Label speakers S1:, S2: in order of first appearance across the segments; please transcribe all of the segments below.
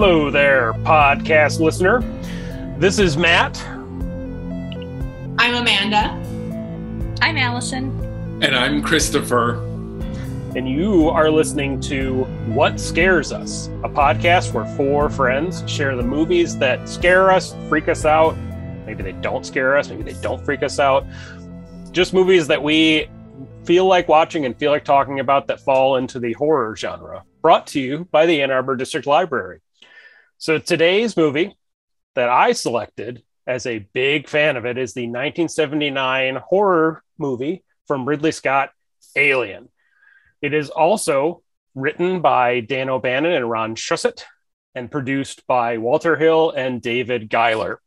S1: Hello there, podcast listener. This is Matt.
S2: I'm Amanda.
S3: I'm Allison.
S4: And I'm Christopher.
S1: And you are listening to What Scares Us, a podcast where four friends share the movies that scare us, freak us out. Maybe they don't scare us, maybe they don't freak us out. Just movies that we feel like watching and feel like talking about that fall into the horror genre. Brought to you by the Ann Arbor District Library. So today's movie that I selected as a big fan of it is the 1979 horror movie from Ridley Scott, Alien. It is also written by Dan O'Bannon and Ron Shusett and produced by Walter Hill and David Giler.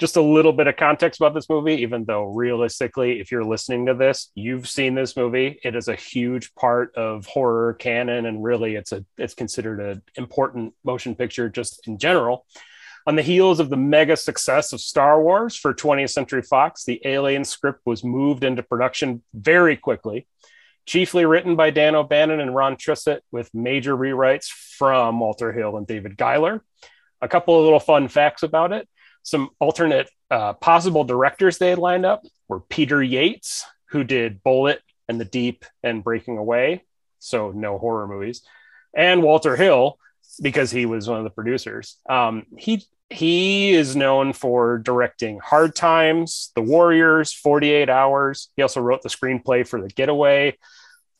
S1: Just a little bit of context about this movie, even though realistically, if you're listening to this, you've seen this movie. It is a huge part of horror canon, and really, it's a it's considered an important motion picture just in general. On the heels of the mega success of Star Wars for 20th Century Fox, the Alien script was moved into production very quickly chiefly written by Dan O'Bannon and Ron Shusett, with major rewrites from Walter Hill and David Giler. A couple of little fun facts about it. Some alternate uh, possible directors they had lined up were Peter Yates, who did Bullitt and The Deep and Breaking Away, so no horror movies, and Walter Hill, because he was one of the producers. Um, he he is known for directing Hard Times, The Warriors, 48 Hours. He also wrote the screenplay for The Getaway,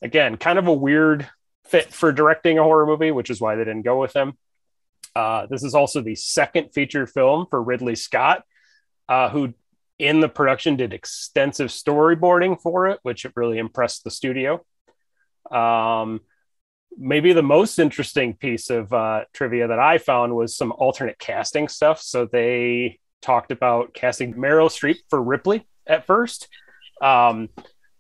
S1: again, kind of a weird fit for directing a horror movie, which is why they didn't go with him. Uh, this is also the second feature film for Ridley Scott, uh, who in the production did extensive storyboarding for it, which it really impressed the studio. Um, maybe the most interesting piece of uh, trivia that I found was some alternate casting stuff. So they talked about casting Meryl Streep for Ripley at first. Um,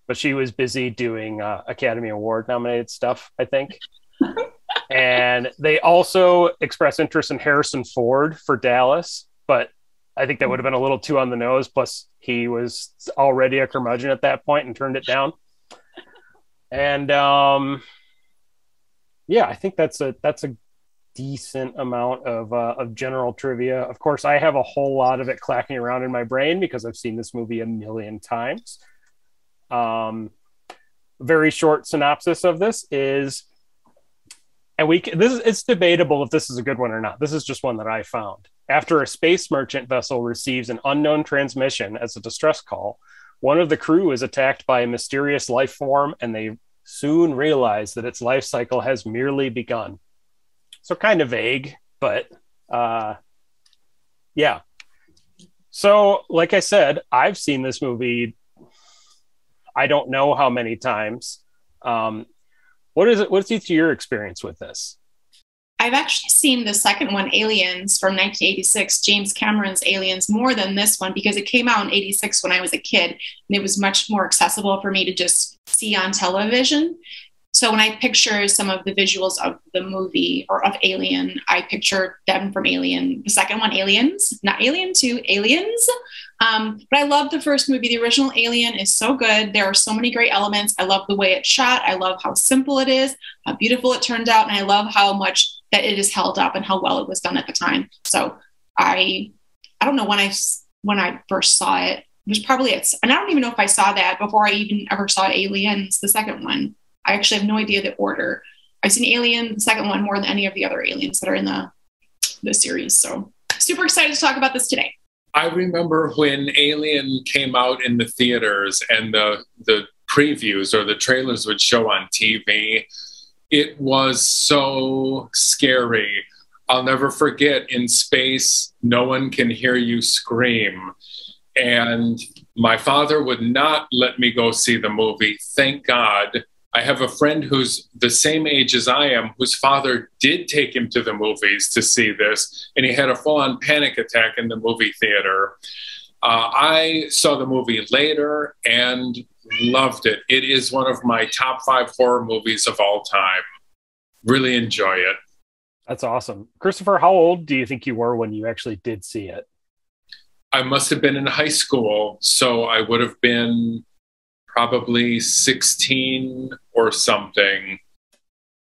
S1: but she was busy doing uh, Academy Award nominated stuff, I think. and they also express interest in Harrison Ford for Dallas, but I think that would have been a little too on the nose. Plus, he was already a curmudgeon at that point and turned it down. And um, yeah, I think that's a that's a decent amount of uh, of general trivia. Of course, I have a whole lot of it clacking around in my brain because I've seen this movie a million times. Um, very short synopsis of this is, and we this is it's debatable if this is a good one or not. This is just one that I found. After a space merchant vessel receives an unknown transmission as a distress call, one of the crew is attacked by a mysterious life form, and they soon realize that its life cycle has merely begun. So kind of vague, but uh, yeah. So, like I said, I've seen this movie I don't know how many times. Um, what is it? What's your experience with this?
S2: I've actually seen the second one, Aliens, from 1986, James Cameron's Aliens, more than this one because it came out in 86 when I was a kid and it was much more accessible for me to just see on television. So when I picture some of the visuals of the movie or of Alien, I picture them from Alien, the second one, Aliens, not Alien 2, Aliens. Um, but I love the first movie. The original Alien is so good. There are so many great elements. I love the way it's shot. I love how simple it is, how beautiful it turned out, and I love how much that it is held up and how well it was done at the time. So I, I don't know when I when I first saw it. It was probably it's, and I don't even know if I saw that before I even ever saw Aliens, the second one. I actually have no idea the order. I've seen Alien, the second one, more than any of the other aliens that are in the the series. So super excited to talk about this today.
S4: I remember when Alien came out in the theaters and the the previews or the trailers would show on TV. It was so scary. I'll never forget in space, no one can hear you scream. And my father would not let me go see the movie. Thank God I have a friend who's the same age as I am, whose father did take him to the movies to see this, and he had a full on panic attack in the movie theater. Uh, I saw the movie later and loved it. It is one of my top five horror movies of all time. Really enjoy it.
S1: That's awesome. Christopher, how old do you think you were when you actually did see it?
S4: I must have been in high school, so I would have been probably 16 or something.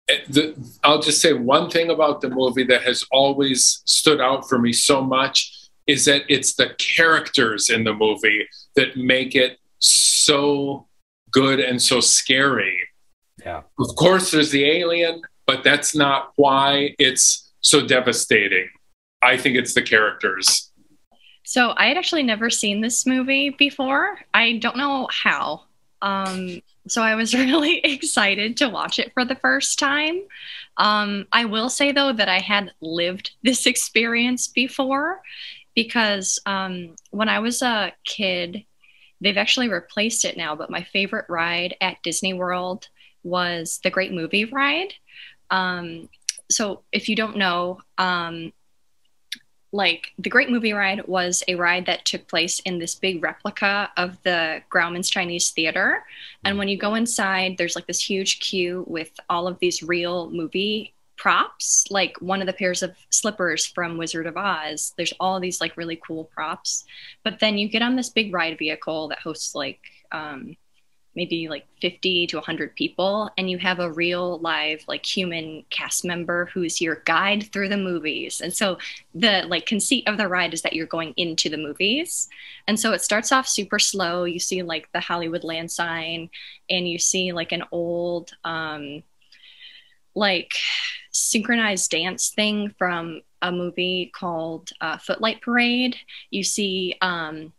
S4: Eh, the, I'll just say one thing about the movie that has always stood out for me so much is that it's the characters in the movie that make it so good and so scary.
S1: Yeah.
S4: Of course, there's the alien, but that's not why it's so devastating. I think it's the characters.
S3: So I had actually never seen this movie before. I don't know how. Um, so I was really excited to watch it for the first time. Um, I will say though that I had lived this experience before because um, when I was a kid, they've actually replaced it now. But my favorite ride at Disney World was the Great Movie Ride. Um, so if you don't know, um, like the Great Movie Ride was a ride that took place in this big replica of the Grauman's Chinese Theater. And when you go inside, there's like this huge queue with all of these real movie props, like one of the pairs of slippers from Wizard of Oz. There's all these like really cool props. But then you get on this big ride vehicle that hosts like um, maybe like 50 to 100 people and you have a real live like human cast member who's your guide through the movies. And so the like conceit of the ride is that you're going into the movies. And so it starts off super slow. You see like the hollywood land sign and you see like an old um like synchronized dance thing from a movie called uh, footlight parade. You see um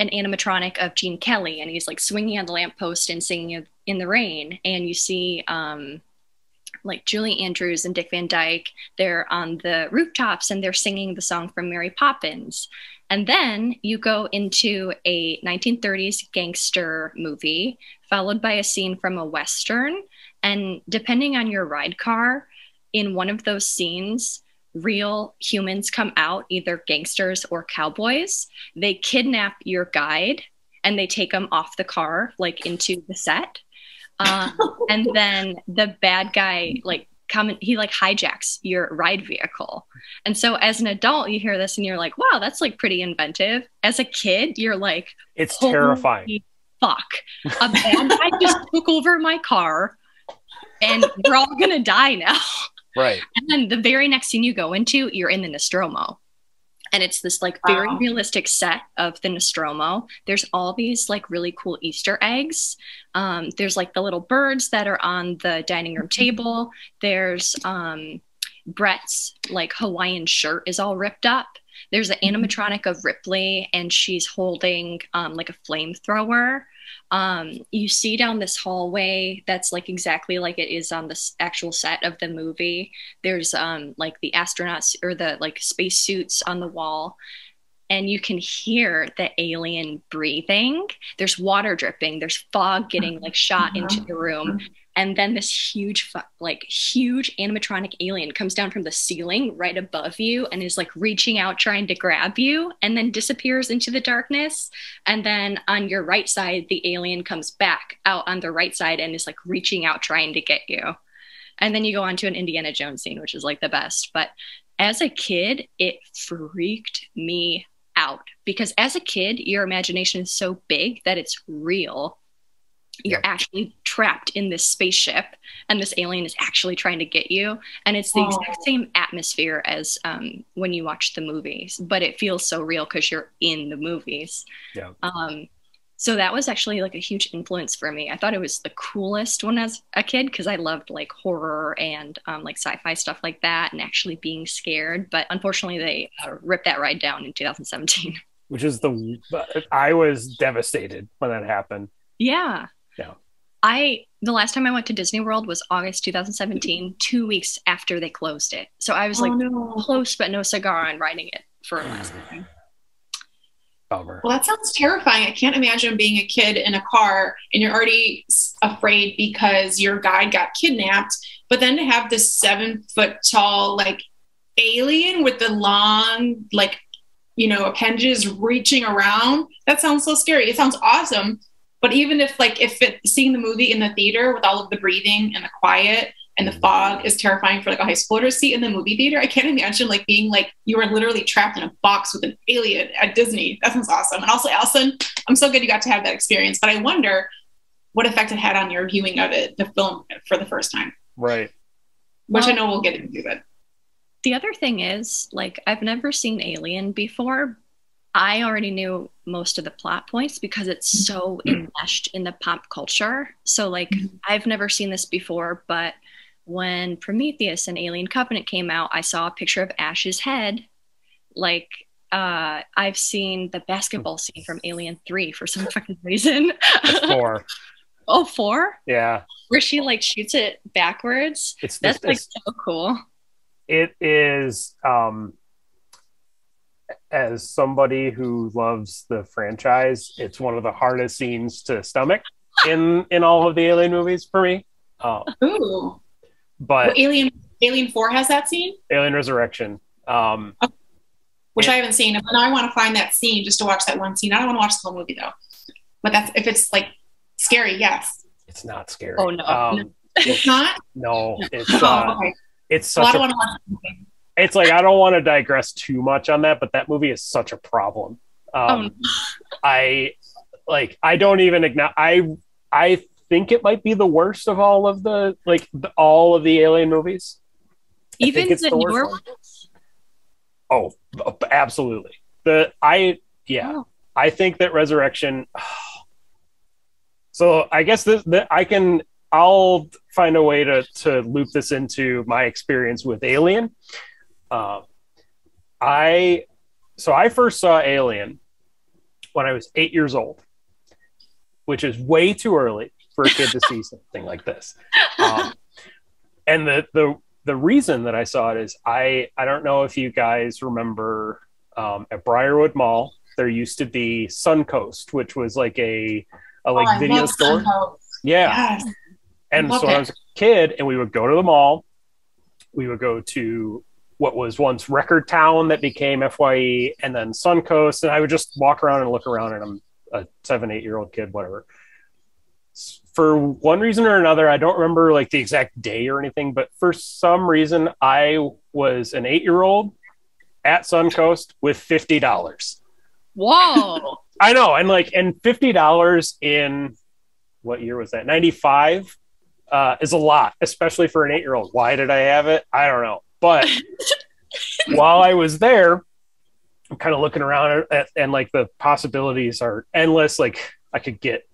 S3: an animatronic of Gene Kelly, and he's like swinging on the lamppost and singing in the rain. And you see um, like Julie Andrews and Dick Van Dyke, they're on the rooftops and they're singing the song from Mary Poppins. And then you go into a 1930s gangster movie, followed by a scene from a Western. And depending on your ride car, in one of those scenes, real humans come out, either gangsters or cowboys. They kidnap your guide and they take him off the car, like into the set. Um, and then the bad guy, like, come he like hijacks your ride vehicle. And so as an adult, you hear this and you're like, wow, that's like pretty inventive. As a kid, you're like,
S1: it's terrifying.
S3: Fuck. A bad guy just took over my car and we're all gonna die now.
S1: Right.
S3: And then the very next scene you go into, you're in the Nostromo. And it's this like very wow. realistic set of the Nostromo. There's all these like really cool Easter eggs. Um, there's like the little birds that are on the dining room mm-hmm. table. There's um, Brett's like Hawaiian shirt is all ripped up. There's an mm-hmm. animatronic of Ripley, and she's holding um, like a flamethrower um, you see down this hallway that's like exactly like it is on the actual set of the movie. There's um, like the astronauts or the like spacesuits on the wall, and you can hear the alien breathing. There's water dripping. There's fog getting like shot into the room and then this huge like huge animatronic alien comes down from the ceiling right above you and is like reaching out trying to grab you and then disappears into the darkness. And then on your right side the alien comes back out on the right side and is like reaching out trying to get you. And then you go on to an indiana jones scene which is like the best. But as a kid it freaked me out because as a kid your imagination is so big that it's real you're yeah. actually trapped in this spaceship and this alien is actually trying to get you. And it's the oh. exact same atmosphere as um, when you watch the movies but it feels so real because you're in the movies.
S1: Yeah.
S3: Um, so that was actually like a huge influence for me. I thought it was the coolest when i was a kid because i loved like horror and um, like sci-fi stuff like that and actually being scared but unfortunately they uh, ripped that ride down in 2017
S1: which is the i was devastated when that happened.
S3: Yeah
S1: yeah.
S3: I the last time I went to Disney World was August 2017, two weeks after they closed it. So I was oh, like no. close but no cigar on riding it for a last time.
S1: Bummer.
S2: Well, that sounds terrifying. I can't imagine being a kid in a car and you're already afraid because your guide got kidnapped, but then to have this seven foot tall like alien with the long like you know appendages reaching around that sounds so scary it sounds awesome but even if like if it seeing the movie in the theater with all of the breathing and the quiet and the mm-hmm. fog is terrifying for like a high schooler to see in the movie theater, I can't imagine like being like you were literally trapped in a box with an alien at Disney. That sounds awesome. And also, Allison, I'm so good you got to have that experience. But I wonder what effect it had on your viewing of it, the film for the first time.
S1: Right.
S2: which I know we'll get into. But
S3: The other thing is, like, I've never seen Alien before. I already knew most of the plot points because it's so enmeshed in the pop culture. So, like,
S2: Mhm.
S3: I've never seen this before, but when Prometheus and Alien Covenant came out, I saw a picture of Ash's head. Like, uh, I've seen the basketball scene from Alien 3 for some fucking reason.
S1: It's four.
S3: oh, four?
S1: yeah,
S3: Where she, like, shoots it backwards.
S1: it's
S3: That's,
S1: this,
S3: like,
S1: it's-
S3: so cool.
S1: it is um as somebody who loves the franchise it's one of the hardest scenes to stomach in in all of the alien movies for me um,
S2: ooh,
S1: but
S2: Well, Alien Alien Four has that scene,
S1: alien resurrection um
S2: which
S1: Yeah.
S2: I haven't seen. And I want to find that scene just to watch that one scene. I don't want to watch the whole movie though. But that's if it's like scary, yes.
S1: it's not scary
S3: Oh, no.
S1: um,
S2: It's not.
S1: no it's
S2: Oh,
S1: uh,
S2: okay.
S1: it's
S2: Well, I
S1: such
S2: don't
S1: a
S2: want to watch. the movie.
S1: it's like i don't want to digress too much on that but that movie is such a problem um
S3: Oh, no.
S1: I like I don't even acknowledge I I think it might be the worst of all of the like the, all of the alien movies.
S3: Even the
S1: the
S3: newer
S1: one.
S3: ones?
S1: Oh, absolutely. The I yeah,
S3: Oh.
S1: I think that Resurrection So I guess this that I can I'll find a way to to loop this into my experience with Alien. Um I so I first saw Alien when I was 8 years old, which is way too early for a kid to see something like this. Um, and the the the reason that I saw it is I I don't know if you guys remember um, at Briarwood Mall there used to be Suncoast, which was like a a like
S2: Oh,
S1: video store.
S2: Suncoast.
S1: Yeah,
S2: Yes.
S1: and so
S2: it.
S1: I was a kid, and we would go to the mall. We would go to what was once Record Town that became FYE, and then Suncoast, and I would just walk around and look around, and I'm a seven, eight year old kid, whatever. For one reason or another, I don't remember like the exact day or anything, but for some reason, I was an eight year old at Suncoast with fifty dollars.
S3: Whoa.
S1: I know, and like, and fifty dollars in what year was that? Ninety five uh, is a lot, especially for an eight year old. Why did I have it? I don't know. But while I was there, I'm kind of looking around at, and like the possibilities are endless. Like I could get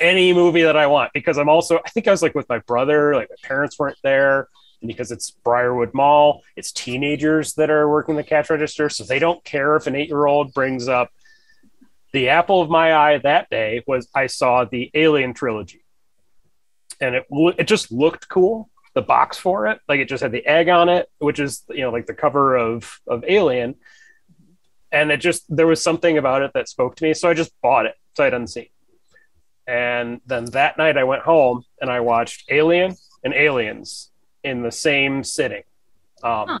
S1: any movie that I want because I'm also I think I was like with my brother. Like my parents weren't there. And because it's Briarwood Mall, it's teenagers that are working the cash register, so they don't care if an eight-year-old brings up the apple of my eye that day was I saw the Alien trilogy, and it, it just looked cool. The box for it, like it just had the egg on it, which is you know like the cover of of Alien, and it just there was something about it that spoke to me, so I just bought it sight unseen. And then that night I went home and I watched Alien and Aliens in the same sitting. Um,
S3: Huh.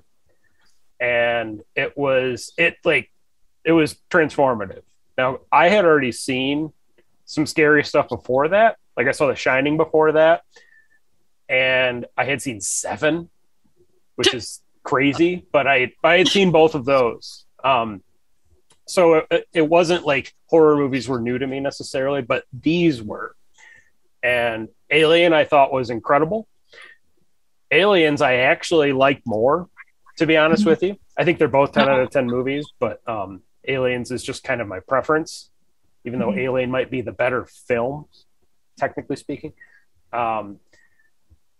S1: And it was, it like, it was transformative. Now, I had already seen some scary stuff before that. Like, I saw The Shining before that. And I had seen Seven, which is crazy, but I, I had seen both of those. Um, so it, it wasn't like horror movies were new to me necessarily, but these were. And Alien, I thought was incredible. Aliens, I actually like more, to be honest with you. I think they're both 10 out of 10 movies, but um, Aliens is just kind of my preference, even though
S2: Mhm.
S1: Alien might be the better film, technically speaking. Um,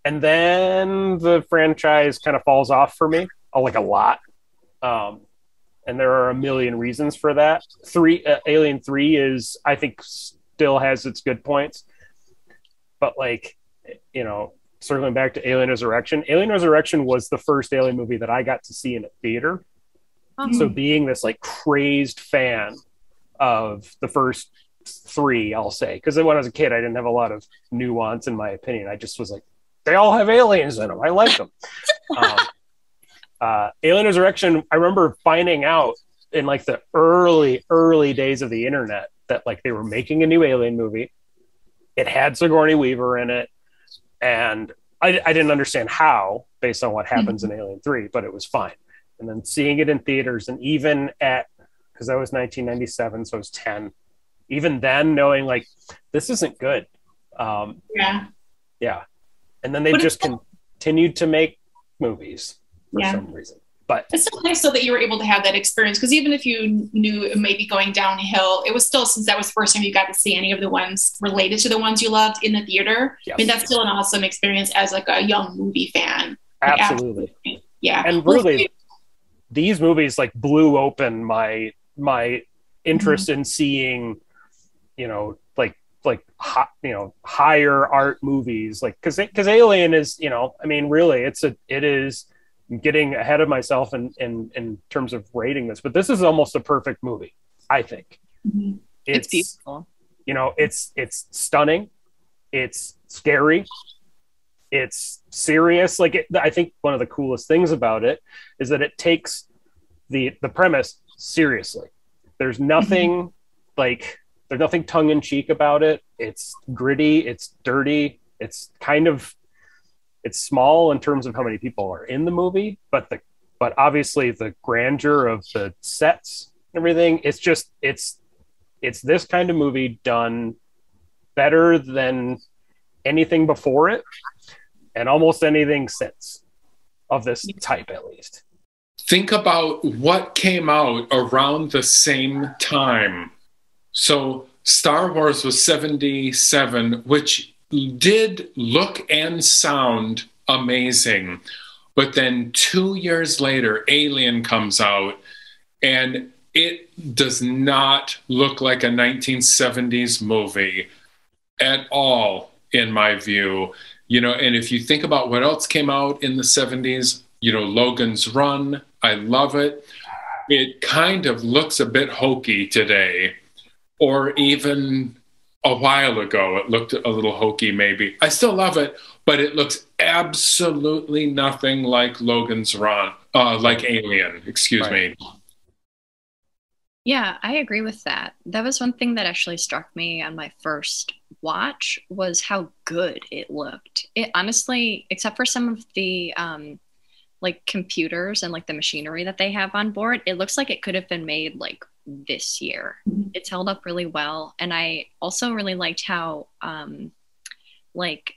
S1: and then the franchise kind of falls off for me, uh, like a lot. Um, and there are a million reasons for that. Three, uh, Alien Three is, I think, still has its good points, but like, you know, circling back to Alien Resurrection, Alien Resurrection was the first Alien movie that I got to see in a theater.
S3: Oh.
S1: So being this like crazed fan of the first three, I'll say, because when I was a kid, I didn't have a lot of nuance in my opinion. I just was like, they all have aliens in them. I like them. um, uh, Alien Resurrection, I remember finding out in like the early, early days of the internet that like they were making a new Alien movie. It had Sigourney Weaver in it, and I, I didn't understand how based on what happens in Alien Three, but it was fine. And then seeing it in theaters, and even at because that was 1997, so I was 10. Even then, knowing like this isn't good. Um,
S2: Yeah.
S1: yeah. And then they
S2: But
S1: just continued to make movies for
S2: Yeah.
S1: some reason. But
S2: It's so nice though that you were able to have that experience because even if you knew it may be going downhill, it was still since that was the first time you got to see any of the ones related to the ones you loved in the theater.
S1: yes,
S2: I mean, that's still an awesome experience as like a young movie fan.
S1: absolutely.
S2: Yeah,
S1: And really, these movies like blew open my my interest
S2: Mm-hmm.
S1: in seeing, you know, like like hi, you know higher art movies like because because Alien is you know I mean really it's a it is getting ahead of myself in in in terms of rating this but this is almost a perfect movie I think
S2: Mhm.
S3: It's, beautiful.
S1: you know it's it's stunning it's scary it's serious like it, i think one of the coolest things about it is that it takes the the premise seriously there's nothing like there's nothing tongue-in-cheek about it it's gritty it's dirty it's kind of it's small in terms of how many people are in the movie but the but obviously the grandeur of the sets everything it's just it's it's this kind of movie done better than anything before it and almost anything since of this type at least
S4: think about what came out around the same time. So Star Wars was 77, which did look and sound amazing. But then two years later, Alien comes out and it does not look like a 1970s movie at all, in my view. You know, and if you think about what else came out in the 70s, you know, Logan's Run, I love it. It kind of looks a bit hokey today, or even a while ago, it looked a little hokey, maybe. I still love it, but it looks absolutely nothing like Logan's Run, uh, like Alien, excuse
S1: Right.
S4: me.
S3: Yeah, I agree with that. That was one thing that actually struck me on my first watch was how good it looked. It honestly, except for some of the um like computers and like the machinery that they have on board, it looks like it could have been made like this year.
S2: Mhm.
S3: It's held up really well and I also really liked how um like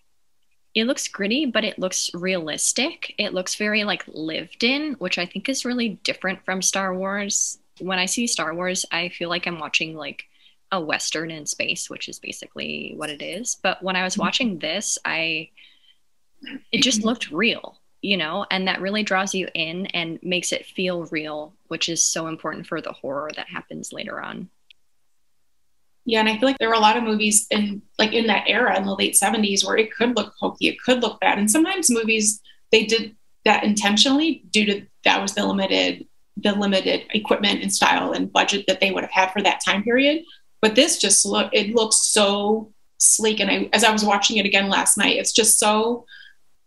S3: it looks gritty, but it looks realistic. It looks very like lived in, which I think is really different from Star Wars. When I see Star Wars, I feel like I'm watching like a western in space, which is basically what it is. But when I was watching this, I it just looked real, you know, and that really draws you in and makes it feel real, which is so important for the horror that happens later on.
S2: Yeah, and I feel like there were a lot of movies in like in that era in the late 70s where it could look hokey, it could look bad. And sometimes movies they did that intentionally due to that was the limited the limited equipment and style and budget that they would have had for that time period. But this just look it looks so sleek. And I as I was watching it again last night, it's just so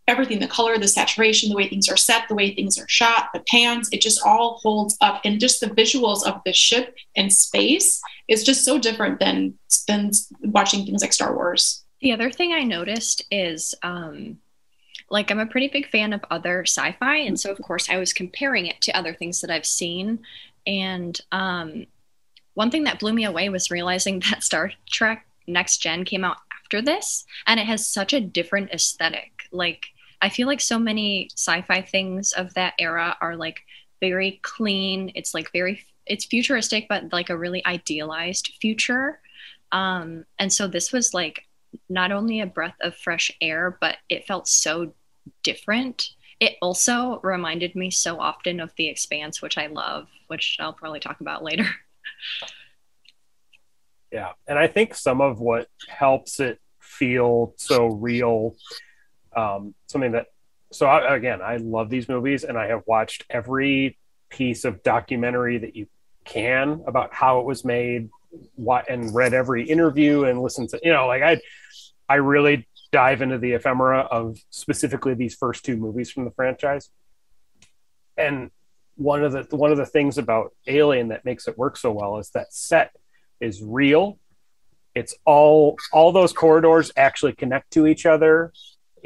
S2: everything, the color, the saturation, the way things are set, the way things are shot, the pans, it just all holds up. And just the visuals of the ship and space is just so different than than watching things like Star Wars.
S3: The other thing I noticed is um like I'm a pretty big fan of other sci-fi and so of course I was comparing it to other things that I've seen and um one thing that blew me away was realizing that Star Trek Next Gen came out after this and it has such a different aesthetic. Like I feel like so many sci-fi things of that era are like very clean. It's like very it's futuristic but like a really idealized future. Um and so this was like not only a breath of fresh air, but it felt so different. It also reminded me so often of The Expanse, which I love, which I'll probably talk about later.
S1: Yeah, and I think some of what helps it feel so real, um, something that. So I, again, I love these movies, and I have watched every piece of documentary that you can about how it was made, what, and read every interview and listened to. You know, like I, I really dive into the ephemera of specifically these first two movies from the franchise, and one of the one of the things about Alien that makes it work so well is that set is real. It's all all those corridors actually connect to each other.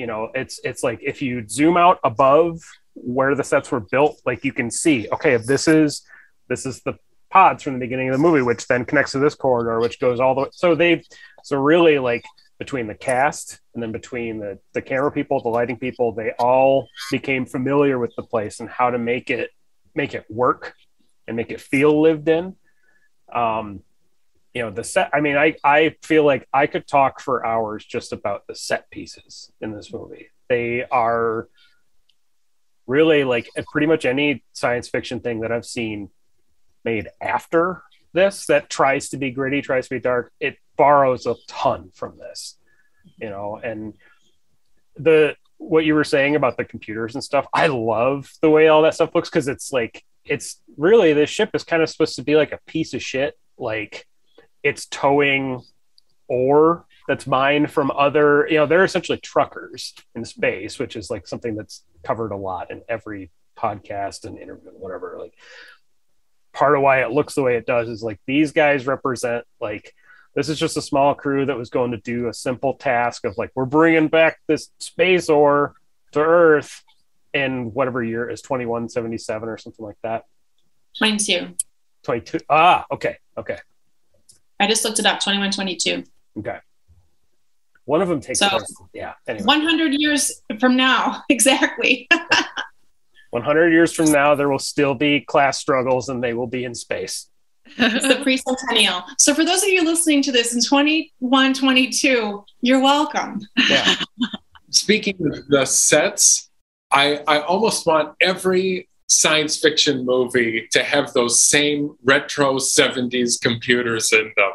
S1: You know, it's it's like if you zoom out above where the sets were built, like you can see, okay, if this is this is the pods from the beginning of the movie, which then connects to this corridor, which goes all the way. So they so really like between the cast and then between the, the camera people, the lighting people, they all became familiar with the place and how to make it make it work and make it feel lived in. Um, you know, the set. I mean, I I feel like I could talk for hours just about the set pieces in this movie. They are really like pretty much any science fiction thing that I've seen made after this that tries to be gritty, tries to be dark. It borrows a ton from this, you know, and the what you were saying about the computers and stuff. I love the way all that stuff looks because it's like it's really this ship is kind of supposed to be like a piece of shit. Like it's towing ore that's mined from other, you know, they're essentially truckers in space, which is like something that's covered a lot in every podcast and interview, whatever. Like part of why it looks the way it does is like these guys represent like this is just a small crew that was going to do a simple task of like we're bringing back this space ore to earth in whatever year is 2177 or something like that.
S2: 22
S1: 22 ah okay okay
S2: i just looked it up 2122
S1: okay. One of them takes
S2: So-
S1: place yeah anyway.
S2: 100 years from now exactly.
S1: 100 years from now there will still be class struggles and they will be in space.
S2: It's the pre-centennial. So for those of you listening to this in 2122 you're welcome.
S1: Yeah.
S4: Speaking of the sets, I, I almost want every science fiction movie to have those same retro 70s computers in them.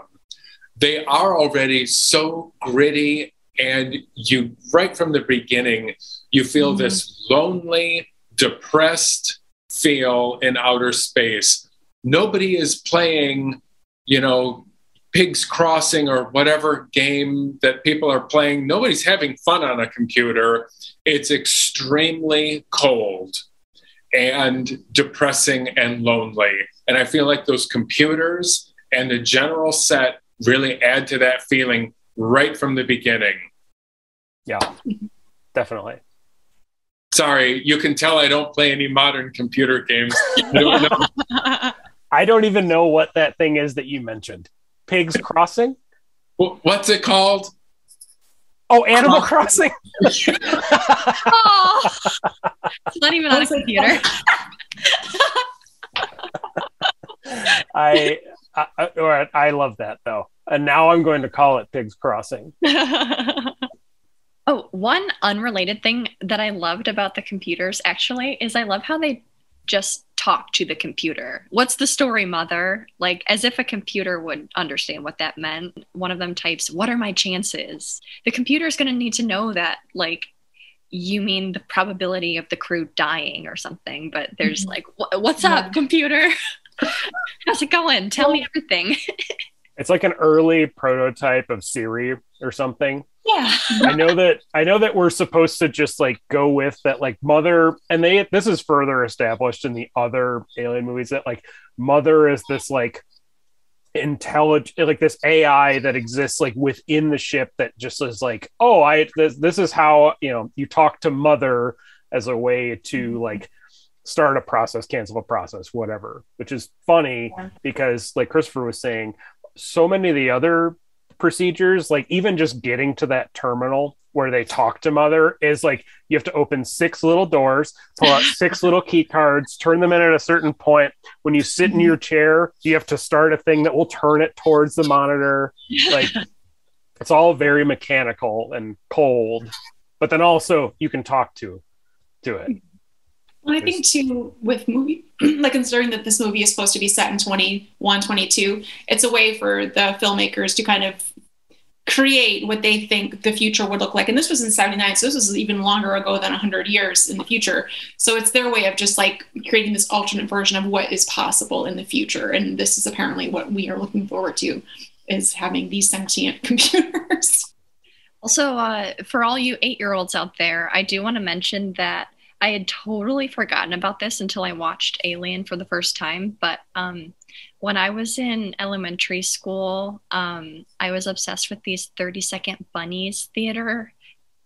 S4: They are already so gritty, and you, right from the beginning, you feel
S2: Mhm.
S4: this lonely, depressed feel in outer space. Nobody is playing, you know, Pigs Crossing or whatever game that people are playing. Nobody's having fun on a computer. It's extremely cold and depressing and lonely. And I feel like those computers and the general set really add to that feeling right from the beginning.
S1: yeah definitely
S4: Sorry, you can tell I don't play any modern computer games. I don't
S1: i don't even know what that thing is that you mentioned pigs crossing
S4: What's it called?
S1: Oh animal crossing
S3: oh, it's not even on a computer.
S1: I, I I- or I love that though, and now I'm going to call it Pigs Crossing.
S3: oh, one unrelated thing that I loved about the computers actually is I love how they just talk to the computer. What's the story, mother? Like as if a computer would understand what that meant. One of them types, "What are my chances?" The computer is going to need to know that like you mean the probability of the crew dying or something, but there's
S2: Mhm.
S3: like, "What's
S2: Yeah.
S3: up, computer?" How's it going? Tell me everything.
S1: It's like an early prototype of Siri or something.
S3: Yeah.
S1: I know that I know that we're supposed to just like go with that like mother and they this is further established in the other alien movies that like mother is this like intelligent like this AI that exists like within the ship that just is like oh I this, this is how you know you talk to mother as a way to mm-hmm. like start a process cancel a process whatever which is funny
S2: Yeah.
S1: because like Christopher was saying so many of the other procedures like even just getting to that terminal where they talk to mother is like you have to open six little doors pull out six little key cards turn them in at a certain point. When you sit in your chair you have to start a thing that will turn it towards the monitor. Like it's all very mechanical and cold but then also you can talk to to it
S2: Well, I think too with movie, like considering that this movie is supposed to be set in 21, 22, it's a way for the filmmakers to kind of create what they think the future would look like. And this was in 79, so this was even longer ago than 100 years in the future. So it's their way of just like creating this alternate version of what is possible in the future. And this is apparently what we are looking forward to is having these sentient computers.
S3: Also, uh, for all you eight year olds out there, I do want to mention that I had totally forgotten about this until I watched Alien for the first time. But um, when I was in elementary school, um, I was obsessed with these 30 second bunnies theater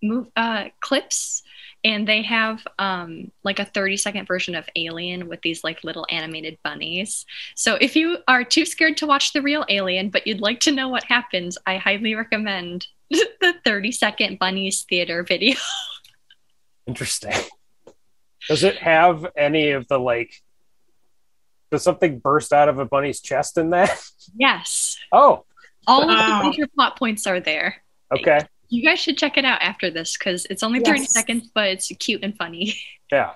S3: move, uh, clips. And they have um, like a 30 second version of Alien with these like little animated bunnies. So if you are too scared to watch the real Alien, but you'd like to know what happens, I highly recommend the 30 second bunnies theater video.
S1: Interesting. Does it have any of the like? Does something burst out of a bunny's chest in that?
S3: Yes.
S1: Oh,
S3: All
S2: Wow.
S3: of the major plot points are there.
S1: okay.
S3: You guys should check it out after this because it's only 30
S2: Yes.
S3: seconds, but it's cute and funny.
S1: Yeah.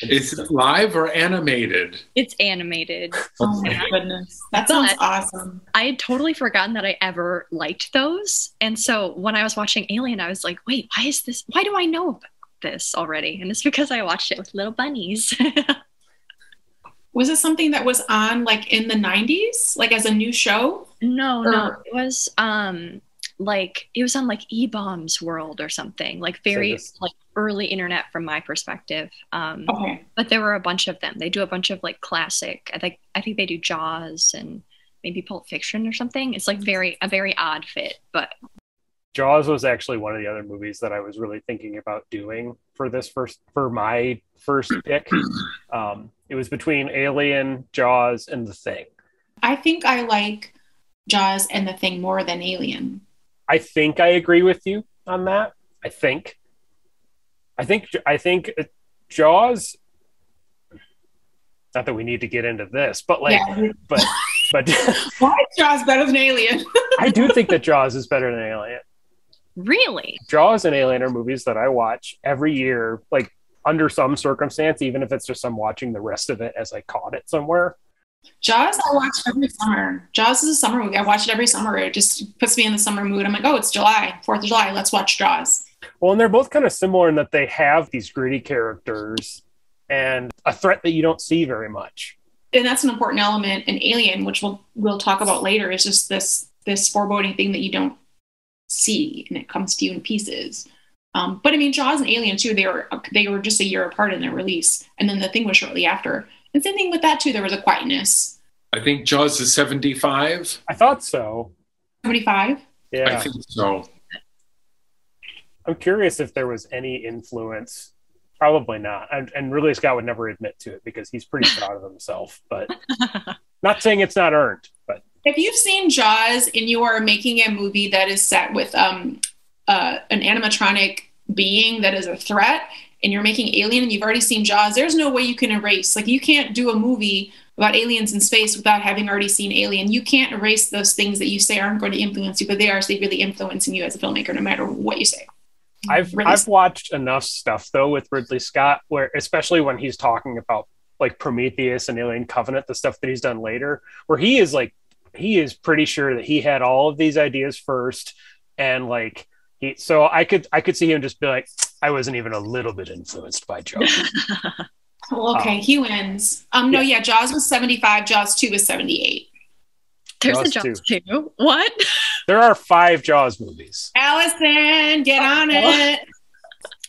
S4: Is it live or animated?
S3: It's animated.
S2: Oh my goodness. That sounds awesome.
S3: I had totally forgotten that I ever liked those. And so when I was watching Alien, I was like, wait, why is this? Why do I know about this already? And it's because I watched it with little bunnies.
S2: Was it something that was on like in the 90s, like as a new show?
S3: no, no. It was um like it was on like eBaum's World or something, like very
S1: this-
S3: like early internet from my perspective. Um
S2: Okay.
S3: but there were a bunch of them. They do a bunch of like classic. I think I think they do Jaws and maybe Pulp Fiction or something. It's like very a very odd fit, but
S1: Jaws was actually one of the other movies that I was really thinking about doing for this first for my first pick. Um, it was between Alien, Jaws, and The Thing.
S2: I think I like Jaws and the Thing more than Alien.
S1: I think I agree with you on that. I think. I think I think uh, Jaws. Not that we need to get into this, but like,
S2: yeah.
S1: but but
S2: Why is Jaws better than Alien?
S1: I do think that Jaws is better than Alien.
S3: Really,
S1: Jaws and Alien are movies that I watch every year, like under some circumstance, even if it's just I'm watching the rest of it as I caught it somewhere.
S2: Jaws, I watch every summer. Jaws is a summer movie. I watch it every summer. It just puts me in the summer mood. I'm like, oh, it's July, 4th of July. Let's watch Jaws.
S1: Well, and they're both kind of similar in that they have these gritty characters and a threat that you don't see very much.
S2: And that's an important element in Alien, which we'll we'll talk about later, is just this this foreboding thing that you don't see and it comes to you in pieces. Um, but I mean, Jaws and Alien too. They were they were just a year apart in their release, and then the thing was shortly after. And same thing with that too. There was a quietness.
S4: I think Jaws is 75.
S1: I thought so.
S2: Seventy five.
S4: Yeah, I
S1: Yeah.
S4: think so.
S1: I'm curious if there was any influence. Probably not. And, and Ridley Scott would never admit to it because he's pretty proud of himself. But not saying it's not earned, but
S2: If you've seen Jaws and you are making a movie that is set with um, uh, an animatronic being that is a threat, and you're making Alien and you've already seen Jaws, there's no way you can erase. Like, you can't do a movie about aliens in space without having already seen Alien. You can't erase those things that you say aren't going to influence you, but they are really influencing you as a filmmaker, no matter what you say.
S1: I've I've watched enough stuff though with Ridley Scott where especially when he's talking about like Prometheus and Alien Covenant, the stuff that he's done later, where he is like he is pretty sure that he had all of these ideas first and like he so I could I could see him just be like, I wasn't even a little bit influenced by Joe.
S2: Well, okay,
S1: Oh.
S2: he wins. Um, no, yeah, Jaws was 75, Jaws 2 was 78.
S3: there's a
S1: Jaws
S3: Jaws too. What?
S1: there are five Jaws movies.
S2: Allison, get on it.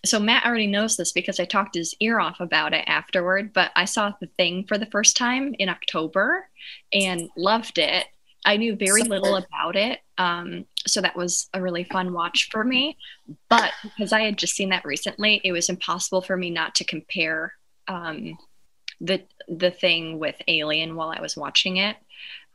S3: So Matt already knows this because I talked his ear off about it afterward. But I saw the thing for the first time in October and loved it. I knew very little about it, um, so that was a really fun watch for me. But because I had just seen that recently, it was impossible for me not to compare um, the the thing with Alien while I was watching it.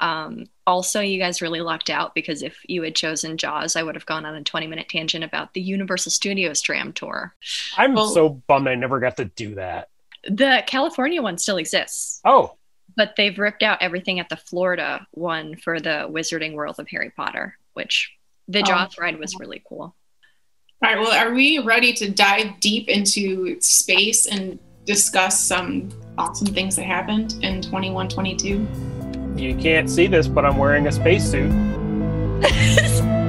S3: Um, also, you guys really lucked out because if you had chosen Jaws, I would have gone on a 20 minute tangent about the Universal Studios tram tour.
S1: I'm
S2: Well-
S1: so bummed I never got to do that.
S3: The California one still exists,
S1: Oh,
S3: but they've ripped out everything at the Florida one for the Wizarding World of Harry Potter, which the
S2: Oh.
S3: Ride was really cool.
S2: All right, well, are we ready to dive deep into space and discuss some awesome things that happened in 2122?
S1: you can't see this, but I'm wearing a spacesuit.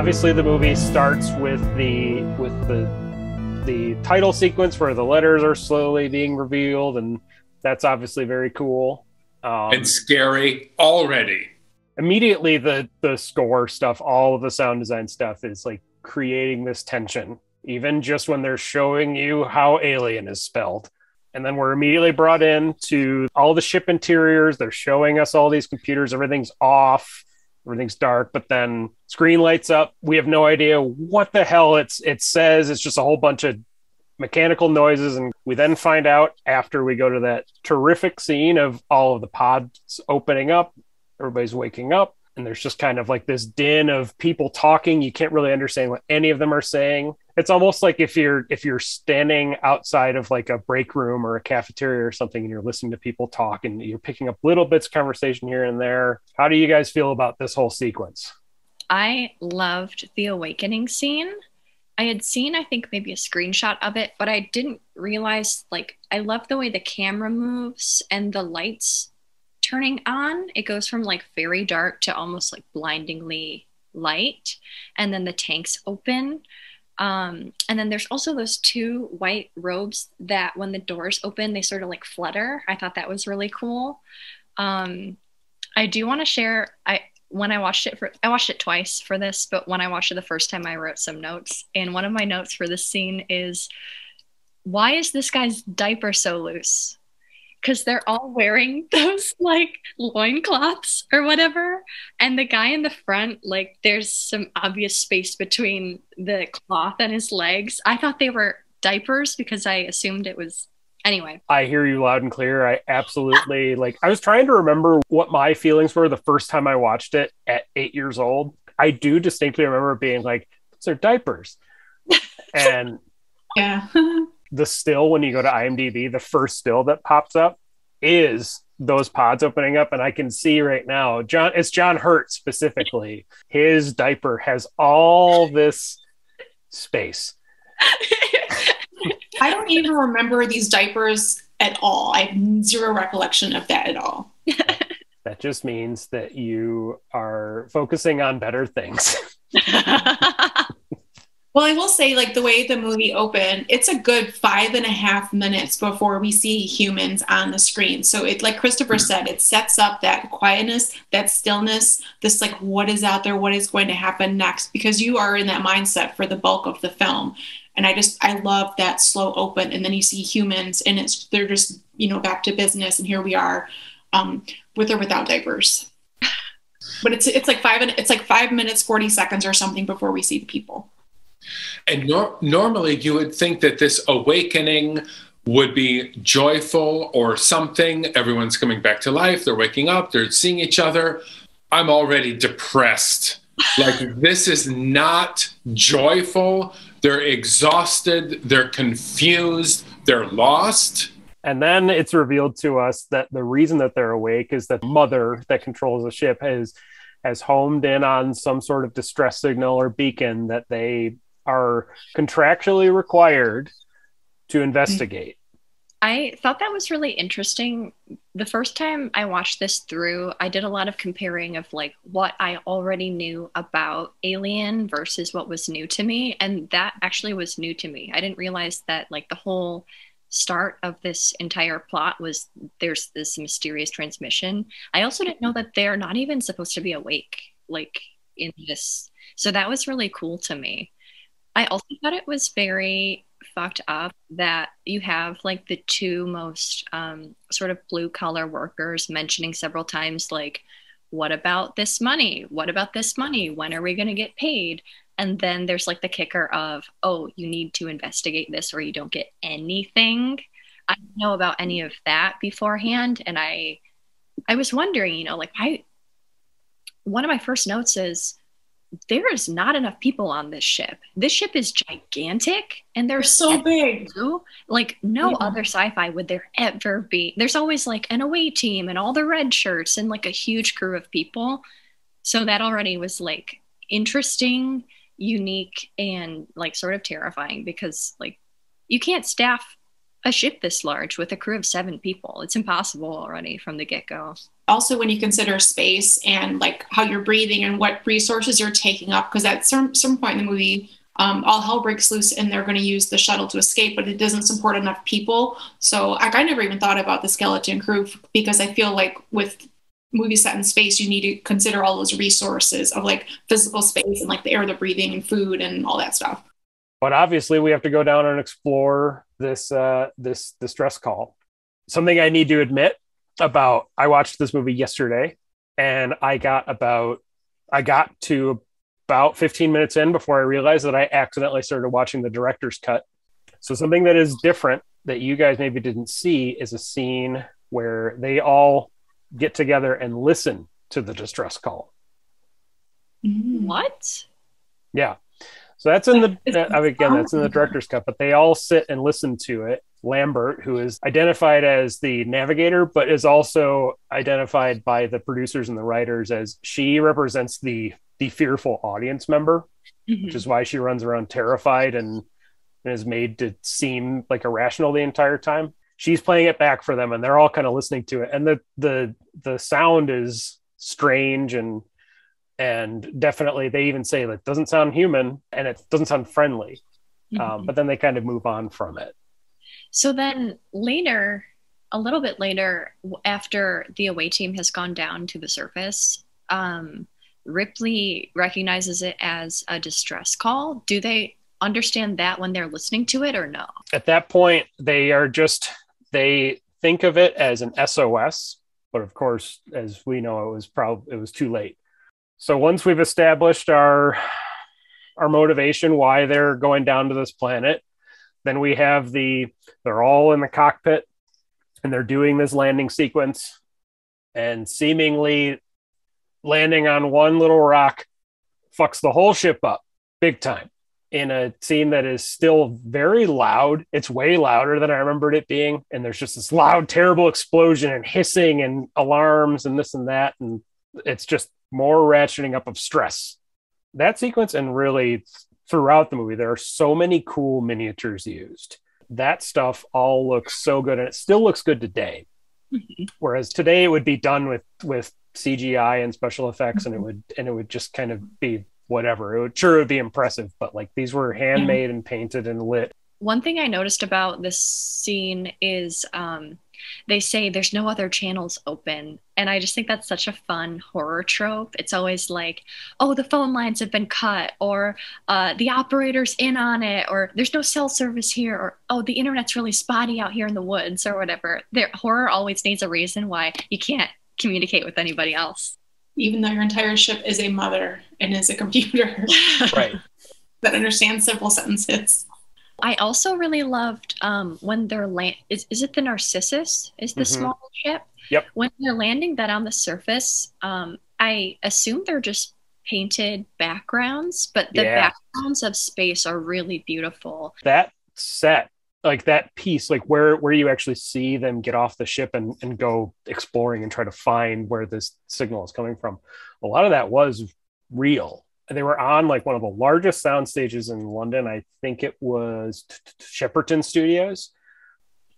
S1: obviously the movie starts with the with the the title sequence where the letters are slowly being revealed, and that's obviously very cool. Um,
S4: And scary already.
S1: immediately the the score stuff, all of the sound design stuff is like creating this tension, even just when they're showing you how alien is spelled. And then we're immediately brought in to all the ship interiors. They're showing us all these computers, everything's off. Everything's dark, but then screen lights up. We have no idea what the hell it's it says. It's just a whole bunch of mechanical noises, and we then find out after we go to that terrific scene of all of the pods opening up, everybody's waking up, and there's just kind of like this din of people talking. You can't really understand what any of them are saying. It's almost like if you're if you're standing outside of like a break room or a cafeteria or something and you're listening to people talk and you're picking up little bits of conversation here and there. How do you guys feel about this whole sequence?
S3: I loved the awakening scene. I had seen, I think, maybe a screenshot of it, but I didn't realize, like, I love the way the camera moves and the lights turning on. It goes from like very dark to almost like blindingly light. And then the tanks open. Um, and then there's also those two white robes that when the doors open, they sort of like flutter. I thought that was really cool. Um, I do want to share. I when I watched it for I watched it twice for this, but when I watched it the first time, I wrote some notes. And one of my notes for this scene is, "Why is this guy's diaper so loose?" Because they're all wearing those like loincloths or whatever. And the guy in the front, like, there's some obvious space between the cloth and his legs. I thought they were diapers because I assumed it was anyway
S1: i hear you loud and clear i absolutely like i was trying to remember what my feelings were the first time i watched it at eight years old i do distinctly remember being like those are diapers and
S2: Yeah.
S1: The still when you go to imdb the first still that pops up is those pods opening up and i can see right now john it's john hurt specifically his diaper has all this space
S2: I don't even remember these diapers at all. I have zero recollection of that at all.
S1: that just means that you are focusing on better things
S2: Well, I will say, like the way the movie opened, it's a good five and a half minutes before we see humans on the screen. So it, like Christopher said, it sets up that quietness, that stillness, this like what is out there, what is going to happen next, because you are in that mindset for the bulk of the film. And I just I love that slow open, and then you see humans, and it's they're just you know back to business, and here we are, um, with or without diapers. But it's it's like five and it's like five minutes forty seconds or something before we see the people.
S4: And nor- normally you would think that this awakening would be joyful or something. Everyone's coming back to life. They're waking up. They're seeing each other. I'm already depressed. Like, this is not joyful. They're exhausted. They're confused. They're lost.
S1: And then it's revealed to us that the reason that they're awake is that mother that controls the ship has has homed in on some sort of distress signal or beacon that they are contractually required to investigate.
S3: I thought that was really interesting. The first time I watched this through, I did a lot of comparing of like what I already knew about Alien versus what was new to me. And that actually was new to me. I didn't realize that like the whole start of this entire plot was there's this mysterious transmission. I also didn't know that they're not even supposed to be awake, like in this. So that was really cool to me. I also thought it was very fucked up that you have like the two most um, sort of blue collar workers mentioning several times, like, what about this money? What about this money? When are we going to get paid? And then there's like the kicker of, oh, you need to investigate this or you don't get anything. I didn't know about any of that beforehand. And I, I was wondering, you know, like I, one of my first notes is there is not enough people on this ship. This ship is gigantic and
S2: They're
S3: there's
S2: so big.
S3: like no
S2: Yeah.
S3: other sci-fi would there ever be. There's always like an away team and all the red shirts and like a huge crew of people. So that already was like interesting, unique, and like sort of terrifying because like you can't staff a ship this large with a crew of seven people. It's impossible already from the get-go.
S2: also when you consider space and like how you're breathing and what resources you're taking up because at some, some point in the movie um, all hell breaks loose and they're going to use the shuttle to escape but it doesn't support enough people so like, i never even thought about the skeleton crew because i feel like with movies set in space you need to consider all those resources of like physical space and like the air they're breathing and food and all that stuff
S1: But obviously, we have to go down and explore this uh, this distress call. Something I need to admit about I watched this movie yesterday, and I got about I got to about 15 minutes in before I realized that I accidentally started watching the director's cut. So something that is different that you guys maybe didn't see is a scene where they all get together and listen to the distress call.
S2: Mm.
S3: What?
S1: Yeah. So that's in the again that's in the director's cut, but they all sit and listen to it. Lambert, who is identified as the navigator, but is also identified by the producers and the writers as she represents the the fearful audience member,
S3: Mhm.
S1: which is why she runs around terrified and, and is made to seem like irrational the entire time. She's playing it back for them, and they're all kind of listening to it. And the the the sound is strange and and definitely they even say that doesn't sound human and it doesn't sound friendly. Um,
S3: Mhm.
S1: but then they kind of move on from it.
S3: So then later, a little bit later, after the away team has gone down to the surface, um, Ripley recognizes it as a distress call. Do they understand that when they're listening to it or no?
S1: At that point, they are just they think of it as an SOS, but of course, as we know, it was probably it was too late. So once we've established our our motivation why they're going down to this planet, then we have the they're all in the cockpit and they're doing this landing sequence and seemingly landing on one little rock fucks the whole ship up big time in a scene that is still very loud. It's way louder than I remembered it being. And there's just this loud, terrible explosion and hissing and alarms and this and that. And it's just more ratcheting up of stress. That sequence, and really throughout the movie, there are so many cool miniatures used. That stuff all looks so good, and it still looks good today.
S3: Mhm.
S1: Whereas today it would be done with with CGI and special effects, and it would and it would just kind of be whatever. It would sure it would be impressive, but like these were handmade and painted and lit.
S3: One thing I noticed about this scene is um, they say there's no other channels open. And I just think that's such a fun horror trope. It's always like, oh, the phone lines have been cut, or uh, the operator's in on it, or there's no cell service here, or oh, the internet's really spotty out here in the woods, or whatever. There, horror always needs a reason why you can't communicate with anybody else.
S2: Even though your entire ship is a mother and is a computer
S1: Right.
S2: that understands simple sentences.
S3: I also really loved um, when they're land. Is, is it the Narcissus? Is the
S1: Mhm.
S3: small ship?
S1: Yep.
S3: When they're landing that on the surface, um, I assume they're just painted backgrounds, but the
S1: Yeah.
S3: backgrounds of space are really beautiful.
S1: that set like that piece like where where you actually see them get off the ship and, and go exploring and try to find where this signal is coming from a lot of that was real they were on like one of the largest sound stages in london. I think it was shepperton studios.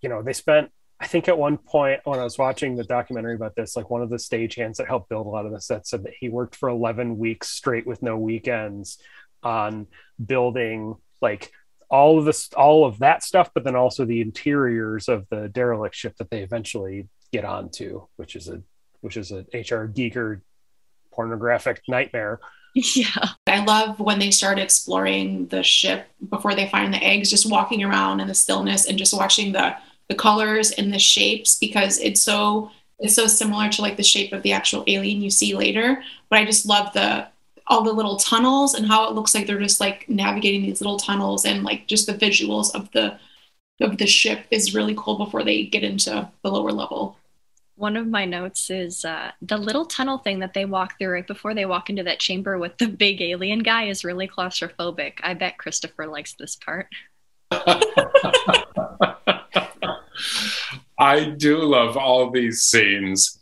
S1: You know they spent i think at one point when i was watching the documentary about this like one of the stagehands that helped build a lot of the sets said that he worked for 11 weeks straight with no weekends on building like all of this all of that stuff but then also the interiors of the derelict ship that they eventually get onto which is a which is a H.R. Giger pornographic nightmare
S3: Yeah.
S2: I love when they start exploring the ship before they find the eggs, just walking around in the stillness and just watching the the colors and the shapes because it's so it's so similar to like the shape of the actual alien you see later. But I just love the all the little tunnels and how it looks like they're just like navigating these little tunnels and like just the visuals of the of the ship is really cool before they get into the lower level.
S3: One of my notes is uh, the little tunnel thing that they walk through right before they walk into that chamber with the big alien guy is really claustrophobic. I bet Christopher likes this part.
S4: I do love all these scenes.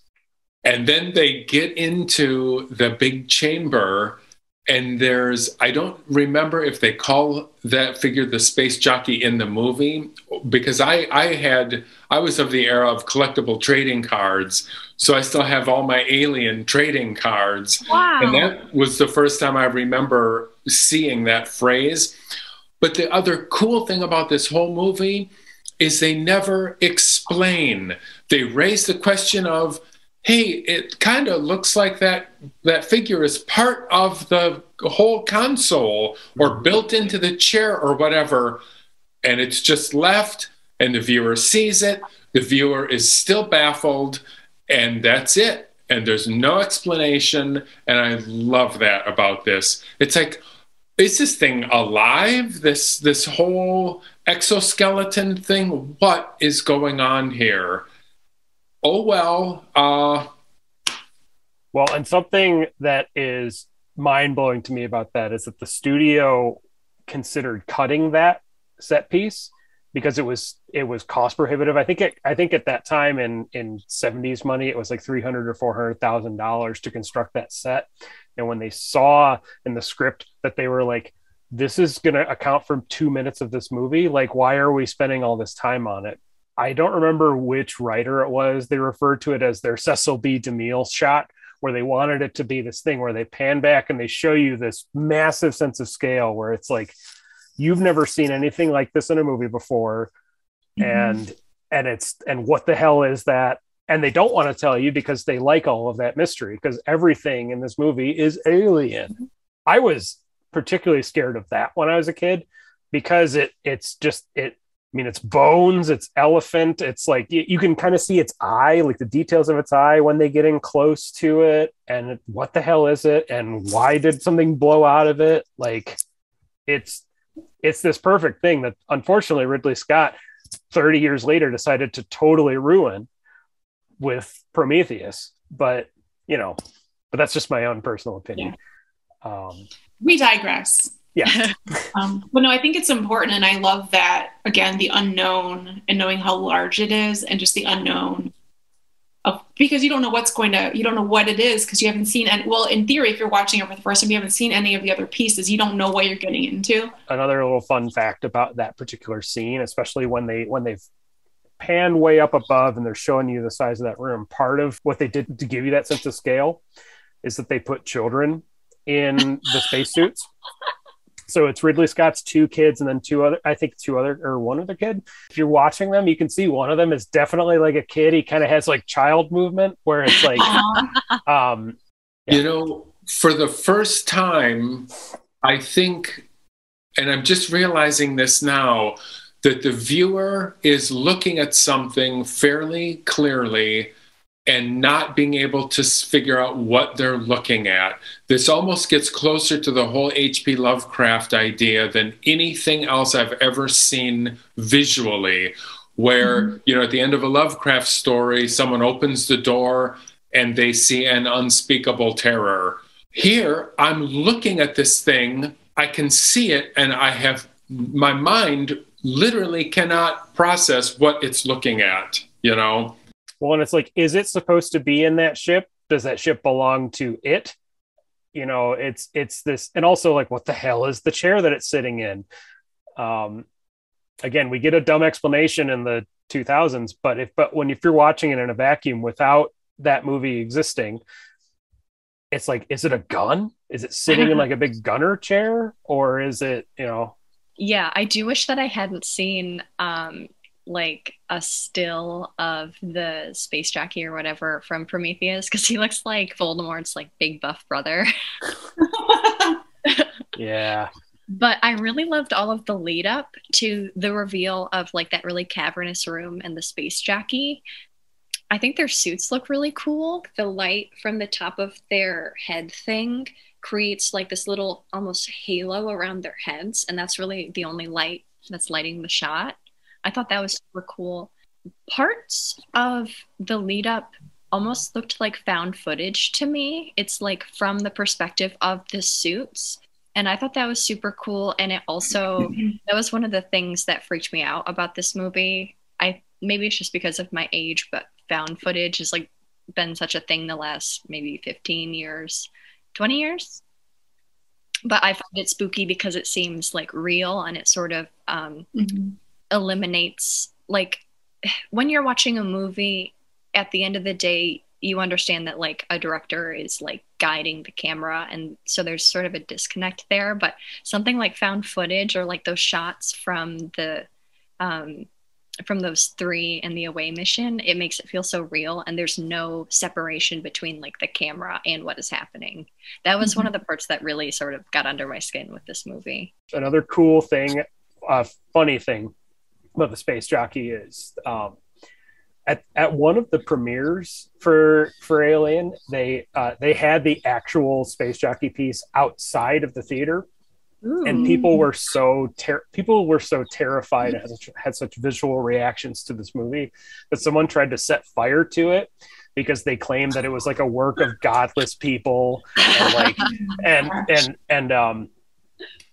S4: And then they get into the big chamber, and there's, I don't remember if they call that figure the space jockey in the movie, because I, I had, I was of the era of collectible trading cards. So I still have all my alien trading cards.
S3: Wow.
S4: And that was the first time I remember seeing that phrase. But the other cool thing about this whole movie is they never explain. They raise the question of, hey, it kind of looks like that that figure is part of the whole console or built into the chair or whatever, and it's just left, and the viewer sees it. The viewer is still baffled, and that's it. and there's no explanation. And I love that about this. It's like, is this thing alive? This this whole exoskeleton thing? What is going on here? Oh well. Uh
S1: well, and something that is mind blowing to me about that is that the studio considered cutting that set piece because it was it was cost prohibitive. I think it, I think at that time in in seventies money it was like three hundred or four hundred thousand dollars to construct that set. And when they saw in the script that they were like, this is going to account for two minutes of this movie, like why are we spending all this time on it? I don't remember which writer it was. They referred to it as their Cecil B. DeMille shot, where they wanted it to be this thing where they pan back and they show you this massive sense of scale where it's like you've never seen anything like this in a movie before mm-hmm. and and it's and what the hell is that and they don't want to tell you because they like all of that mystery because everything in this movie is alien i was particularly scared of that when i was a kid because it it's just it I mean, it's bones, it's elephant. It's like you, can kind of see its eye, like the details of its eye when they get in close to it. And what the hell is it? And why did something blow out of it? Like, it's it's this perfect thing that unfortunately Ridley Scott, 30 years later, decided to totally ruin with Prometheus. But you know, but that's just my own personal opinion.
S2: Yeah. Um, we digress
S1: yeah.
S2: Um, but no i think it's important and i love that again the unknown and knowing how large it is and just the unknown of because you don't know what's going to you don't know what it is because you haven't seen and well in theory if you're watching it for the first time you haven't seen any of the other pieces. You don't know what you're getting into.
S1: Another little fun fact about that particular scene especially when they when they've panned way up above and they're showing you the size of that room part of what they did to give you that sense of scale is that they put children in the spacesuits so it's Ridley Scott's two kids and then two other, I think two other or one other kid. If you're watching them, you can see one of them is definitely like a kid. He kind of has like child movement where it's like, um,
S4: yeah. you know, for the first time, I think, and I'm just realizing this now, that the viewer is looking at something fairly clearly and not being able to figure out what they're looking at. This almost gets closer to the whole H.P. Lovecraft idea than anything else I've ever seen visually. Where, mm-hmm. you know, at the end of a Lovecraft story, someone opens the door and they see an unspeakable terror. Here, I'm looking at this thing, I can see it, and I have my mind literally cannot process what it's looking at, you know?
S1: Well, and it's like, is it supposed to be in that ship? Does that ship belong to it? You know, it's it's this, and also like, what the hell is the chair that it's sitting in? Um, again, we get a dumb explanation in the 2000s, but if but when if you're watching it in a vacuum without that movie existing, it's like, is it a gun? Is it sitting in like a big gunner chair, or is it, you know?
S3: Yeah, I do wish that I hadn't seen um, like a still of the space jockey or whatever from Prometheus because he looks like Voldemort's like big buff brother.
S1: yeah.
S3: But I really loved all of the lead up to the reveal of like that really cavernous room and the space jockey. I think their suits look really cool. The light from the top of their head thing creates like this little almost halo around their heads, and that's really the only light that's lighting the shot. I thought that was super cool. Parts of the lead up almost looked like found footage to me. It's like from the perspective of the suits. And I thought that was super cool. And it also, that was one of the things that freaked me out about this movie. I maybe it's just because of my age, but found footage has like been such a thing the last maybe 15 years, 20 years. But I find it spooky because it seems like real and it sort of um, mm-hmm eliminates like when you're watching a movie at the end of the day you understand that like a director is like guiding the camera and so there's sort of a disconnect there but something like found footage or like those shots from the um from those three in the away mission it makes it feel so real and there's no separation between like the camera and what is happening that was mm-hmm. one of the parts that really sort of got under my skin with this movie
S1: another cool thing a uh, funny thing about the space jockey is um, at, at one of the premieres for for Alien, they uh, they had the actual space jockey piece outside of the theater,
S3: Ooh.
S1: and people were so ter- people were so terrified and had such, had such visual reactions to this movie that someone tried to set fire to it because they claimed that it was like a work of godless people and like and and and um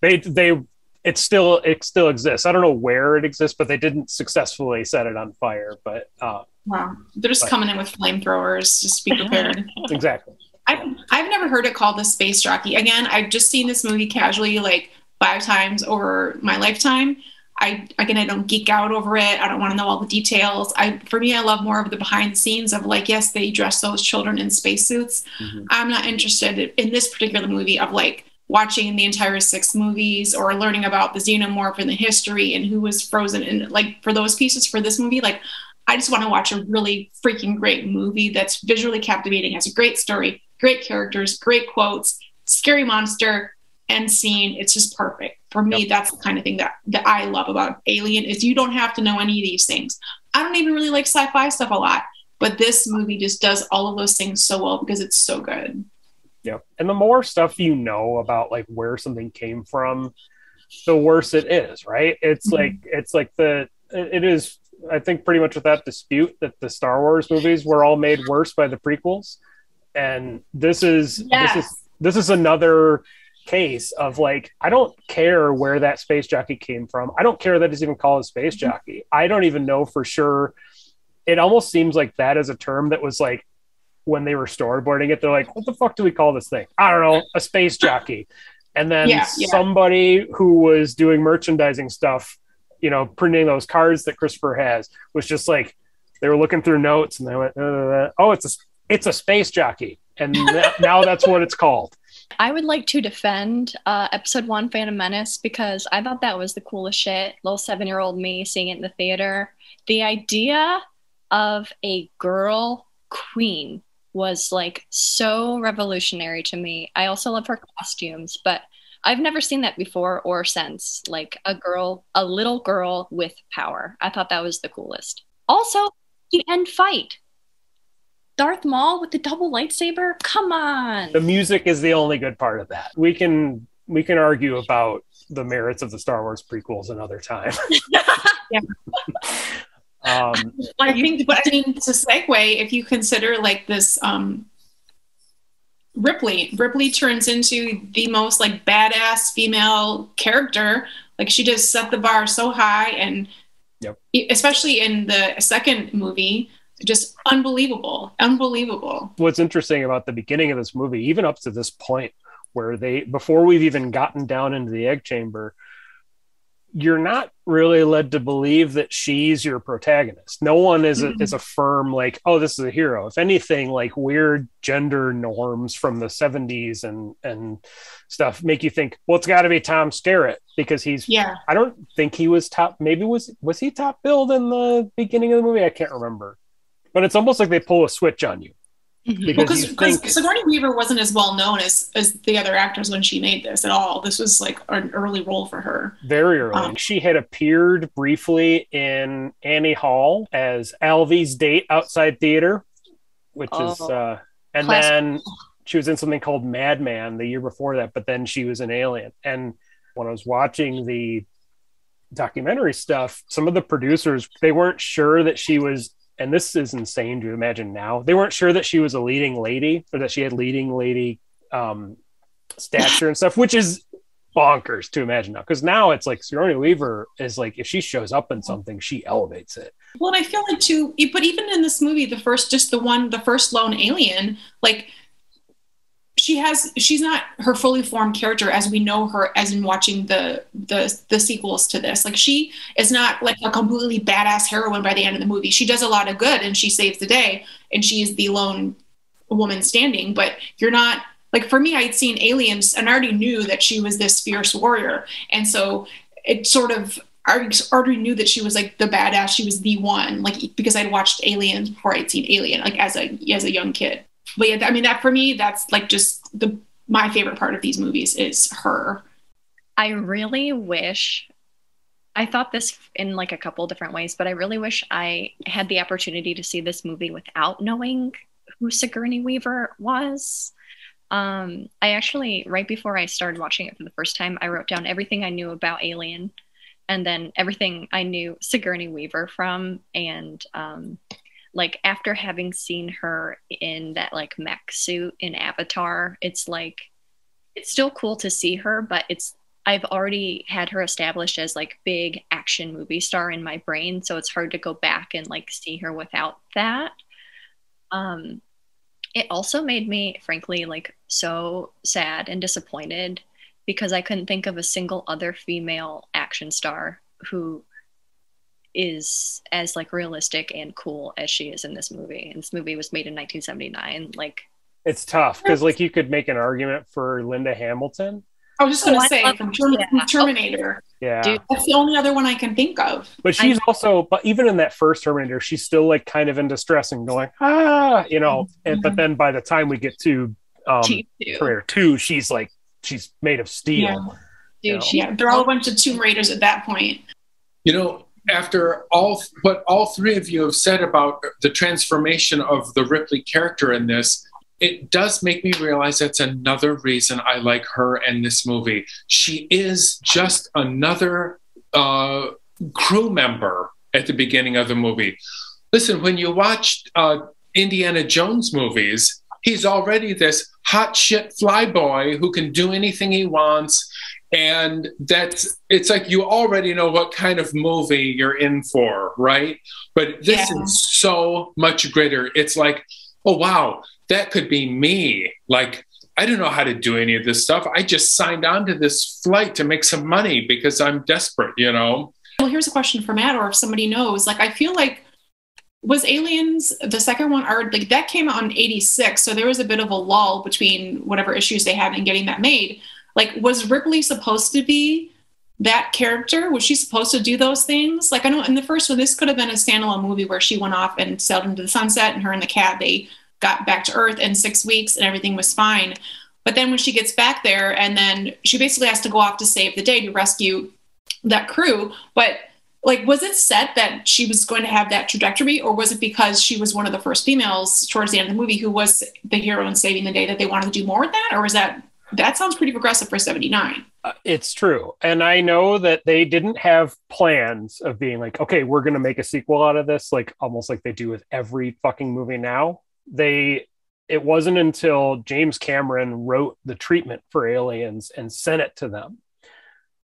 S1: they they it still it still exists i don't know where it exists but they didn't successfully set it on fire but uh
S2: Wow. They're just
S1: But-
S2: coming in with flamethrowers. Just be prepared.
S1: exactly
S2: I've, I've never heard it called the space jockey. Again, I've just seen this movie casually like five times over my lifetime. I again I don't geek out over it. I don't want to know all the details. I for me I love more of the behind the scenes of like yes they dress those children in spacesuits.
S1: Mhm.
S2: I'm not interested in this particular movie of like watching the entire six movies or learning about the xenomorph and the history and who was frozen and like for those pieces for this movie like I just want to watch a really freaking great movie that's visually captivating, has a great story, great characters, great quotes, scary monster, end scene. It's just perfect. For me, that's the kind of thing that, that I love about Alien is you don't have to know any of these things. I don't even really like sci-fi stuff a lot, but this movie just does all of those things so well because it's so good.
S1: Yeah. And the more stuff you know about like where something came from the worse it is right? It's
S2: Mhm.
S1: like it's like the it is i think pretty much without dispute that the star wars movies were all made worse by the prequels. And this is this is this is another case of like i don't care where that space jockey came from. I don't care that it's even called a space
S2: Mhm.
S1: jockey. I don't even know for sure. It almost seems like that is a term that was like when they were storyboarding it they're like what the fuck do we call this thing i don't know a space jockey and then
S2: Yeah, yeah.
S1: somebody who was doing merchandising stuff you know printing those cards that christopher has was just like they were looking through notes and they went uh, oh it's a it's a space jockey and that, now that's what it's called
S3: I would like to defend uh, episode one, Phantom Menace, because I thought that was the coolest shit. Little seven year old me seeing it in the theater. The idea of a girl queen was like so revolutionary to me. I also love her costumes, but I've never seen that before or since. Like a girl, a little girl with power. I thought that was the coolest. Also, the end fight. Darth Maul with the double lightsaber? Come on.
S1: the music is the only good part of that we can we can argue about the merits of the star wars prequels another time um
S2: I think, but I mean, to segue, if you consider like this, um, Ripley, Ripley turns into the most like badass female character. Like she just set the bar so high, and
S1: Yep.
S2: especially in the second movie, just unbelievable, unbelievable.
S1: what's interesting about the beginning of this movie even up to this point where they before we've even gotten down into the egg chamber you're not really led to believe that she's your protagonist. No one is a,
S2: Mhm.
S1: is a firm like, oh, this is a hero. If anything, like weird gender norms from the '70s and and stuff make you think, well, it's got to be Tom Skerritt because he's.
S2: Yeah,
S1: I don't think he was top. Maybe was was he top billed in the beginning of the movie? I can't remember. But it's almost like they pull a switch on you. Because
S2: because
S1: you
S2: because
S1: think
S2: Sigourney Weaver wasn't as well known as as the other actors when she made this at all. This was like an early role for her.
S1: very early.
S2: Um,
S1: she had appeared briefly in Annie Hall as Alvy's date outside theater, which is,
S3: Oh.
S1: uh, and
S3: Classic.
S1: then she was in something called Madman the year before that, but then she was an alien. And when I was watching the documentary stuff, some of the producers, they weren't sure that she was, and this is insane to imagine now, they weren't sure that she was a leading lady or that she had leading lady um, stature and stuff, which is bonkers to imagine now. Because now it's like Sigourney Weaver is like, if she shows up in something, she elevates it.
S2: Well, and I feel like too, but even in this movie, the first, just the one, the first lone alien, like she has, she's not her fully formed character as we know her as in watching the the the sequels to this. Like she is not like a completely badass heroine by the end of the movie. She does a lot of good and she saves the day, and she is the lone woman standing. But you're not like for me, I'd seen Aliens and I already knew that she was this fierce warrior, and so it sort of I already knew that she was like the badass. She was the one, like because I'd watched Aliens before I'd seen Alien, like as a as a young kid. But yeah, I mean that for me, that's like just the my favorite part of these movies is her.
S3: I really wish I thought this in like a couple different ways, but I really wish I had the opportunity to see this movie without knowing who Sigourney Weaver was. Um, I actually, right before I started watching it for the first time, I wrote down everything I knew about Alien and then everything I knew Sigourney Weaver from. And um, like after having seen her in that like mech suit in Avatar, it's like, it's still cool to see her, but it's I've already had her established as like big action movie star in my brain, so it's hard to go back and like see her without that. Um, it also made me, frankly, like so sad and disappointed because I couldn't think of a single other female action star who is as like realistic and cool as she is in this movie. And this movie was made in 1979. Like,
S1: it's tough because like you could make an argument for Linda Hamilton
S2: I was just going to oh, say from, Term- yeah. Terminator.
S1: Yeah, Dude.
S2: that's the only other one I can think of.
S1: But she's I, also, but even in that first Terminator, she's still like kind of in distress and going ah, you know. Mm-hmm. And but then by the time we get to um, Terminator Two, she's like she's made of steel. Yeah.
S2: Dude, you know? yeah, they're all a bunch of Tomb Raiders at that point.
S4: You know, after all what all three of you have said about the transformation of the Ripley character in this, it does make me realize that's another reason I like her and this movie. She is just another uh, crew member at the beginning of the movie. Listen, when you watch uh, Indiana Jones movies, he's already this hot shit flyboy who can do anything he wants. And that's it's like you already know what kind of movie you're in for, right? But this yeah. is so much greater. It's like, oh wow, that could be me. Like, I don't know how to do any of this stuff. I just signed on to this flight to make some money because I'm desperate, you know?
S2: Well, here's a question for Matt, or if somebody knows. Like, I feel like was Aliens the second one, or like that came out in '86, so there was a bit of a lull between whatever issues they had in getting that made. Like, was Ripley supposed to be that character? Was she supposed to do those things? Like, I know in the first one, this could have been a standalone movie where she went off and sailed into the sunset, and her and the cat they got back to Earth in six weeks and everything was fine. But then when she gets back there, and then she basically has to go off to save the day to rescue that crew. But like, was it set that she was going to have that trajectory, or was it because she was one of the first females towards the end of the movie who was the hero in saving the day that they wanted to do more with that, or was that that sounds pretty progressive for 79
S1: uh, it's true. And i know that they didn't have plans of being like okay we're going to make a sequel out of this like almost like they do with every fucking movie now. They it wasn't until James Cameron wrote the treatment for aliens and sent it to them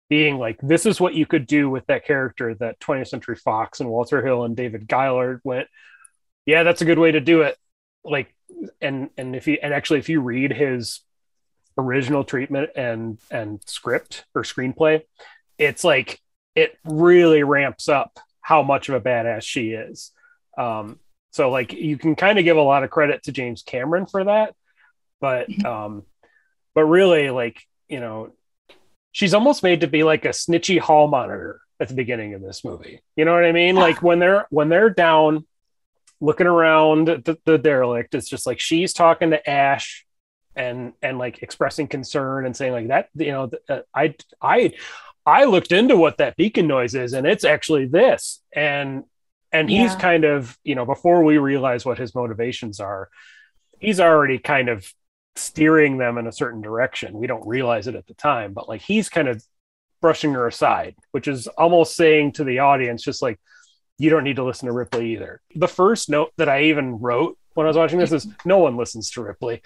S1: being like this is what you could do with that character that 20th century fox and walter hill and david giler went yeah that's a good way to do it. Like and and if you and actually if you read his original treatment and and script or screenplay it's like it really ramps up how much of a badass she is um so like you can kind of give a lot of credit to James Cameron for that, but mm-hmm. um, but really like you know, she's almost made to be like a snitchy hall monitor at the beginning of this movie. You know what I mean? Like when they're when they're down looking around the, the derelict, it's just like she's talking to Ash and and like expressing concern and saying like that you know uh, I I I looked into what that beacon noise is and it's actually this. And and yeah. he's kind of you know before we realize what his motivations are he's already kind of steering them in a certain direction. We don't realize it at the time but like he's kind of brushing her aside which is almost saying to the audience just like you don't need to listen to ripley either. The first note that i even wrote when i was watching this is no one listens to ripley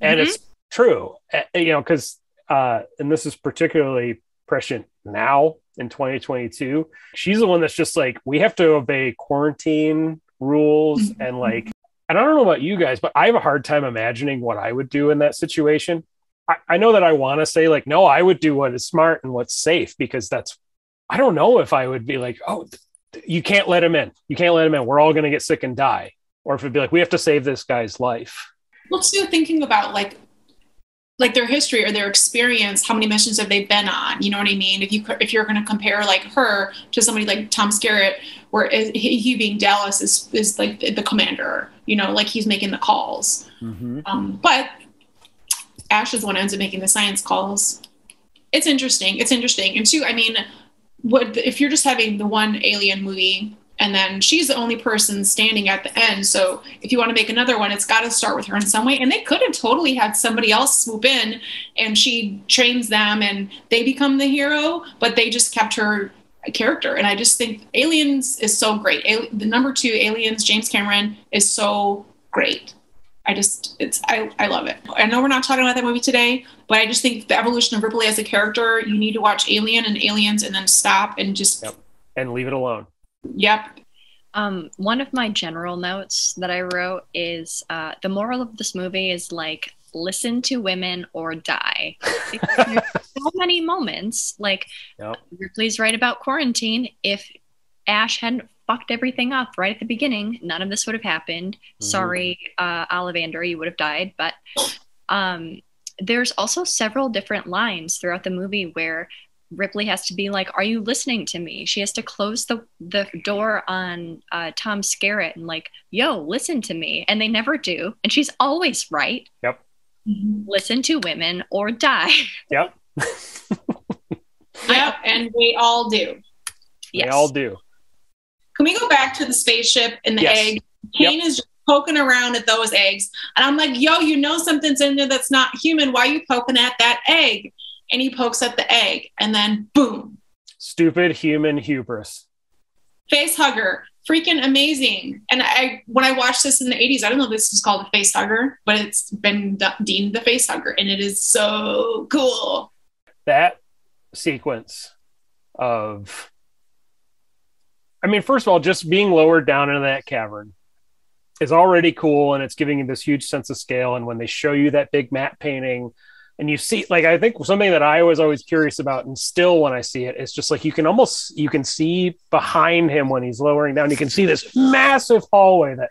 S1: and mm-hmm. it's true eh, you know because uh and this is particularly prescient now in 2022 she's the one that's just like we have to obey quarantine rules mm-hmm. and like and i don't know about you guys but i have a hard time imagining what i would do in that situation. I, I know that i want to say like no i would do what is smart and what's safe because that's i don't know if i would be like oh you can't let him in. You can't let him in. We're all going to get sick and die. Or if it'd be like we have to save this guy's life
S2: well too thinking about like like their history or their experience how many missions have they been on? You know what i mean? If you if you're going to compare like her to somebody like tom skerritt where he being dallas is is like the commander you know like he's making the calls. Mm-hmm. um, but ash is the one ends up making the science calls. It's interesting. It's interesting. And two i mean what if you're just having the one alien movie and then she's the only person standing at the end. So if you want to make another one, it's got to start with her in some way. And they could have totally had somebody else swoop in and she trains them and they become the hero, but they just kept her character. And I just think Aliens is so great. A- the number two, Aliens, James Cameron is so great. I just, it's, I, I love it. I know we're not talking about that movie today, but I just think the evolution of Ripley as a character, you need to watch Alien and Aliens and then stop and just,
S1: Yep. and leave it alone.
S2: Yep.
S3: Um, one of my general notes that I wrote is uh, the moral of this movie is like listen to women or die. So many moments like
S1: Yep.
S3: Ripley's right about quarantine. If Ash hadn't fucked everything up right at the beginning, none of this would have happened.
S1: Mhm.
S3: Sorry, uh, Ollivander, you would have died. But um, there's also several different lines throughout the movie where Ripley has to be like, "Are you listening to me?" She has to close the the door on uh, Tom Skerritt and like, "Yo, listen to me," and they never do, and she's always right. Yep. Listen to women or die.
S1: Yep.
S2: Yep. And we all do.
S1: They
S3: Yes.
S1: all do.
S2: Can we go back to the spaceship and the
S1: Yes.
S2: egg? Kane is just poking around at those eggs. And I'm like, yo, you know something's in there that's not human. Why are you poking at that egg? And he pokes at the egg. And then boom,
S1: Stupid human hubris.
S2: face hugger. Freaking amazing. And I when I watched this in the 80s, I don't know if this is called a face hugger, but it's been de- deemed the face hugger. And it is so cool.
S1: that sequence of I mean, first of all, just being lowered down into that cavern is already cool and it's giving you this huge sense of scale. And when they show you that big matte painting and you see like I think something that I was always curious about and still when I see it, it's just like you can almost you can see behind him when he's lowering down, you can see this massive hallway that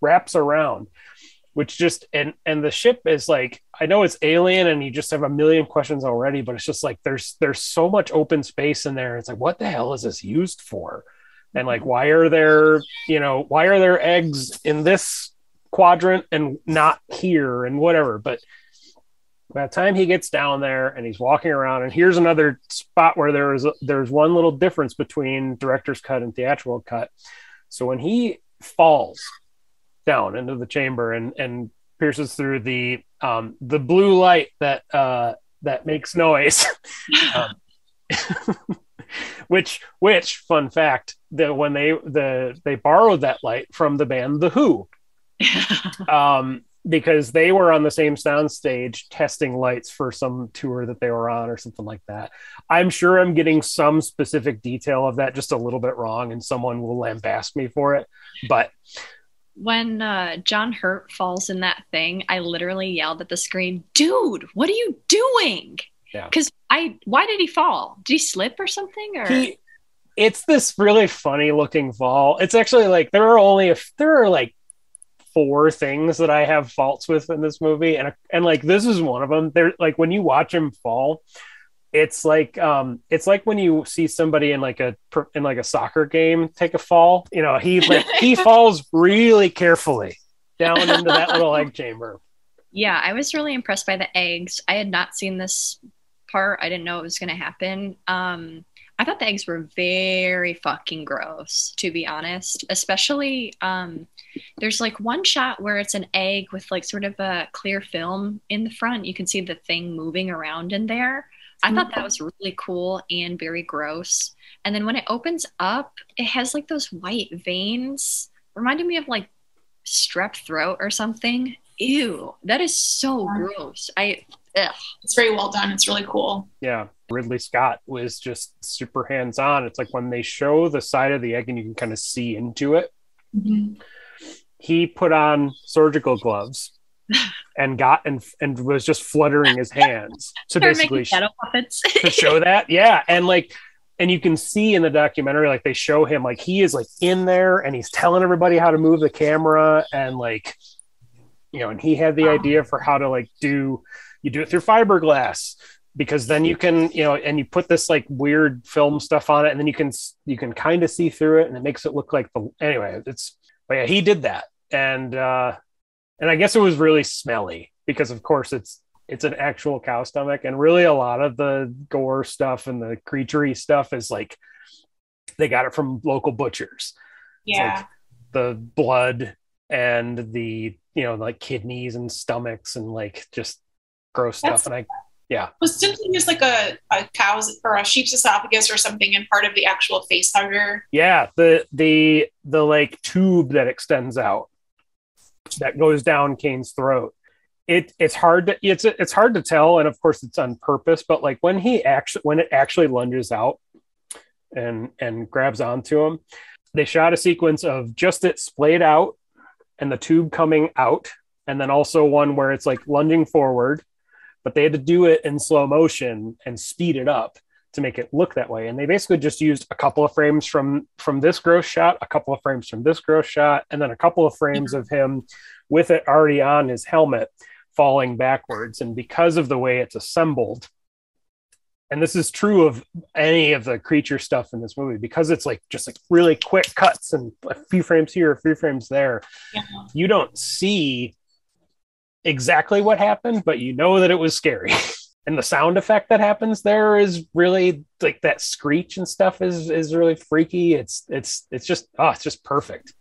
S1: wraps around which just and and the ship is like i know it's alien and you just have a million questions already but it's just like there's there's so much open space in there. It's like what the hell is this used for? And like why are there you know why are there eggs in this quadrant and not here and whatever? But by the time he gets down there and he's walking around and here's another spot where there is there's one little difference between director's cut and theatrical cut. So when he falls down into the chamber and and pierces through the um the blue light that uh that makes noise um, which which fun fact that when they the they borrowed that light from the band the who. Um because they were on the same sound stage testing lights for some tour that they were on or something like that i'm sure i'm getting some specific detail of that just a little bit wrong and someone will lambast me for it but
S3: when uh, John Hurt falls in that thing, I literally yelled at the screen, "Dude, what are you doing?"
S1: Yeah.
S3: Because I, why did he fall? Did he slip or something? Or
S1: he it's this really funny looking fall it's actually like there are only a, there are like four things that i have faults with in this movie and and like this is one of them they're like when you watch him fall it's like um it's like when you see somebody in like a in like a soccer game take a fall you know he like he falls really carefully down into that little egg chamber
S3: yeah, I was really impressed by the eggs. I had not seen this part. I didn't know it was going to happen. Um, I thought the eggs were very fucking gross, to be honest. Especially, um, there's like one shot where it's an egg with like sort of a clear film in the front. You can see the thing moving around in there. I thought that was really cool and very gross. And then when it opens up, it has like those white veins, reminding me of like strep throat or something. Ew, that is so gross. I ugh.
S2: It's very well done. It's really cool.
S1: yeah ridley scott was just super hands on it's like when they show the side of the egg and you can kind of see into it
S2: Mhm.
S1: he put on surgical gloves and got and and was just fluttering his hands to
S3: They're
S1: basically
S3: making shadow puppets.
S1: to show that yeah and like and you can see in the documentary like they show him like he is like in there and he's telling everybody how to move the camera and like you know and he had the idea for how to like do you do it through fiberglass because then you can you know and you put this like weird film stuff on it and then you can you can kind of see through it and it makes it look like the anyway it's but yeah he did that and uh and i guess it was really smelly because of course it's it's an actual cow stomach, and really a lot of the gore stuff and the creaturey stuff is like they got it from local butchers.
S2: Yeah.
S1: Like the blood and the you know like kidneys and stomachs and like just gross
S2: That's-
S1: stuff. And I yeah
S2: was something just like a, a cow's or a sheep's esophagus or something and part of the actual face hugger.
S1: yeah the the the like tube that extends out that goes down Kane's throat. It it's hard to it's it's hard to tell, and of course it's on purpose. But like when he actually when it actually lunges out and and grabs onto him, they shot a sequence of just it splayed out and the tube coming out, and then also one where it's like lunging forward, but they had to do it in slow motion and speed it up to make it look that way. And they basically just used a couple of frames from from this gross shot a couple of frames from this gross shot and then a couple of frames mm-hmm. of him with it already on his helmet falling backwards. And because of the way it's assembled and this is true of any of the creature stuff in this movie because it's like just like really quick cuts and a few frames here a few frames there
S2: Yeah.
S1: you don't see exactly what happened but you know that it was scary and the sound effect that happens there is really like that screech and stuff is is really freaky it's it's it's just oh it's just perfect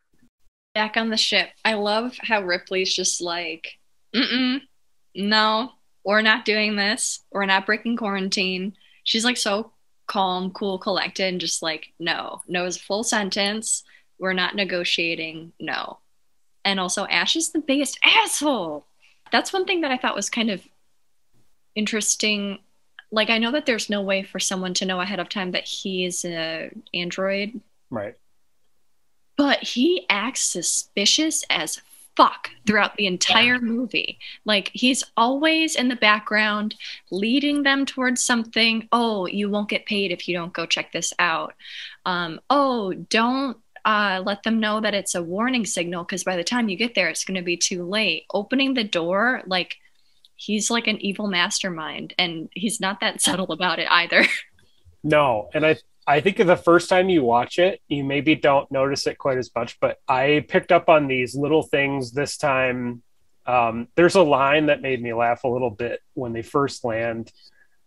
S3: Back on the ship. I love how Ripley's just like, mm no, we're not doing this. We're not breaking quarantine. She's like so calm, cool, collected, and just like, no, no is a full sentence. We're not negotiating. No. And also, Ash is the biggest asshole. That's one thing that I thought was kind of interesting. Like, I know that there's no way for someone to know ahead of time that he's a android
S1: right
S3: but he acts suspicious as fuck throughout the entire movie. Like he's always in the background leading them towards something. Oh, you won't get paid if you don't go check this out. Um, oh, don't uh, let them know that it's a warning signal because by the time you get there, it's going to be too late. Opening the door, like he's like an evil mastermind, and he's not that subtle about it either.
S1: No, and I I think the first time you watch it, you maybe don't notice it quite as much, but I picked up on these little things this time. Um, there's a line that made me laugh a little bit when they first land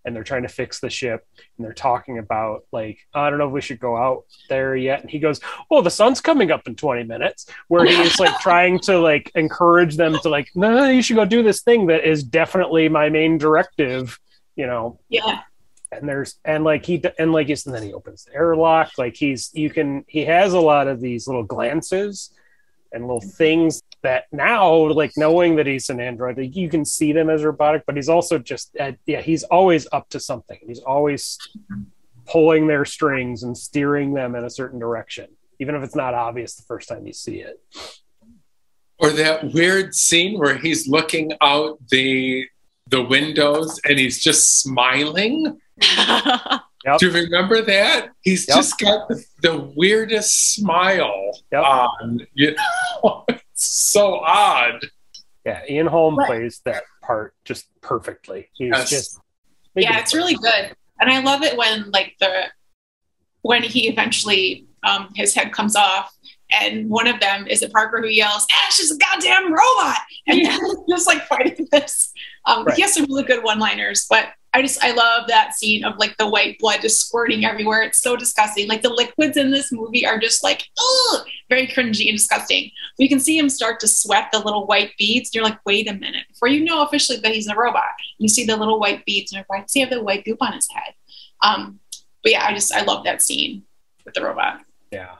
S1: and they're trying to fix the ship and they're talking about like oh, I don't know if we should go out there yet. And he goes oh the sun's coming up in 20 minutes where he's like trying to like encourage them to like no, no you should go do this thing that is definitely my main directive you know?
S2: Yeah.
S1: and there's and like he and like and then he opens the airlock. Like he's you can he has a lot of these little glances and little things that now like knowing that he's an android like, you can see them as robotic but he's also just uh, yeah he's always up to something he's always pulling their strings and steering them in a certain direction even if it's not obvious the first time you see it
S4: Or that weird scene where he's looking out the the windows and he's just smiling.
S1: Yep.
S4: Do you remember that? He's
S1: Yep.
S4: just got the, the weirdest smile
S1: Yep.
S4: on. You know, so odd.
S1: yeah ian holm
S2: Right.
S1: plays that part just perfectly he's
S4: Yes.
S1: just
S2: yeah it's really good and i love it when like the when he eventually um his head comes off and one of them is a parker who yells ash is a goddamn robot and
S3: Yeah.
S2: just like fighting this um
S1: Right.
S2: he has some really good one liners but i just i love that scene of like the white blood just squirting everywhere. It's so disgusting. Like the liquids in this movie are just like oh very cringy and disgusting. You can see him start to sweat the little white beads you're like wait a minute. Before you know officially that he's a robot you see the little white beads and why does he have the white goop on his head? Um but yeah i just i love that scene with the robot.
S1: Yeah.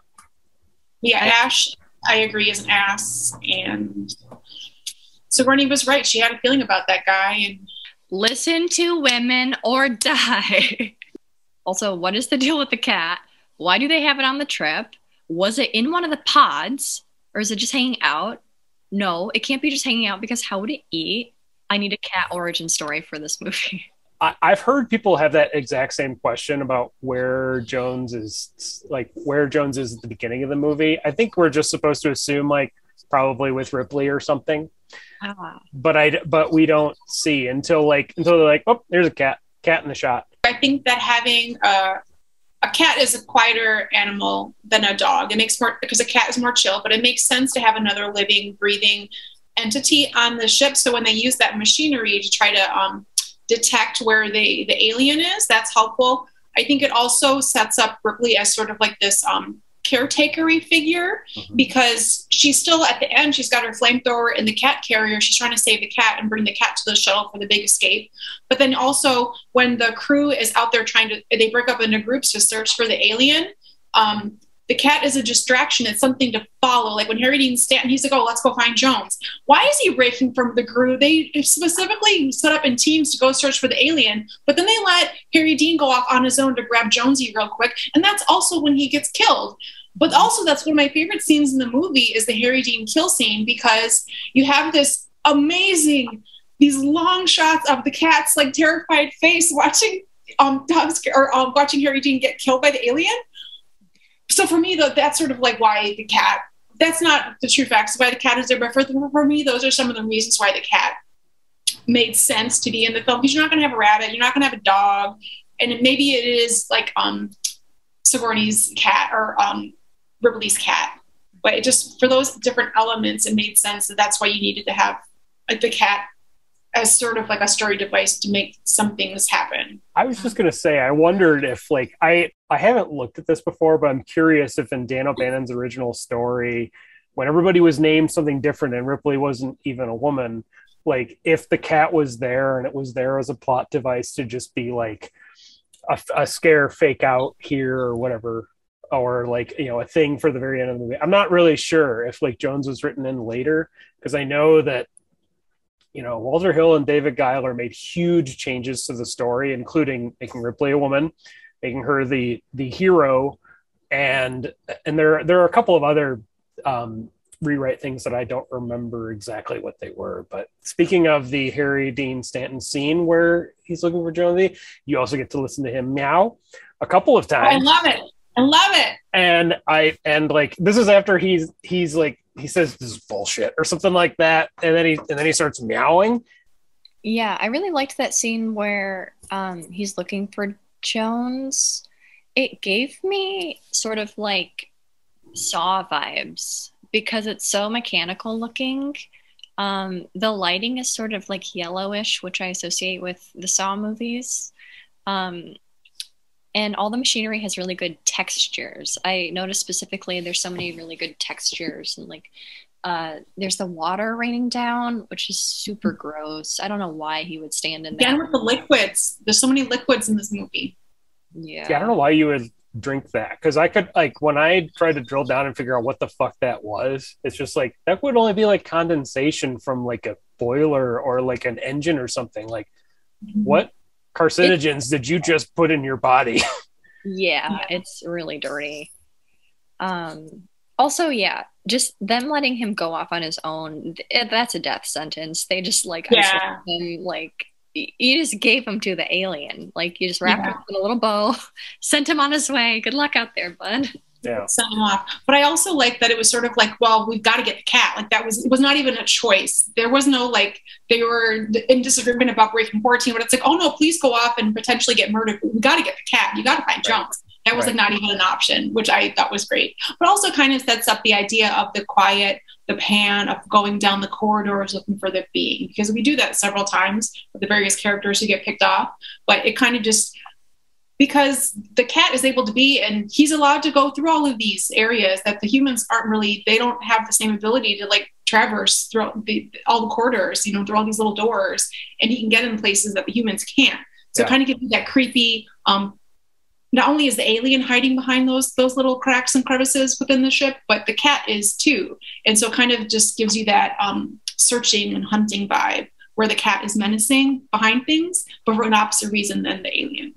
S2: Yeah ash i agree is an ass and so sigourney was right. She had a feeling about that guy and
S3: Listen to women or die. also, what is the deal with the cat? Why do they have it on the trip? Was it in one of the pods or is it just hanging out? No, it can't be just hanging out because how would it eat? I need a cat origin story for this movie.
S1: I, I've heard people have that exact same question about where Jones is, like where Jones is at the beginning of the movie. I think we're just supposed to assume like probably with Ripley or something,
S3: Ah.
S1: but I but we don't see until like until they're like, oh, there's a cat, cat in the shot.
S2: i think that having a, a cat is a quieter animal than a dog it makes more because a cat is more chill but it makes sense to have another living breathing entity on the ship. So when they use that machinery to try to um, detect where the the alien is, that's helpful. I think it also sets up Ripley as sort of like this um, caretakery figure mm-hmm. because she's still at the end. She's got her flamethrower in the cat carrier. She's trying to save the cat and bring the cat to the shuttle for the big escape. But then also when the crew is out there trying to, they break up into groups to search for the alien. Um, the cat is a distraction. It's something to follow. Like when Harry Dean Stanton, he's like, oh, let's go find Jones. Why is he breaking from the crew? They specifically set up in teams to go search for the alien, but then they let Harry Dean go off on his own to grab Jonesy real quick. And that's also when he gets killed. But also, that's one of my favorite scenes in the movie is the Harry Dean kill scene because you have this amazing, these long shots of the cat's like terrified face watching um dogs or um, watching Harry Dean get killed by the alien so for me, though, that's sort of like why the cat. That's not the true facts why the cat is there, but for, for me, those are some of the reasons why the cat made sense to be in the film because you're not going to have a rabbit, you're not going to have a dog, and maybe it is like um Sigourney's cat or um Ripley's cat, but it just for those different elements, it made sense that that's why you needed to have like the cat as sort of like a story device to make some things happen.
S1: I was just gonna say, I wondered if like I I haven't looked at this before, but I'm curious if in Dan O'Bannon's original story, when everybody was named something different and Ripley wasn't even a woman, like if the cat was there and it was there as a plot device to just be like a, a scare fake out here or whatever or like you know a thing for the very end of the movie. I'm not really sure if like jones was written in later because i know that you know, Walter Hill and David Giler made huge changes to the story, including making Ripley a woman, making her the the hero, and and there there are a couple of other um, rewrite things that I don't remember exactly what they were. But speaking of the Harry Dean Stanton scene where he's looking for Jonesy, you also get to listen to him meow a couple of times.
S2: I love it. I love it.
S1: And I and like this is after he's he's like he says this is bullshit or something like that, and then he and then he starts meowing.
S3: Yeah, I really liked that scene where um, he's looking for Jones. It gave me sort of like Saw vibes because it's so mechanical looking. Um, the lighting is sort of like yellowish, which I associate with the Saw movies. Um, and all the machinery has really good textures. I noticed specifically there's so many really good textures and like uh, there's the water raining down, which is super gross. I don't know why he would stand in there.
S2: Yeah, with the liquids. There's so many liquids in this movie.
S3: Yeah.
S1: Yeah, I don't know why you would drink that because I could like when I tried to drill down and figure out what the fuck that was. It's just like that would only be like condensation from like a boiler or like an engine or something. Like, mm-hmm. what carcinogens did you just put in your body?
S3: yeah, yeah, it's really dirty. Um, also, yeah, just them letting him go off on his own, that's a death sentence. They just like,
S2: yeah.
S3: him, like, you just gave him to the alien. Like, you just wrapped yeah. him in a little bow, sent him on his way. Good luck out there, bud
S1: yeah.
S2: them off. But I also like that it was sort of like, well, we've got to get the cat. Like that was it was not even a choice. There was no like they were in disagreement about breaking quarantine, but it's like, oh no, please go off and potentially get murdered. We got to get the cat. You got to find right. Jones. That was right. like not even an option, which I thought was great. But also kind of sets up the idea of the quiet, the pan of going down the corridors looking for the being, because we do that several times with the various characters who get picked off. But it kind of just because the cat is able to be and he's allowed to go through all of these areas that the humans aren't really they don't have the same ability to like traverse through the, all the corridors you know through all these little doors and he can get in places that the humans can't. So yeah. kind of gives you that creepy um not only is the alien hiding behind those those little cracks and crevices within the ship but the cat is too. And so kind of just gives you that um searching and hunting vibe where the cat is menacing behind things but for an opposite reason than the alien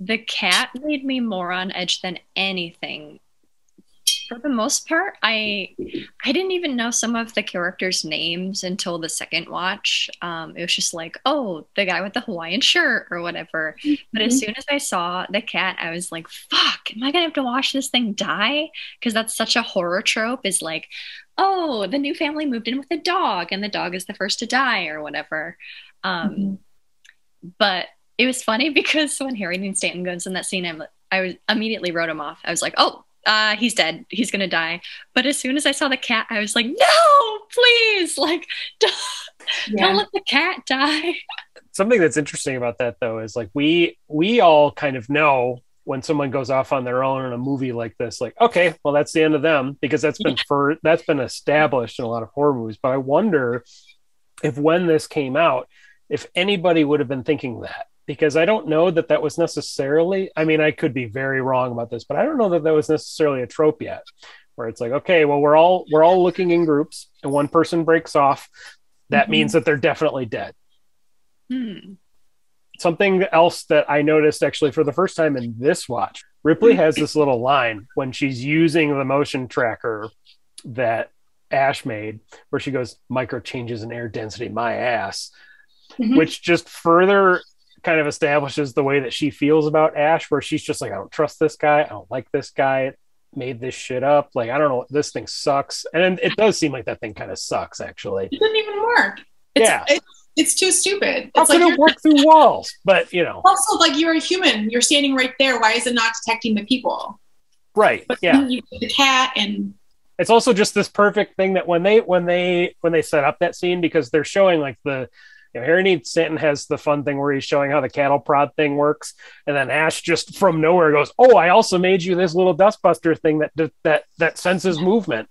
S3: the cat made me more on edge than anything for the most part i i didn't even know some of the characters names until the second watch um, it was just like oh the guy with the hawaiian shirt or whatever mm-hmm. but as mm-hmm. soon as i saw the cat i was like fuck am i gonna have to watch this thing die because that's such a horror trope is like oh the new family moved in with a dog and the dog is the first to die or whatever um, mm-hmm. but it was funny because when Harry Dean Stanton goes in that scene, I'm, I was immediately wrote him off. I was like, oh, uh, he's dead. He's gonna die. But as soon as I saw the cat, I was like, no, please, like, don't,
S2: Yeah.
S3: don't let the cat die.
S1: something that's interesting about that though is like we we all kind of know when someone goes off on their own in a movie like this like okay well that's the end of them because that's been for that's been established in a lot of horror movies but i wonder if when this came out if anybody would have been thinking that because i don't know that that was necessarily i mean i could be very wrong about this but i don't know that that was necessarily a trope yet where it's like okay well we're all we're all looking in groups and one person breaks off that
S2: Mhm.
S1: means that they're definitely dead
S3: Hmm.
S1: something else that I noticed actually for the first time in this watch. Ripley has this little line when she's using the motion tracker that Ash made, where she goes, micro changes in air density, my ass,
S2: Mhm.
S1: which just further kind of establishes the way that she feels about Ash, where she's just like, I don't trust this guy. I don't like this guy. Made this shit up. Like, I don't know. This thing sucks. And it does seem like that thing kind of sucks, actually.
S2: It didn't even work. It's,
S1: Yeah.
S2: it's, it's too stupid.
S1: How
S2: It's like
S1: it work through walls? But, you know,
S2: also like you're a human. You're standing right there. Why is it not detecting the people?
S1: right.
S2: But
S1: Yeah.
S2: you the cat and
S1: it's also just this perfect thing that when they when they when they set up that scene because they're showing like the you know, Harry Dean Stanton has the fun thing where he's showing how the cattle prod thing works, and then Ash just from nowhere goes, "Oh, I also made you this little dustbuster thing that that that senses movement."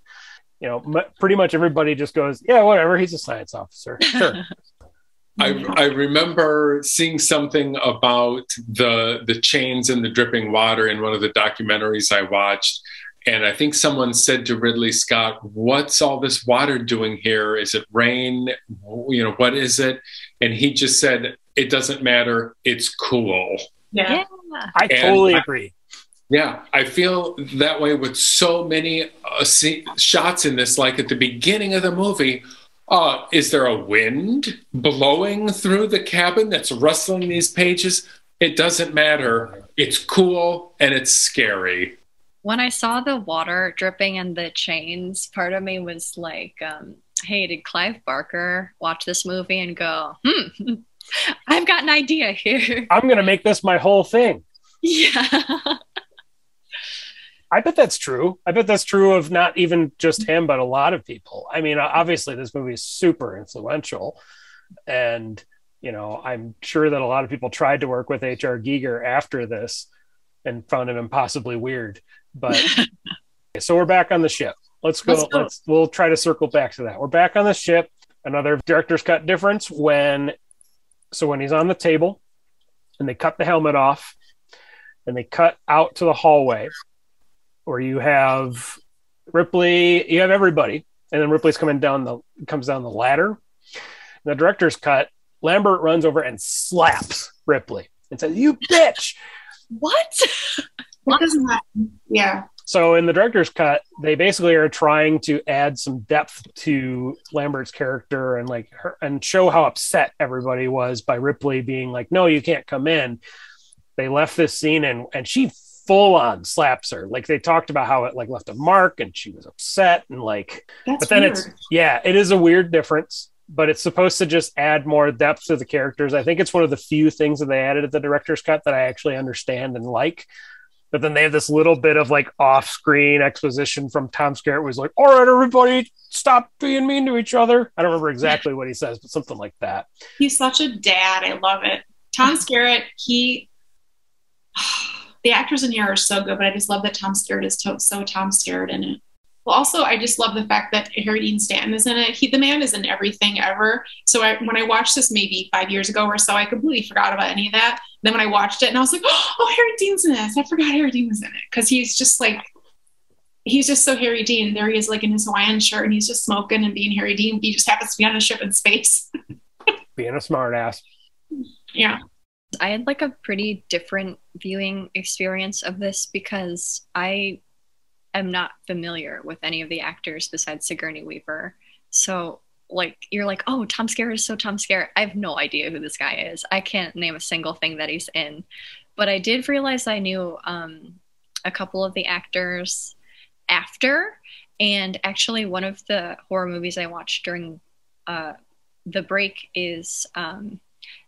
S1: You know, m- pretty much everybody just goes, "Yeah, whatever. He's a science officer." Sure.
S4: I, I remember seeing something about the the chains and the dripping water in one of the documentaries I watched, and I think someone said to Ridley Scott, "What's all this water doing here? Is it rain? You know, what is it?" And he just said, "It doesn't matter. It's cool."
S2: yeah.
S3: Yeah.
S1: I
S4: And
S1: totally
S4: I-
S1: agree.
S4: Yeah, I feel that way with so many uh, see, shots in this. Like at the beginning of the movie, uh, is there a wind blowing through the cabin that's rustling these pages? It doesn't matter. It's cool and it's scary.
S3: When I saw the water dripping and the chains, part of me was like, um, hey, did Clive Barker watch this movie and go, hmm, I've got an idea here?
S1: I'm gonna make this my whole thing.
S3: yeah.
S1: I bet that's true. I bet that's true of not even just him, but a lot of people. I mean, obviously, this movie is super influential, and you know, I'm sure that a lot of people tried to work with H.R. Giger after this and found him impossibly weird. But so we're back on the ship. Let's go.
S2: Let's
S1: Let's, we'll try to circle back to that. We're back on the ship. Another director's cut difference when so when he's on the table and they cut the helmet off and they cut out to the hallway where you have Ripley, you have everybody, and then Ripley's coming down the comes down the ladder. The director's cut, Lambert runs over and slaps Ripley and says, "You bitch."
S3: what?
S2: What doesn't happen? Yeah.
S1: So in the director's cut, they basically are trying to add some depth to Lambert's character and like her and show how upset everybody was by Ripley being like, "No, you can't come in." They left this scene and and she full on slaps her. Like they talked about how it like left a mark and she was upset and like
S2: That's
S1: but then
S2: weird.
S1: it's yeah, it is a weird difference, but it's supposed to just add more depth to the characters. I think it's one of the few things that they added at the director's cut that I actually understand and like. But then they have this little bit of like off-screen exposition from Tom Skerritt was like, "All right, everybody, stop being mean to each other." I don't remember exactly what he says, but something like that.
S2: He's such a dad. I love it. Tom Skerritt, he, the actors in here are so good, but I just love that Tom Skerritt is to, so Tom Skerritt in it. Well, also, I just love the fact that Harry Dean Stanton is in it. He, the man is in everything ever. So I, when I watched this maybe five years ago or so, I completely forgot about any of that. Then when I watched it, and I was like, oh, Harry Dean's in this. I forgot Harry Dean was in it because he's just like, he's just so Harry Dean. There he is, like in his Hawaiian shirt, and he's just smoking and being Harry Dean. He just happens to be on a ship in space.
S1: Being a smartass.
S2: yeah.
S3: I had like a pretty different viewing experience of this because I am not familiar with any of the actors besides Sigourney Weaver. So like you're like, oh, Tom Skerritt is so Tom Skerritt. I have no idea who this guy is. I can't name a single thing that he's in. But I did realize I knew um, a couple of the actors after. And actually, one of the horror movies I watched during uh, the break is um,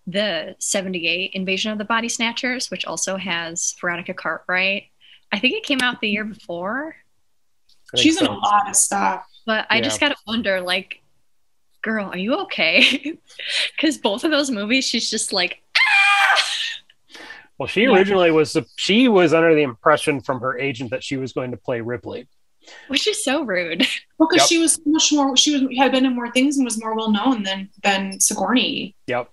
S3: the 78 Invasion of the Body Snatchers, which also has Veronica Cartwright. I think it came out the year before,
S1: I think
S2: She's in a lot of stuff.
S3: but I
S1: Yeah.
S3: just got to wonder like, girl, are you okay? Because both of those movies, she's just like, ah!
S1: Well, she
S2: Yeah.
S1: originally was she was under the impression from her agent that she was going to play Ripley.
S3: which is so rude.
S2: Well, because
S1: Yep.
S2: she was much more. She was had been in more things and was more well known than than Sigourney.
S1: Yep.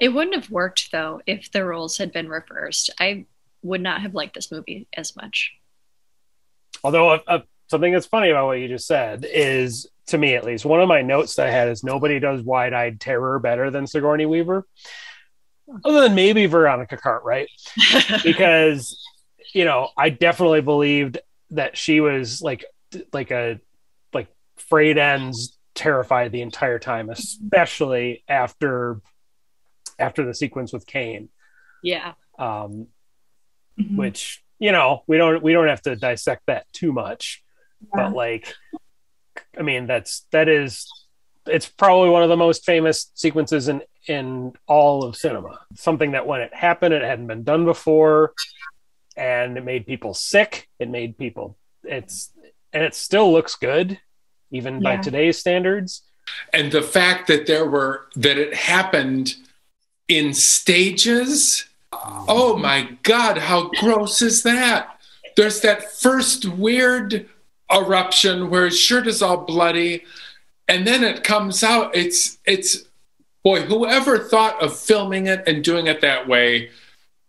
S3: It wouldn't have worked though if the roles had been reversed. I would not have liked this movie as much.
S1: Although uh, uh, something that's funny about what you just said is, to me at least, one of my notes that I had is nobody does wide-eyed terror better than Sigourney Weaver, other than maybe Veronica Cartwright, right? because you know I definitely believed that she was like like a like frayed ends terrified the entire time, especially after after the sequence with Kane.
S3: yeah.
S1: Um,
S2: Mhm.
S1: which you know we don't we don't have to dissect that too much but like i mean that's that is it's probably one of the most famous sequences in in all of cinema. Something that when it happened it hadn't been done before and it made people sick. It made people it's and it still looks good even by today's standards.
S4: And the fact that there were that it happened in stages oh my god how gross is that there's that first weird eruption where his shirt is all bloody and then it comes out it's it's boy whoever thought of filming it and doing it that way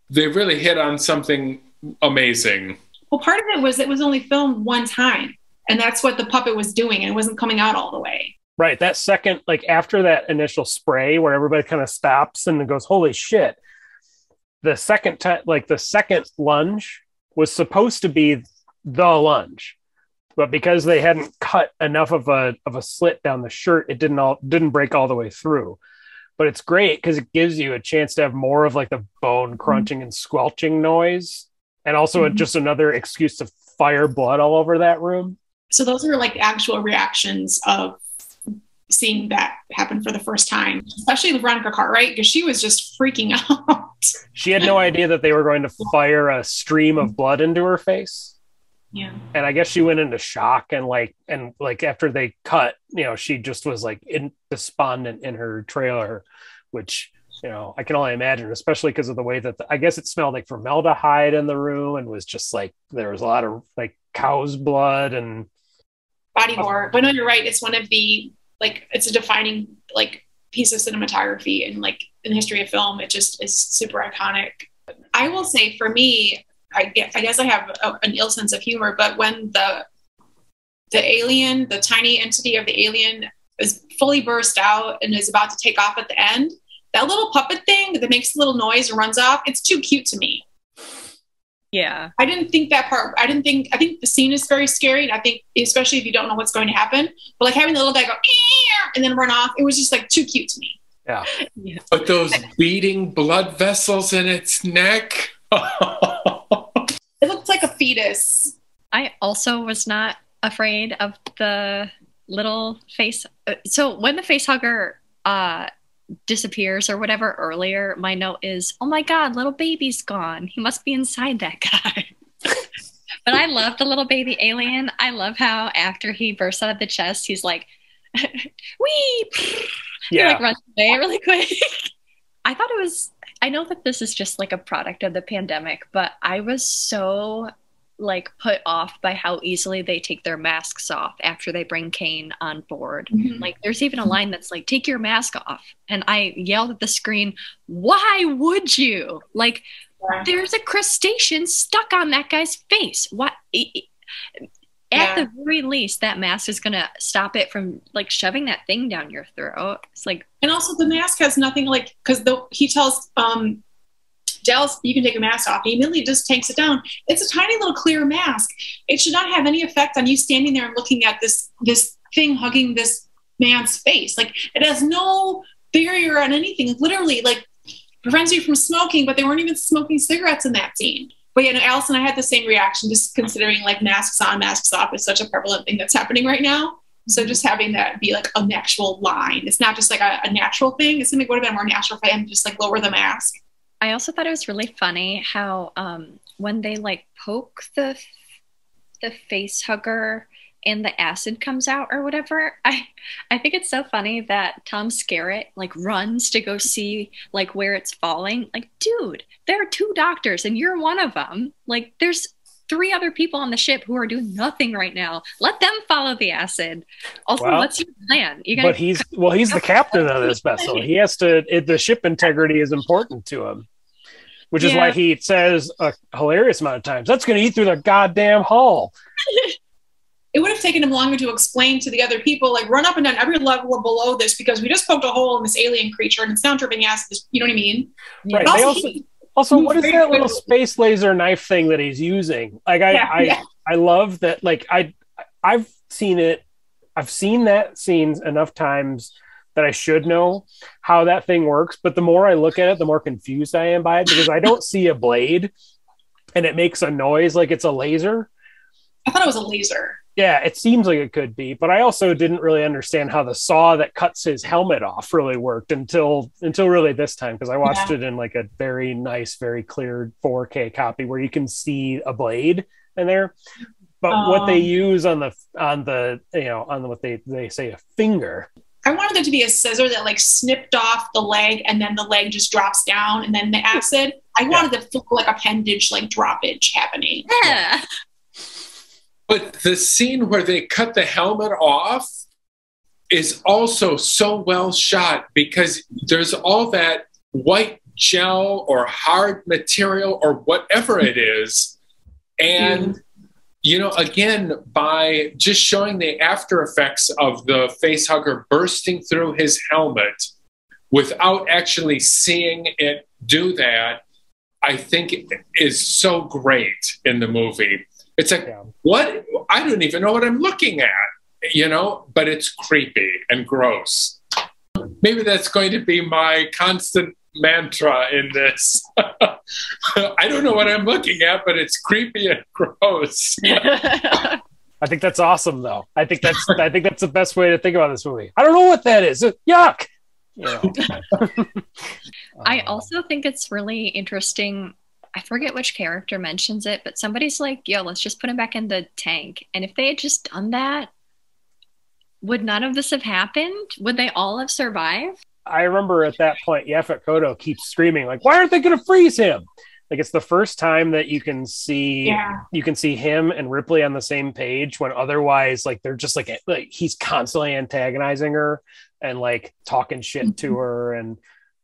S4: they really hit on something amazing
S2: Well, part of it was it was only filmed one time, and that's what the puppet was doing, and it wasn't coming out all the way.
S1: Right. That second, like after that initial spray where everybody kind of stops and goes, holy shit. The second time, like the second lunge was supposed to be the lunge. But because they hadn't cut enough of a of a slit down the shirt, it didn't all didn't break all the way through. But it's great because it gives you a chance to have more of like the bone crunching and squelching noise. And also
S2: Mhm.
S1: just another excuse to fire blood all over that room.
S2: So those are like actual reactions of seeing that happen for the first time, especially Veronica Cartwright, because she was just freaking out.
S1: She had no idea that they were going to fire a stream of blood into her face.
S2: yeah.
S1: And I guess she went into shock and like and like after they cut, you know, she just was like in despondent in her trailer, which you know, I can only imagine, especially because of the way that the, I guess it smelled like formaldehyde in the room and was just like there was a lot of like cow's blood and
S2: body horror. But no, you're right. It's one of the like it's a defining like piece of cinematography and like in the history of film. It just is super iconic. I will say for me, I guess I, guess I have a, an ill sense of humor, but when the the alien, the tiny entity of the alien, is fully burst out and is about to take off at the end, that little puppet thing that makes a little noise and runs off, it's too cute to me.
S3: Yeah.
S2: I didn't think that part. I didn't think. I think the scene is very scary. And I think, especially if you don't know what's going to happen, but like having the little guy go and then run off, it was just like too cute to me.
S1: yeah.
S4: but those beating blood vessels in its neck
S2: It looked like a fetus.
S3: I also was not afraid of the little face. uh, So when the face hugger uh, disappears or whatever earlier, my note is, "Oh my god, little baby's gone. He must be inside that guy." but I love the little baby alien. I love how after he bursts out of the chest, he's like, "Wee!" He
S1: Yeah.
S3: like runs away really quick. I thought it was. I know that this is just like a product of the pandemic, but I was so like put off by how easily they take their masks off after they bring Kane on board. Like there's even a line that's like, take your mask off. And I yelled at the screen, why would you? Like
S2: Yeah.
S3: there's a crustacean stuck on that guy's face. What at
S2: Yeah.
S3: the very least, that mask is gonna stop it from like shoving that thing down your throat. It's like
S2: And also, the mask has nothing like because the he tells um Dallas, you can take a mask off. He immediately just takes it down. It's a tiny little clear mask. It should not have any effect on you standing there and looking at this this thing hugging this man's face. Like it has no barrier on anything. Literally, like prevents you from smoking. But they weren't even smoking cigarettes in that scene. But yeah, no, Allison, I had the same reaction. Just considering like masks on, masks off is such a prevalent thing that's happening right now. So just having that be like an actual line. It's not just like a, a natural thing. It's something would have been more natural for him to just like lower the mask.
S3: I also thought it was really funny how um, when they like poke the the face hugger, and the acid comes out or whatever. I I think it's so funny that Tom Skerritt like runs to go see like where it's falling. Like, dude, there are two doctors and you're one of them. Like, there's three other people on the ship who are doing nothing right now. Let them follow the acid. Also,
S1: Well,
S3: what's your plan? You gotta
S1: But he's well, he's the captain of this vessel. He has to. It, the ship integrity is important to him, which is why he says a hilarious amount of times, "That's going to eat through the goddamn hull."
S2: It would have taken him longer to explain to the other people, like run up and down every level below this because we just poked a hole in this alien creature and it's now dripping acid. You know what I mean?
S1: Right.
S2: But
S1: They
S2: also,
S1: also, also, what is that little space laser knife thing that he's using? Like, I,
S2: Yeah,
S1: I,
S2: yeah.
S1: I love that. Like, I, I've seen it. I've seen that scene enough times that I should know how that thing works. But the more I look at it, the more confused I am by it because I don't see a blade, and it makes a noise like it's a laser.
S2: I thought it was a laser.
S1: Yeah, it seems like it could be, but I also didn't really understand how the saw that cuts his helmet off really worked until until really this time because I watched
S2: Yeah.
S1: it in like a very nice, very clear 4K copy where you can see a blade in there. But what they
S2: Um.
S1: use on the on the you know on the, what they they say a finger.
S2: I wanted there to be a scissor that like snipped off the leg and then the leg just drops down and then the acid. I wanted to feel like appendage, like droppage happening.
S3: yeah.
S4: But the scene where they cut the helmet off is also so well shot because there's all that white gel or hard material or whatever it is. And, you know, again, by just showing the after effects of the face hugger bursting through his helmet without actually seeing it do that, I think is so great in the movie. It's like,
S1: Yeah.
S4: what? I don't even know what I'm looking at, you know, but it's creepy and gross. Maybe that's going to be my constant mantra in this. I don't know what I'm looking at, but it's creepy and gross.
S1: I think that's awesome though. I think that's I think that's the best way to think about this movie. I don't know what that is. Yuck. You know.
S3: I
S1: Um,
S3: also think it's really interesting. I forget which character mentions it, but somebody's like, yo, let's just put him back in the tank. And if they had just done that, would none of this have happened? Would they all have survived?
S1: I remember at that point, Yaphet Kotto keeps screaming, like, why aren't they going to freeze him? Like, it's the first time that you can see
S2: Yeah.
S1: you can see him and Ripley on the same page when otherwise, like, they're just like, like he's constantly antagonizing her and like talking shit to mm-hmm. her. And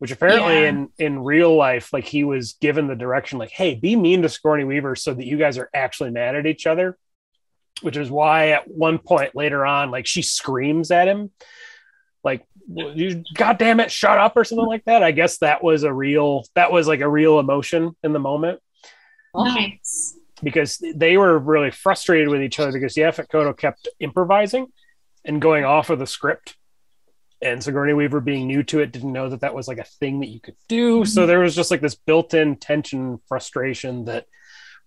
S1: which apparently
S2: Yeah.
S1: in in real life, like, he was given the direction, like, hey, be mean to Sigourney Weaver so that you guys are actually mad at each other. Which is why at one point later on, like, she screams at him like you goddamn it shut up or something like that i guess that was a real that was like a real emotion in the moment
S2: Nice.
S1: because they were really frustrated with each other because Yaphet Kotto kept improvising and going off of the script and Sigourney Weaver being new to it didn't know that that was like a thing that you could do so there was just like this built-in tension frustration that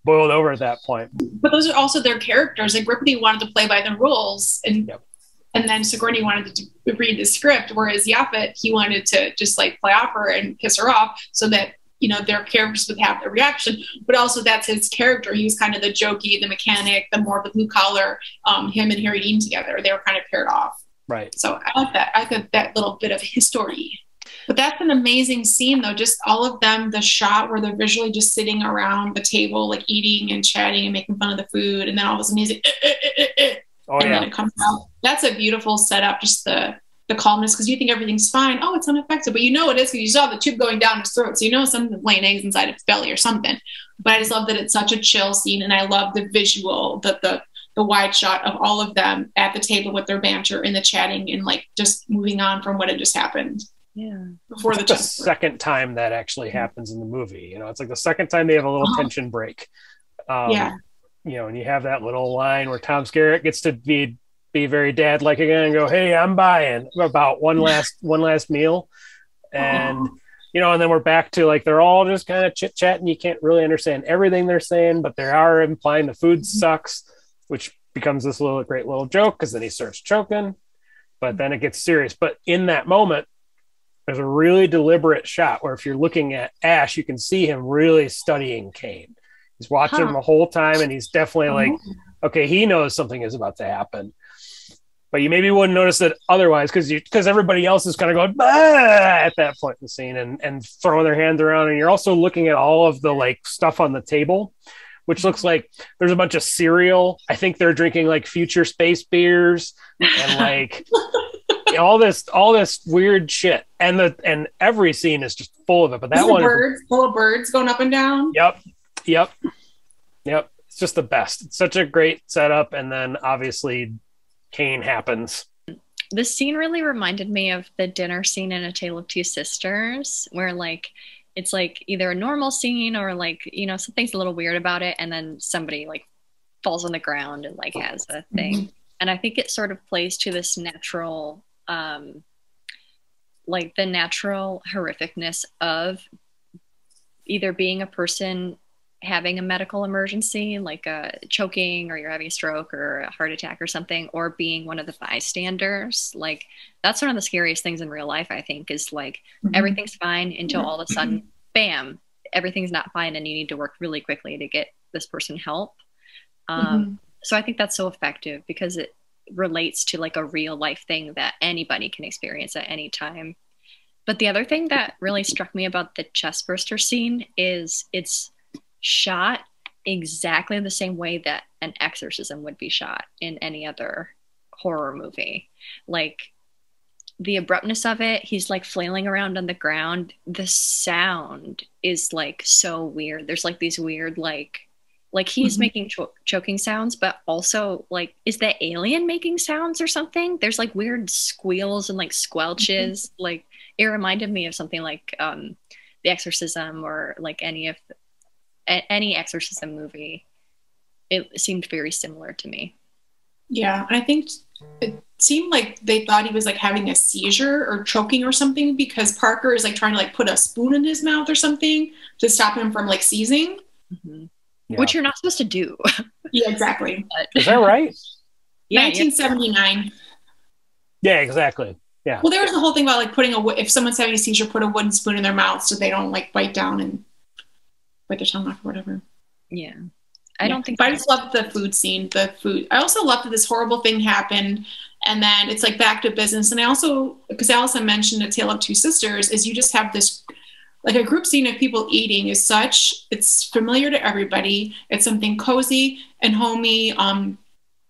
S1: boiled over at that point
S2: But those are also their characters. Like Ripley wanted to play by the rules, and
S1: Yep.
S2: and then Sigourney wanted to read the script, whereas Yaphet he wanted to just like play off her and piss her off, so that you know their characters would have their reaction. But also that's his character. He was kind of the jokey, the mechanic, the more of the blue collar. Um, him and Harry Dean together, they were kind of paired off.
S1: Right
S2: So I like that. I like that little bit of history. But that's an amazing scene, though. Just all of them, the shot where they're visually just sitting around the table, like eating and chatting and making fun of the food, and then all of a sudden music, eh, eh, eh, eh, eh,
S1: oh
S2: and
S1: yeah
S2: then it comes out. That's a beautiful setup. Just the the calmness because you think everything's fine. Oh, it's unaffected, but you know it is because you saw the tube going down his throat, so you know something's laying eggs inside its belly or something. But I just love that it's such a chill scene, and I love the visual, the the the wide shot of all of them at the table with their banter and the chatting and like just moving on from what had just happened
S3: Yeah.
S2: before the
S1: it's the
S2: chess.
S1: second time that actually happens in the movie. You know, it's like the second time they have a little
S2: Uh-huh.
S1: tension break. Um,
S2: Yeah.
S1: You know, and you have that little line where Tom Skerritt gets to be be very dad like again and go, "Hey, I'm buying about one last one last meal," and
S2: Aw.
S1: you know, and then we're back to like they're all just kind of chit chatting. You can't really understand everything they're saying, but they are implying the food sucks, which becomes this little great little joke because then he starts choking, but then it gets serious. But in that moment, there's a really deliberate shot where if you're looking at Ash, you can see him really studying Kane. He's watching him the whole time, and he's definitely like
S2: Oh.
S1: okay, he knows something is about to happen. But you maybe wouldn't notice it otherwise because you because everybody else is kind of going at that point in the scene and and throwing their hands around, and you're also looking at all of the like stuff on the table, which looks like there's a bunch of cereal. I think they're drinking like future space beers and like all this all this weird shit. And the and every scene is just full of it. But that
S2: Little
S1: one,
S2: birds, of birds going up and down.
S1: yep, yep, yep. It's just the best. It's such a great setup, and then obviously Kane happens.
S3: This scene really reminded me of the dinner scene in A Tale of Two Sisters, where like it's like either a normal scene or like you know something's a little weird about it, and then somebody like falls on the ground and like has a thing. And I think it sort of plays to this natural, um, like the natural horrificness of either being a person having a medical emergency like a choking or you're having a stroke or a heart attack or something or being one of the bystanders like that's one of the scariest things in real life i think is like
S2: Mhm.
S3: everything's fine until all of a sudden bam everything's not fine and you need to work really quickly to get this person help um,
S2: Mhm.
S3: so i think that's so effective because it relates to like a real life thing that anybody can experience at any time but the other thing that really struck me about the chest burster scene is it's shot exactly the same way that an exorcism would be shot in any other horror movie. Like the abruptness of it he's like flailing around on the ground. The sound is like so weird. There's like these weird like like he's
S2: Mhm.
S3: making cho- choking sounds but also like is the alien making sounds or something? There's like weird squeals and like squelches. Like it reminded me of something like um the exorcism or like any of any exorcism movie it seemed very similar to me
S2: Yeah, I think it seemed like they thought he was like having a seizure or choking or something because Parker is like trying to like put a spoon in his mouth or something to stop him from like seizing.
S3: Mhm.
S1: Yeah.
S3: which you're not supposed to do
S2: Yeah, exactly.
S1: Is that right?
S3: yeah
S2: 1979.
S1: yeah, exactly. Yeah.
S2: Well, there was the whole thing about like putting a wo- if someone's having a seizure, put a wooden spoon in their mouth so they don't like bite down and their tongue off or whatever.
S3: yeah i
S2: Yeah.
S3: don't think
S2: But I just loved the food scene. The food. I also loved that this horrible thing happened, and then it's like back to business. And I also, because Allison mentioned a tale of two sisters, is you just have this like a group scene of people eating is such it's familiar to everybody. It's something cozy and homey, um,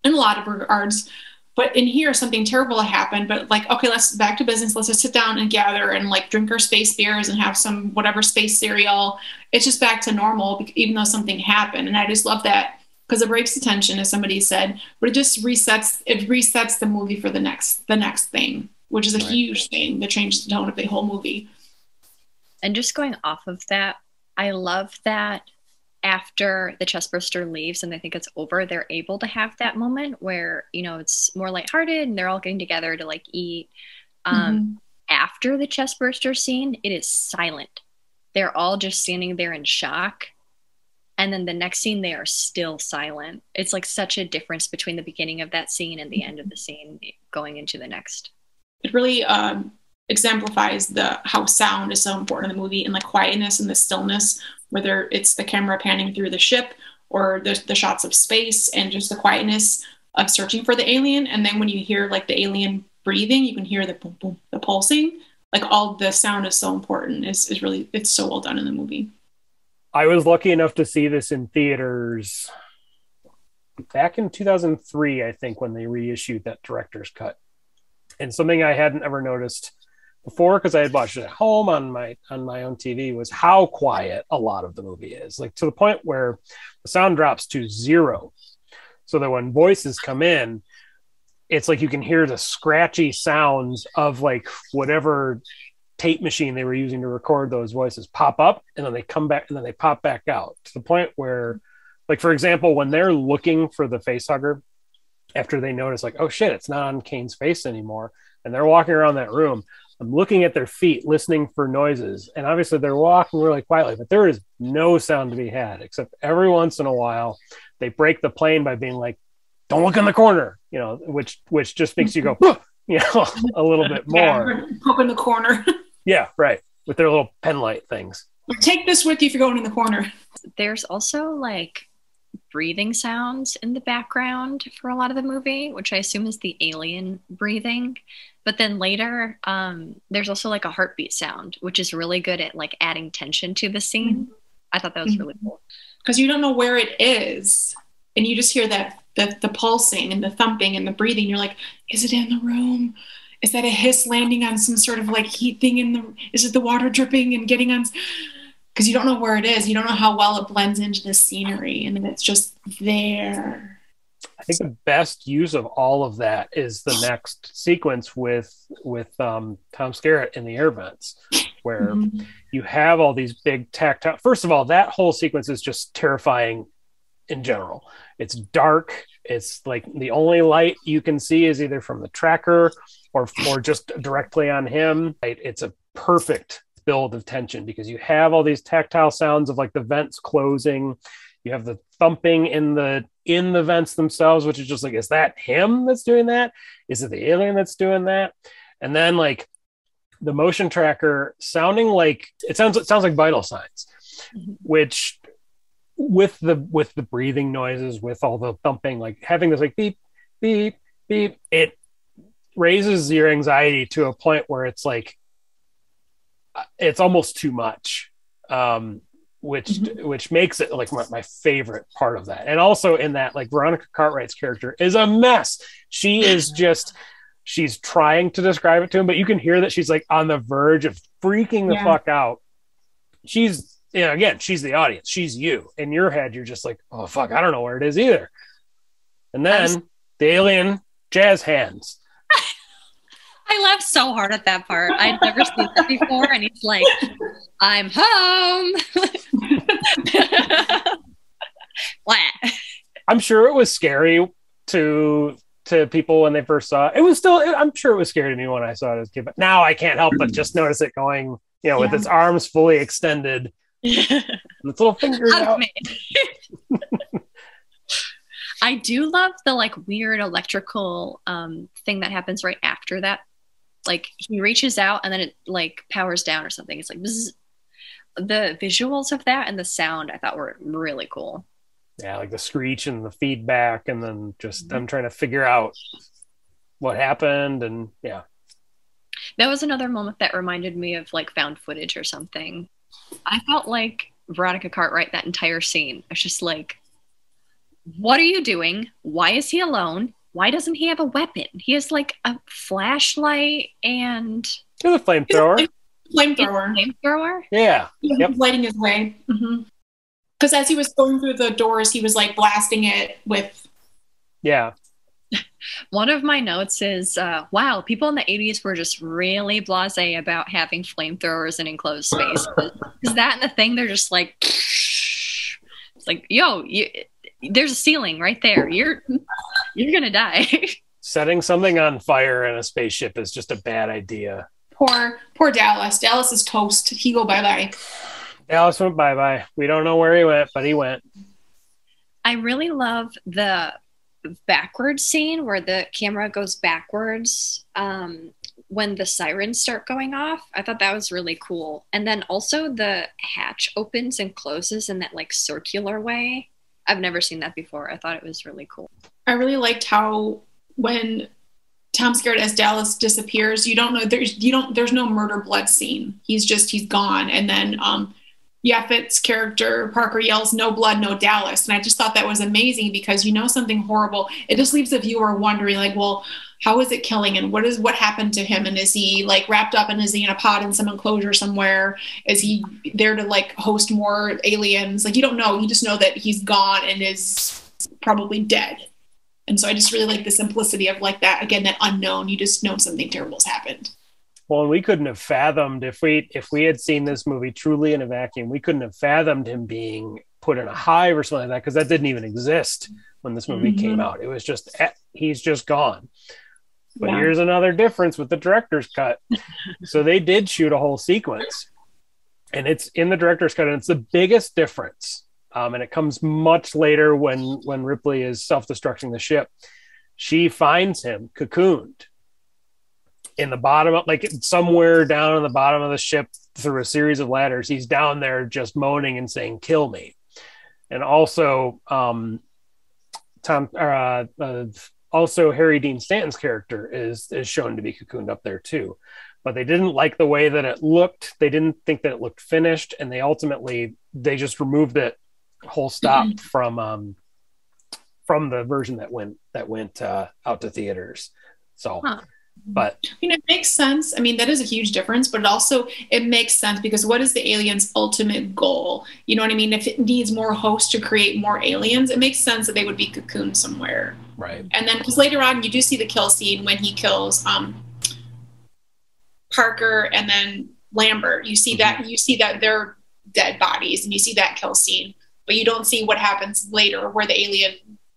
S2: in a lot of regards. But in here, something terrible happened. But like, okay, let's back to business. Let's just sit down and gather and like drink our space beers and have some whatever space cereal. It's just back to normal, even though something happened. And I just love that because it breaks the tension, as somebody said, but it just resets. It resets the movie for the next the next thing, which is a
S1: Right.
S2: huge thing that changes the tone of the whole movie.
S3: and just going off of that i love that after the chest chestburster leaves and they think it's over they're able to have that moment where you know it's more lighthearted and they're all getting together to like eat. Um, after the chest chestburster scene it is silent. They're all just standing there in shock. And then the next scene they are still silent. It's like such a difference between the beginning of that scene and the end of the scene going into the next.
S2: It really um, exemplifies the how sound is so important in the movie and the quietness and the stillness whether it's the camera panning through the ship or the, the shots of space and just the quietness of searching for the alien. And then when you hear like the alien breathing you can hear the boom boom the pulsing. Like all the sound is so important. It's, it's really it's so well done in the movie.
S1: I was lucky enough to see this in theaters back in 2003, I think, when they reissued that director's cut. And something I hadn't ever noticed before because I had watched it at home on my on my own TV was how quiet a lot of the movie is. Like to the point where the sound drops to zero. So that when voices come in, it's like you can hear the scratchy sounds of like whatever tape machine they were using to record those voices pop up and then they come back and then they pop back out to the point where like for example when they're looking for the face hugger after they notice like oh shit it's not on kane's face anymore and they're walking around that room i'm looking at their feet listening for noises. And obviously they're walking really quietly but there is no sound to be had except every once in a while they break the plane by being like don't look in the corner you know which which just makes you go you know a little bit more.
S2: yeah poke in the corner.
S1: Yeah right with their little pen light things.
S2: Take this with you if you're going in the corner.
S3: There's also like breathing sounds in the background for a lot of the movie, which I assume is the alien breathing. But then later, um, there's also like a heartbeat sound, which is really good at like adding tension to the scene. Mm-hmm. I thought that was really cool.
S2: Because you don't know where it is. And you just hear that the, the pulsing and the thumping and the breathing. You're like, is it in the room? Is that a hiss landing on some sort of like heat thing in the is it the water dripping and getting on because you don't know where it is. You don't know how well it blends into the scenery, and then it's just there.
S1: I think the best use of all of that is the next sequence with with um, Tom Skerritt in the air vents, where mm-hmm. you have all these big tactile. First of all, that whole sequence is just terrifying in general. It's dark. It's like the only light you can see is either from the tracker or or just directly on him. It's a perfect build of tension because you have all these tactile sounds of like the vents closing. You have the thumping in the in the vents themselves which is just like is that him that's doing that? Is it the alien that's doing that? And then like the motion tracker sounding like it sounds it sounds like vital signs mm-hmm. which with the with the breathing noises with all the thumping like having this like beep beep beep it raises your anxiety to a point where it's like it's almost too much um, which mm-hmm. which makes it like my, my, favorite part of that. And also in that like veronica cartwright's character is a mess. She is just she's trying to describe it to him but you can hear that she's like on the verge of freaking the yeah. fuck out. She's you know, again she's the audience. She's you. In your head you're just like oh fuck i don't know where it is either. And then the alien jazz hands
S3: I laughed so hard at that part. I'd never seen that before. And he's like, I'm home. what?
S1: I'm sure it was scary to to people when they first saw it. It was still I'm sure it was scary to me when I saw it as a kid, but now I can't help but just notice it going, you know, with its arms fully extended. its little fingers out.
S3: I do love the like weird electrical um, thing that happens right after that like he reaches out and then it like powers down or something. It's like bzz. the visuals of that and the sound I thought were really cool.
S1: Yeah, like the screech and the feedback, and then just mm-hmm. them trying to figure out what happened, and yeah.
S3: That was another moment that reminded me of like found footage or something. I felt like Veronica Cartwright that entire scene. I was just like, what are you doing? Why is he alone? Why doesn't he have a weapon? He has like a flashlight and
S1: to the flamethrower.
S2: Flamethrower.
S3: Flamethrower.
S1: Yeah.
S2: Yep. Lighting his way. Because mm-hmm. as he was going through the doors, he was like blasting it with.
S1: Yeah.
S3: One of my notes is, uh, wow, people in the 80s were just really blasé about having flamethrowers in enclosed space. Is that and the thing? They're just like, it's like, yo, you, there's a ceiling right there. You're you're gonna die.
S1: Setting something on fire in a spaceship is just a bad idea.
S2: Poor poor Dallas. Dallas is toast. He go bye bye.
S1: Dallas went bye bye. We don't know where he went, but he went.
S3: I really love the backwards scene where the camera goes backwards um, when the sirens start going off. I thought that was really cool. And then also the hatch opens and closes in that like circular way. I've never seen that before. I thought it was really cool.
S2: I really liked how when Tom Skerritt as Dallas disappears, you don't know there's you don't there's no murder blood scene. He's just he's gone, and then um, Yaphet's character Parker yells, "No blood, no Dallas," and I just thought that was amazing because you know something horrible. It just leaves the viewer wondering, like, well, how is it killing and what is what happened to him? And is he like wrapped up and is he in a pod in some enclosure somewhere? Is he there to like host more aliens? Like you don't know. You just know that he's gone and is probably dead. And so i just really like the simplicity of like that again that unknown. You just know something terrible's happened.
S1: Well and we couldn't have fathomed if we if we had seen this movie truly in a vacuum we couldn't have fathomed him being put in a hive or something like that because that didn't even exist when this movie mm-hmm. came out. It was just eh, he's just gone but yeah. here's another difference with the director's cut. so they did shoot a whole sequence, and it's in the director's cut, and it's the biggest difference. Um, and it comes much later when when Ripley is self-destructing the ship. She finds him cocooned in the bottom of like somewhere down in the bottom of the ship through a series of ladders. He's down there just moaning and saying, "Kill me." and also um, Tom. Uh, uh, also, Harry Dean Stanton's character is is shown to be cocooned up there too, but they didn't like the way that it looked. They didn't think that it looked finished, and they ultimately they just removed it whole stop mm-hmm. from um, from the version that went that went uh, out to theaters. So. Huh but
S2: you know it makes sense i mean that is a huge difference but it also it makes sense because what is the alien's ultimate goal you know what i mean if it needs more hosts to create more aliens it makes sense that they would be cocooned somewhere
S1: right
S2: and then because later on you do see the kill scene when he kills um parker and then lambert you see mm-hmm. that you see that they're dead bodies and you see that kill scene but you don't see what happens later where the alien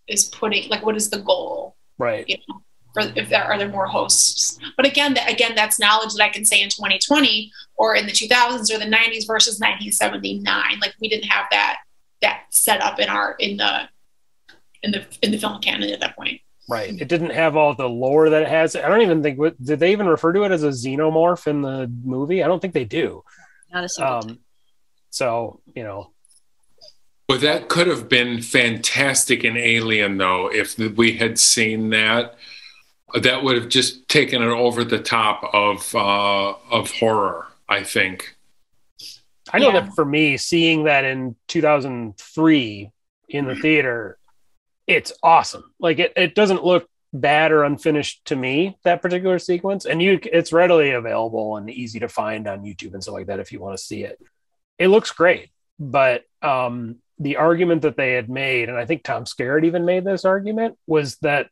S2: is putting like what is the goal
S1: right
S2: you know if there are there more hosts. But again, that, again, that's knowledge that I can say in 2020 or in the 2000s or the 90s versus 1979. Like we didn't have that that set up in our in the in the in the film canon at that point.
S1: Right. It didn't have all the lore that it has. I don't even think did they even refer to it as a xenomorph in the movie? I don't think they do.
S3: Not a single um,
S1: So you know.
S4: But that could have been fantastic in Alien, though, if we had seen that that would have just taken it over the top of uh, of horror. I think.
S1: I know yeah. that for me, seeing that in 2003 in the theater, it's awesome. Like it, it doesn't look bad or unfinished to me that particular sequence, and you, it's readily available and easy to find on YouTube and stuff like that if you want to see it. It looks great, but um, the argument that they had made, and I think Tom Skerritt even made this argument, was that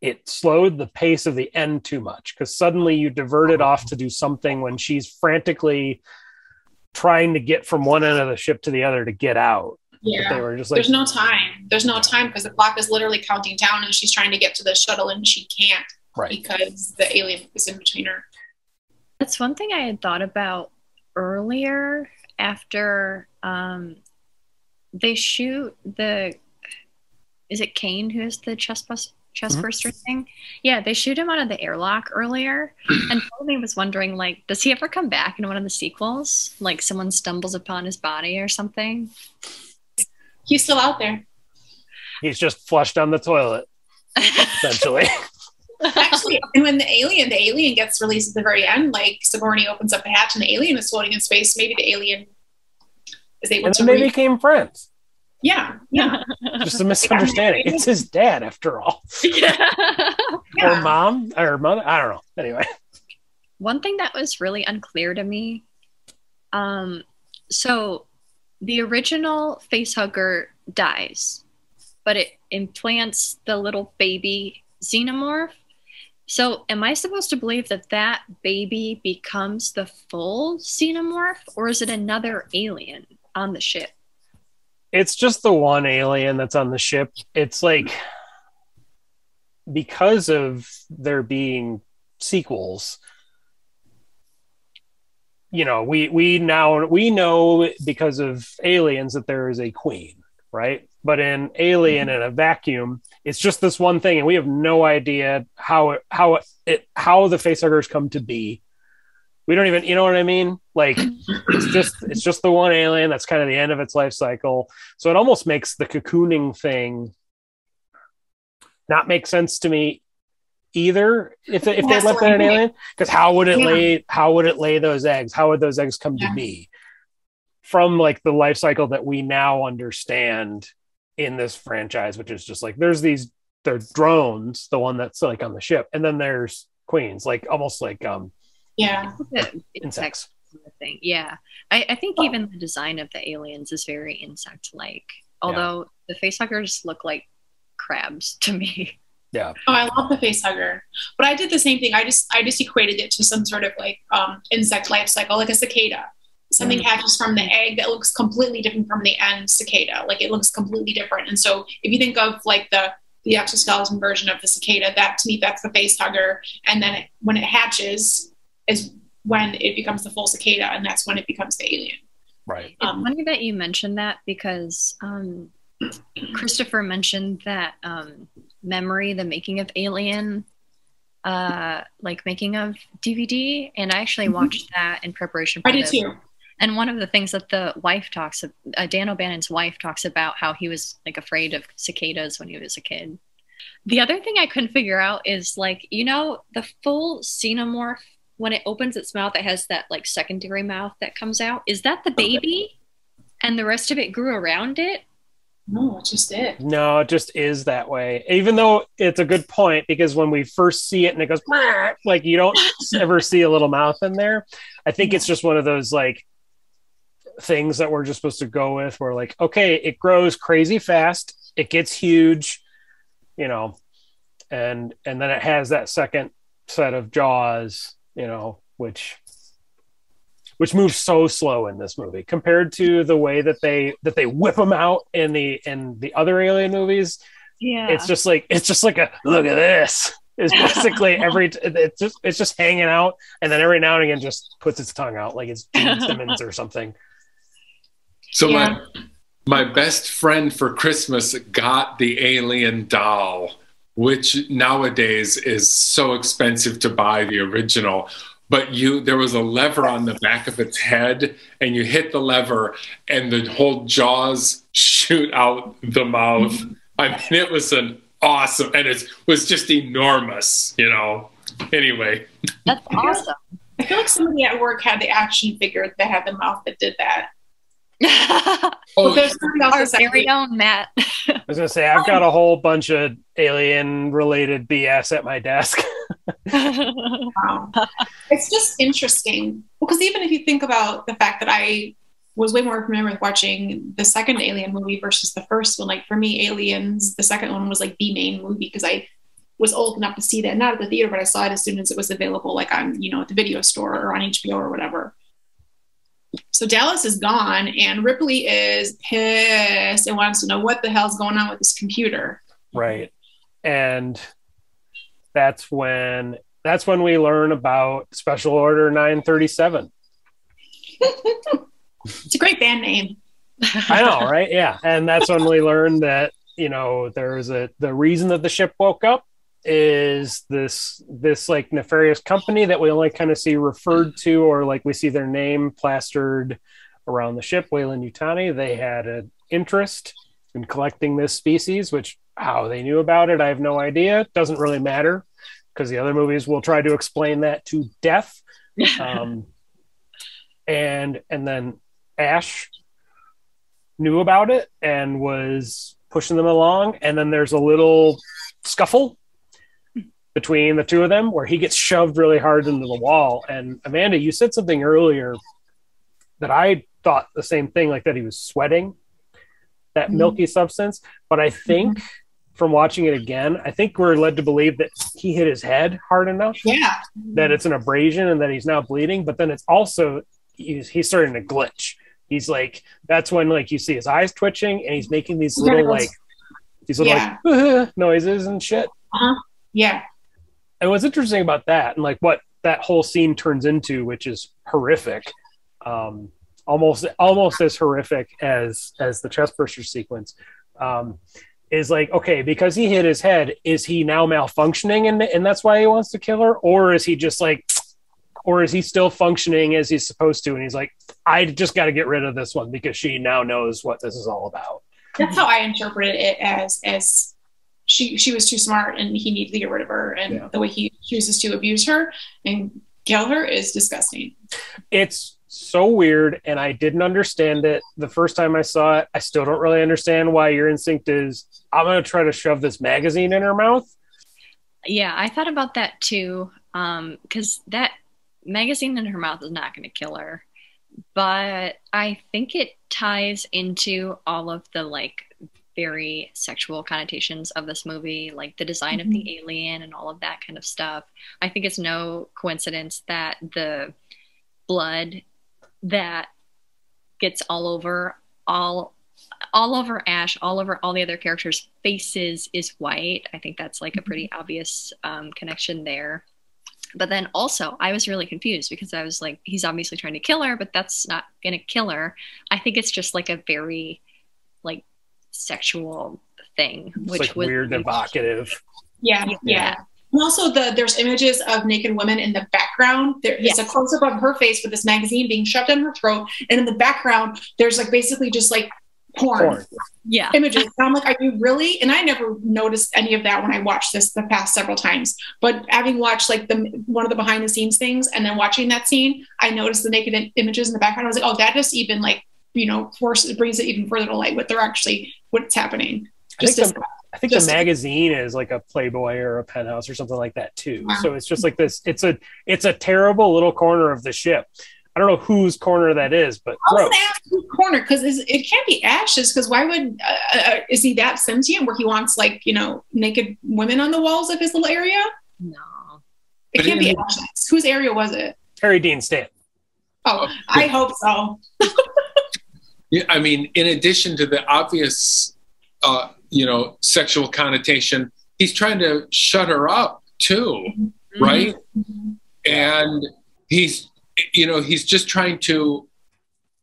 S1: it slowed the pace of the end too much because suddenly you diverted off to do something when she's frantically trying to get from one end of the ship to the other to get out.
S2: Yeah, they were just like, there's no time. There's no time because the clock is literally counting down, and she's trying to get to the shuttle, and she can't
S1: right.
S2: because the alien is in between her.
S3: That's one thing I had thought about earlier. After um, they shoot the, is it Kane who is the chest bus chest mm-hmm. burster thing. Yeah, they shoot him out of the airlock earlier, and Tony was wondering, like, does he ever come back in one of the sequels? Like, someone stumbles upon his body or something.
S2: He's still out there.
S1: He's just flushed down the toilet, essentially.
S2: Actually, and when the alien, the alien gets released at the very end, like Sigourney opens up a hatch and the alien is floating in space. Maybe the alien
S1: is able and to. And they became friends.
S2: Yeah, yeah.
S1: Just a misunderstanding. it's his dad, after all. Yeah. or mom or mother. I don't know. Anyway.
S3: One thing that was really unclear to me. Um, so the original facehugger dies, but it implants the little baby xenomorph. So, am I supposed to believe that that baby becomes the full xenomorph, or is it another alien on the ship?
S1: it's just the one alien that's on the ship. It's like because of there being sequels you know we we now we know because of aliens that there is a queen right? But in alien mm-hmm. in a vacuum it's just this one thing and we have no idea how it how it how the facehuggers come to be. We don't even you know what i mean? Like it's just it's just the one alien that's kind of the end of its life cycle. So it almost makes the cocooning thing not make sense to me either if, if they left that an alien? Because how would it yeah. lay how would it lay those eggs? How would those eggs come yeah. to be? From like the life cycle that we now understand in this franchise which is just like there's these there's drones the one that's like on the ship and then there's queens like almost like um
S2: yeah.
S1: Insects
S3: thing. Yeah. I, I think oh. even the design of the aliens is very insect like although yeah. the facehuggers look like crabs to me
S1: yeah.
S2: Oh i love the facehugger but i did the same thing. I just i just equated it to some sort of like um, insect life cycle like a cicada. Something mm. hatches from the egg that looks completely different from the end cicada. Like it looks completely different. And so if you think of like the the exoskeleton version of the cicada that to me that's the face hugger. And then it, when it hatches is when it becomes the full cicada, and that's when it becomes the alien.
S1: Right.
S3: It's um, funny that you mentioned that because um, Christopher mentioned that um, memory, the making of Alien, uh, like making of DVD, and I actually mm-hmm. watched that in preparation.
S2: for I did too.
S3: And one of the things that the wife talks, uh, Dan O'Bannon's wife talks about how he was like afraid of cicadas when he was a kid. The other thing I couldn't figure out is like, you know, the full xenomorph when it opens its mouth, it has that like secondary mouth that comes out. Is that the baby? And the rest of it grew around it?
S2: No, it's just it.
S1: No, it just is that way. Even though it's a good point because when we first see it and it goes like you don't ever see a little mouth in there. I think it's just one of those like things that we're just supposed to go with. We're like, okay, it grows crazy fast, it gets huge, you know, and and then it has that second set of jaws, you know, which which moves so slow in this movie compared to the way that they that they whip them out in the in the other alien movies
S3: Yeah.
S1: it's just like it's just like a look at this it's basically every it's just it's just hanging out and then every now and again just puts its tongue out like it's Gene Simmons or something
S4: So
S2: Yeah.
S4: my my best friend for Christmas got the alien doll, which nowadays is so expensive to buy the original. But you there was a lever on the back of its head, and you hit the lever, and the whole jaws shoot out the mouth. Mm-hmm. I mean, it was an awesome, and it was just enormous, you know. Anyway,
S3: That's awesome.
S2: I feel like somebody at work had the action figure that had the mouth that did that.
S4: oh,
S2: there's
S3: Our very own Matt.
S1: i was gonna say i've got a whole bunch of alien related bs at my desk
S2: Wow. it's just interesting because even if you think about the fact that I was way more familiar with watching the second Alien movie versus the first one, like for me, Aliens, the second one was like the main movie because I was old enough to see that not at the theater, but I saw it as soon as it was available, like on you know at the video store or on HBO or whatever. So Dallas is gone, and Ripley is pissed and wants to know what the hell's going on with this computer.
S1: right and that's when that's when we learn about special order 937
S2: It's a great band name.
S1: I know, right? Yeah, and that's when we learned that you know there's a the reason that the ship woke up is this this like nefarious company that we only kind of see referred to or like we see their name plastered around the ship Weyland-Yutani they had an interest in collecting this species which how they knew about it I have no idea. It doesn't really matter because the other movies will try to explain that to death. Um, and and then Ash knew about it and was pushing them along, and then there's a little scuffle between the two of them where he gets shoved really hard into the wall. And Amanda, you said something earlier that I thought the same thing, like that he was sweating that
S2: Mhm.
S1: milky substance. But I think from watching it again, I think we're led to believe that he hit his head hard enough
S2: Yeah.
S1: that it's an abrasion and that he's now bleeding, but then it's also he's he's starting to glitch. He's like that's when like you see his eyes twitching and he's making these little
S2: it
S1: like these little
S2: Yeah.
S1: like noises and shit.
S2: Yeah.
S1: And what's interesting about that and like what that whole scene turns into, which is horrific, um, almost almost as horrific as as the chest burster sequence, um, is like okay because he hit his head, is he now malfunctioning and and that's why he wants to kill her, or is he just like, or is he still functioning as he's supposed to? And he's like, I just got to get rid of this one because she now knows what this is all about.
S2: That's how I interpreted it as as she she was too smart and he needed to get rid of her and
S1: Yeah.
S2: the way he chooses to abuse her and kill her is disgusting.
S1: it's so weird and i didn't understand it the first time i saw it i still don't really understand why your instinct is i'm going to try to shove this magazine in her mouth
S3: Yeah, I thought about that too. Um, because that magazine in her mouth is not going to kill her, but I think it ties into all of the like very sexual connotations of this movie, like the design of the alien and all of that kind of stuff. I think it's no coincidence that the blood that gets all over all all over Ash, all over all the other characters' faces is white. I think that's like a pretty obvious um, connection there. But then also, I was really confused because I was like, he's obviously trying to kill her, but that's not going to kill her. I think it's just like a very like sexual thing,
S1: it's
S3: which
S1: like
S3: was
S1: weird and evocative
S2: Yeah,
S3: Yeah.
S2: yeah. And also the there's images of naked women in the background. Background there is
S3: Yes.
S2: a close-up of her face with this magazine being shoved down her throat. And in the background there's like basically just like porn,
S1: Porn.
S3: Yeah.
S2: images. And i'm like are you really? And i never noticed any of that when i watched this the past several times. But having watched like the one of the behind the scenes things and then watching that scene i noticed the naked im- images in the background. I was like oh that just even like you know force it brings it even further to light what they're actually what's happening
S1: I think
S2: just
S1: the- I think
S2: Just-
S1: the magazine is like a Playboy or a Penthouse or something like that too.
S2: Wow.
S1: So it's just like this. It's a it's a terrible little corner of the ship. I don't know whose corner that is, but
S2: I was
S1: gross.
S2: gonna ask whose corner because it can't be Ash's because why would uh, uh, is he that sentient where he wants like you know naked women on the walls of his little area?
S3: No.
S2: It
S4: But
S2: can't be
S4: in-
S2: Ash's. Whose area was it?
S1: Harry Dean Stanton.
S2: Oh, I hope so.
S4: Yeah, I mean, in addition to the obvious, uh, you know, sexual connotation, he's trying to shut her up too, right? And he's, you know, he's just trying to,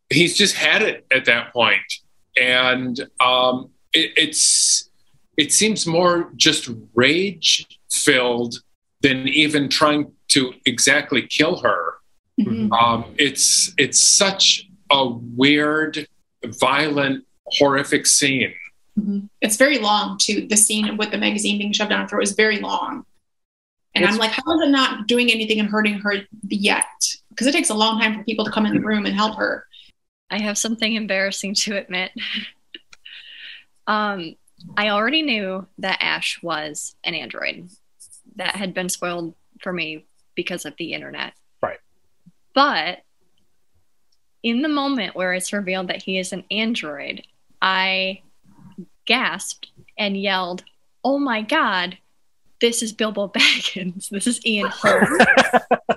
S4: he's just had it at that point, and um, it, it's, it seems more just rage filled than even trying to exactly kill her.
S2: Mhm.
S4: Um, it's it's such a weird, violent, horrific scene.
S2: Mhm. It's very long too. The scene with the magazine being shoved down her throat is very long. And I'm like, how is it not doing anything and hurting her yet? Because it takes a long time for people to come in the room and help her.
S3: I have something embarrassing to admit. um, I already knew that Ash was an android. That had been spoiled for me because of the internet.
S1: Right.
S3: But in the moment where it's revealed that he is an android, I gasped and yelled, "Oh my god, this is Bilbo Baggins. This is Ian Holm."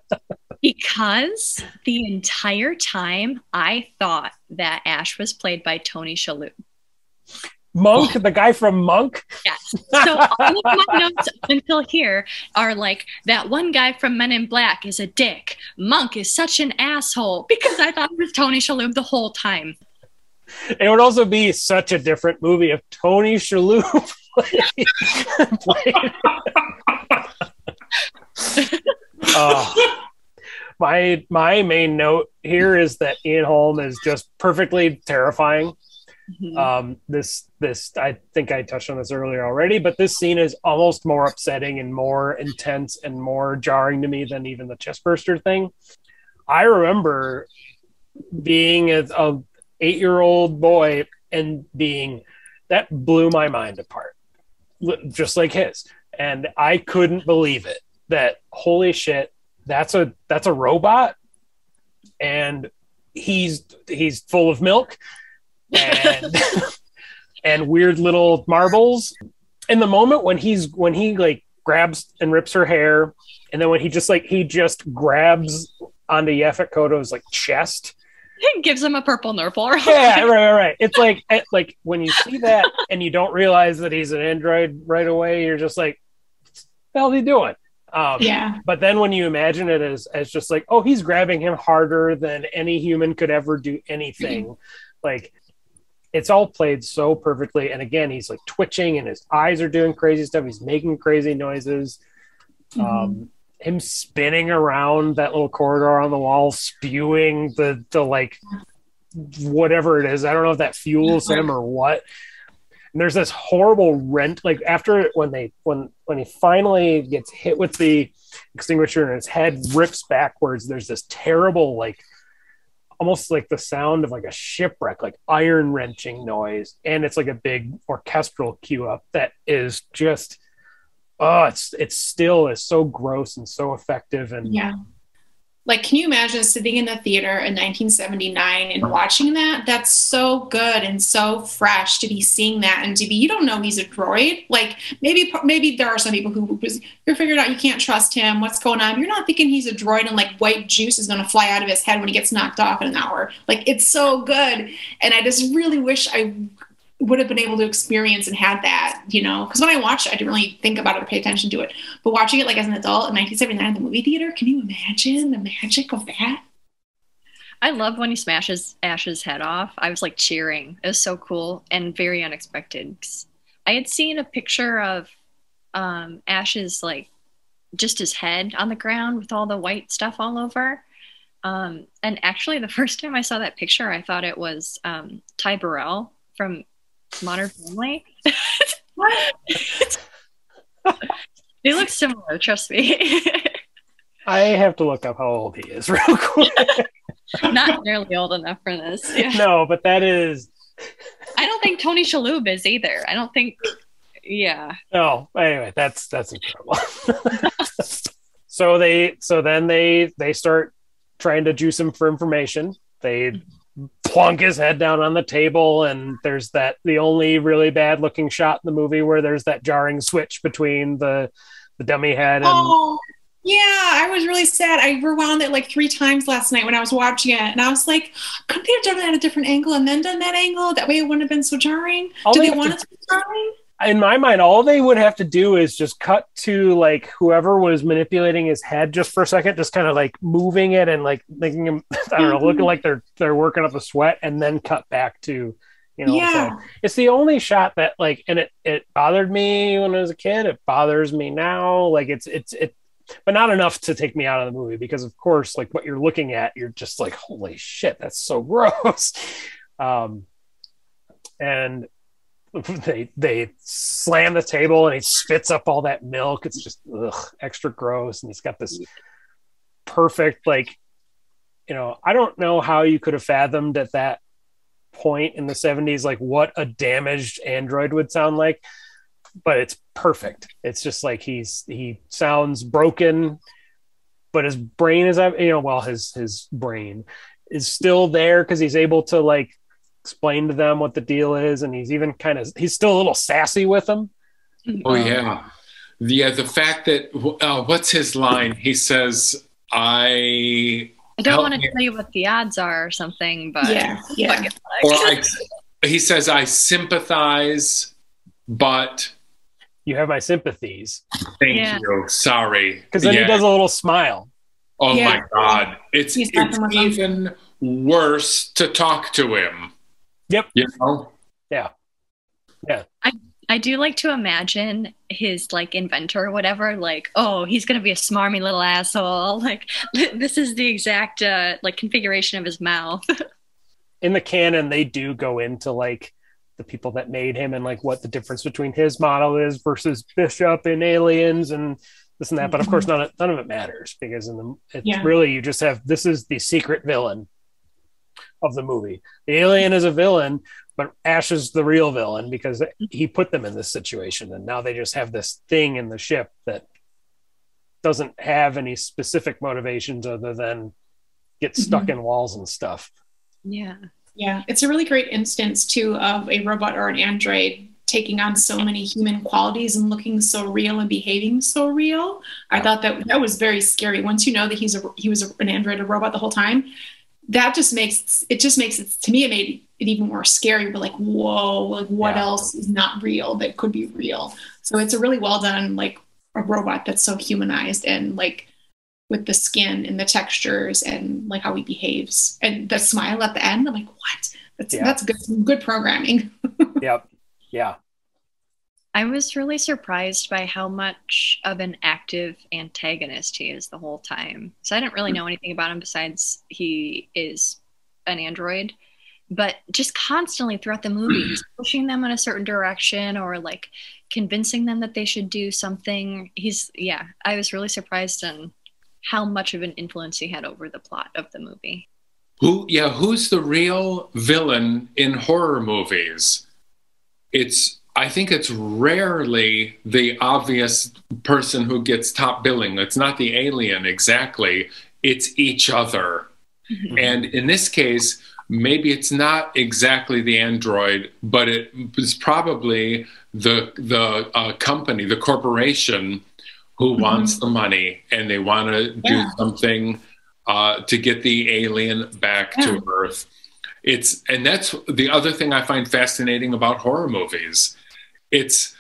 S3: because the entire time I thought that Ash was played by Tony Shalhoub.
S1: Monk, the guy from Monk.
S3: Yes. So all of my notes until here are like that one guy from Men in Black is a dick. Monk is such an asshole because I thought it was Tony Shalhoub the whole time.
S1: It would also be such a different movie if Tony Shalhoub played. played- Oh. my my main note here is that Ian Holm is just perfectly terrifying.
S3: Mhm.
S1: Um, this this I think I touched on this earlier already, but this scene is almost more upsetting and more intense and more jarring to me than even the chestburster thing. I remember being a, a eight year old boy and being that blew my mind apart, just like his, and I couldn't believe it. That holy shit, that's a that's a robot, and he's he's full of milk and and weird little marbles. In the moment when he's when he like grabs and rips her hair, and then when he just like he just grabs onto Yaphet Kotto's like chest.
S3: It gives him a purple nurple.
S1: Yeah, right, right, right. It's like it, like when you see that and you don't realize that he's an android right away, you're just like, "What hell is he doing?" Um,
S2: Yeah.
S1: but then when you imagine it as as just like, oh, he's grabbing him harder than any human could ever do anything, like it's all played so perfectly. And again, he's like twitching and his eyes are doing crazy stuff. He's making crazy noises. Um, him spinning around that little corridor on the wall, spewing the the like whatever it is. I don't know if that fuels him or what. And there's this horrible rent like after when they when when he finally gets hit with the extinguisher and his head rips backwards, there's this terrible like almost like the sound of like a shipwreck, like iron wrenching noise. And it's like a big orchestral cue up that is just oh it's it's still is so gross and so effective and
S2: Yeah. Like, can you imagine sitting in the theater in 1979 and watching that? That's so good and so fresh to be seeing that and to be, you don't know he's a droid. Like, maybe, maybe there are some people who, you're figuring out you can't trust him. What's going on? You're not thinking he's a droid and like white juice is going to fly out of his head when he gets knocked off in an hour. Like, it's so good. And I just really wish I would have been able to experience and had that, you know, because when I watched it, I didn't really think about it or pay attention to it. But watching it like as an adult in 1979 in the movie theater, can you imagine the magic of that?
S3: I love when he smashes Ash's head off. I was like cheering. It was so cool and very unexpected. I had seen a picture of um, Ash's like just his head on the ground with all the white stuff all over. Um, and actually, the first time I saw that picture, I thought it was um, Ty Burrell from Modern Family. they look similar, trust me.
S1: I have to look up how old he is real quick.
S3: Not nearly old enough for this. Yeah.
S1: no, but that is
S3: I don't think Tony Shalhoub is either. I don't think. Yeah.
S1: no. Anyway, that's that's incredible. so they so then they they start trying to juice him for information. They plunk his head down on the table, and there's that the only really bad looking shot in the movie where there's that jarring switch between the the dummy head and
S2: Oh, yeah, I was really sad. I rewound it like three times last night when I was watching it, and I was like, couldn't they have done it at a different angle and then done that angle? That way it wouldn't have been so jarring.
S1: All
S2: Do
S1: they
S2: they want
S1: to-
S2: it to be jarring?
S1: In my mind, all they would have to do is just cut to like whoever was manipulating his head just for a second, just kind of like moving it and like making him, I don't know, looking
S2: Mhm.
S1: like they're they're working up a sweat, and then cut back to, you know,
S2: yeah.
S1: so it's the only shot that like, and it it bothered me when I was a kid. It bothers me now. Like it's it's it, but not enough to take me out of the movie because of course, like what you're looking at, you're just like, holy shit, that's so gross. Um, and they they slam the table and he spits up all that milk. It's just ugh, extra gross, and he's got this perfect like, you know, I don't know how you could have fathomed at that point in the 70s like what a damaged android would sound like but it's perfect it's just like he's he sounds broken but his brain is you know well his his brain is still there because he's able to like explain to them what the deal is and he's even kind of he's still a little sassy with them
S4: Oh
S1: Um,
S4: yeah, yeah. The fact that uh, what's his line? He says, "I."
S3: I don't want to
S4: me.
S3: tell you what the odds are or something, but
S2: Yeah, yeah.
S3: fuck.
S4: Or I, he says, "I sympathize, but
S1: you have my sympathies
S4: thank
S3: Yeah.
S4: you, sorry."
S1: because then
S4: Yeah.
S1: he does a little smile
S4: Oh
S2: Yeah.
S4: my God! It's it's
S2: nothing with them.
S4: even worse to talk to him.
S1: Yep.
S4: You know.
S3: I do like to imagine his like inventor or whatever, like, oh, he's gonna be a smarmy little asshole. Like this is the exact uh, like configuration of his mouth.
S1: in the canon they do go into like the people that made him and like what the difference between his model is versus bishop and aliens and this and that but of course none of, none of it matters because in the it's
S2: Yeah.
S1: really you just have this is the secret villain of the movie the alien is a villain but ash is the real villain because he put them in this situation and now they just have this thing in the ship that doesn't have any specific motivations other than get mm-hmm. stuck in walls and stuff
S3: yeah.
S2: Yeah, it's a really great instance too of a robot or an android taking on so many human qualities and looking so real and behaving so real. I thought that that was very scary. Once you know that he's a he was a, an android, a robot the whole time, that just makes it just makes it to me it made it even more scary. But like, whoa, like what
S1: Yeah.
S2: else is not real that could be real? So it's a really well done like a robot that's so humanized and like with the skin and the textures and like how he behaves and the smile at the end. I'm like, what? That's
S1: Yeah.
S2: that's good good programming.
S1: yep yeah
S3: I was really surprised by how much of an active antagonist he is the whole time. So I didn't really hmm. know anything about him besides he is an android. But just constantly throughout the movie, he's pushing them in a certain direction or like convincing them that they should do something. He's, yeah, I was really surprised on how much of an influence he had over the plot of the movie.
S4: Who? Yeah. Who's the real villain in horror movies? It's. I think it's rarely the obvious person who gets top billing. It's not the alien exactly. It's each other. And in this case, maybe it's not exactly the android, but it was probably the the uh, company, the corporation, who
S2: Mhm.
S4: wants the money and they want to do something uh, to get the alien back
S2: Yeah.
S4: to Earth. It's and that's the other thing I find fascinating about horror movies. It's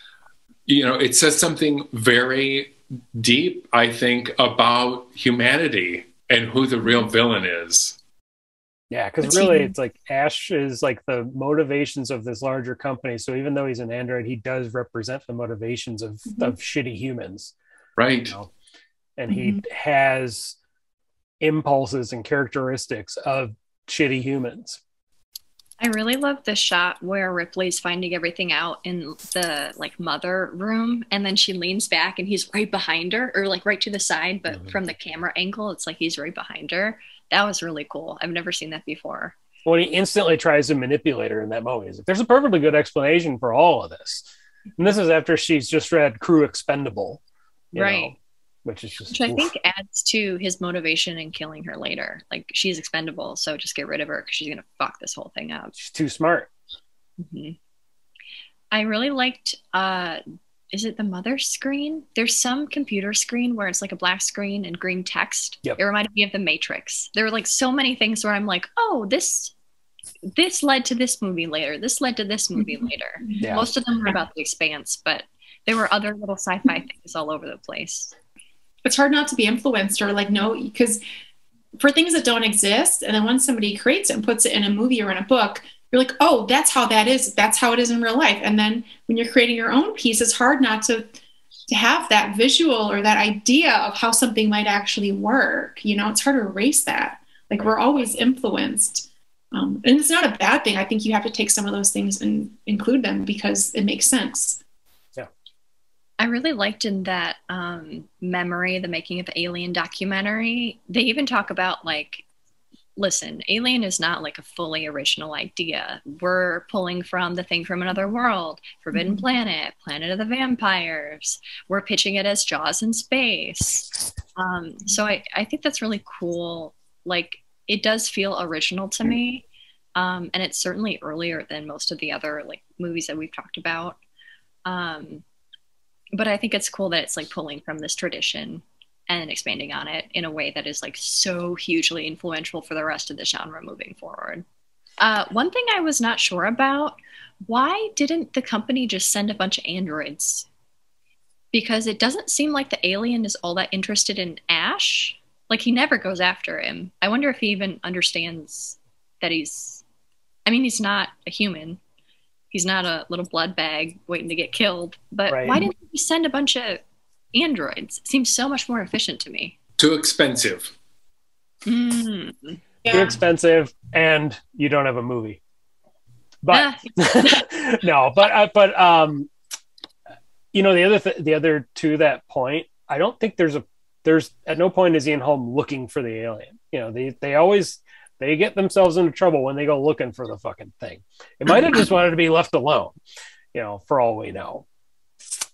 S4: you know it says something very deep, I think, about humanity and who the real villain is.
S1: Yeah, because really,
S2: he-
S1: it's like Ash is like the motivations of this larger company. So even though he's an android, he does represent the motivations of
S2: Mhm.
S1: of shitty humans.
S4: Right.
S1: You know? and he has impulses and characteristics of shitty humans.
S3: I really love the shot where Ripley's finding everything out in the like mother room, and then she leans back and he's right behind her, or like right to the side, but
S1: Mhm.
S3: from the camera angle, it's like he's right behind her. That was really cool. I've never seen that before.
S1: When he instantly tries to manipulate her in that moment, he's like, there's a perfectly good explanation for all of this. And this is after she's just read Crew Expendable, you know,
S3: Right.
S1: Which is just
S3: Which I
S1: oof.
S3: think adds to his motivation in killing her later. Like she's expendable, so just get rid of her because she's gonna fuck this whole thing up.
S1: she's too smart.
S3: hmm I really liked. uh Is it the mother screen? There's some computer screen where it's like a black screen and green text.
S1: Yep.
S3: It reminded me of The Matrix. There were like so many things where I'm like, oh, this this led to this movie later. This led to this movie later.
S1: Yeah.
S3: Most of them were about the expanse, but there were other little sci-fi things all over the place.
S2: It's hard not to be influenced or like no because for things that don't exist and then once somebody creates it and puts it in a movie or in a book you're like oh that's how that is. That's how it is in real life. And then when you're creating your own piece it's hard not to to have that visual or that idea of how something might actually work you know? It's hard to erase that. Like we're always influenced um, and it's not a bad thing. I think you have to take some of those things and include them because it makes sense
S3: I really liked in that um, memory, the making of Alien documentary. They even talk about like, listen, Alien is not like a fully original idea. We're pulling from the thing from another world, Forbidden
S2: Mhm.
S3: Planet, Planet of the Vampires. We're pitching it as Jaws in space. Um, so I, I think that's really cool. Like, it does feel original to me, um, and it's certainly earlier than most of the other like movies that we've talked about. Um, but I think it's cool that it's like pulling from this tradition and expanding on it in a way that is like so hugely influential for the rest of the genre moving forward. Uh, one thing I was not sure about why didn't the company just send a bunch of androids? Because it doesn't seem like the alien is all that interested in Ash. Like he never goes after him. I wonder if he even understands that he's. I mean, he's not a human. He's not a little blood bag waiting to get killed. But
S1: Right.
S3: why didn't he send a bunch of androids? It seems so much more efficient to me.
S4: Too expensive.
S3: Mm.
S1: Too expensive, and you don't have a movie. But
S3: Ah,
S1: no, but uh, but um, you know the other th- the other to that point, I don't think there's a there's at no point is Ian Holm looking for the alien. You know they they always they get themselves into trouble when they go looking for the fucking thing. It might have just wanted to be left alone. You know, for all we know.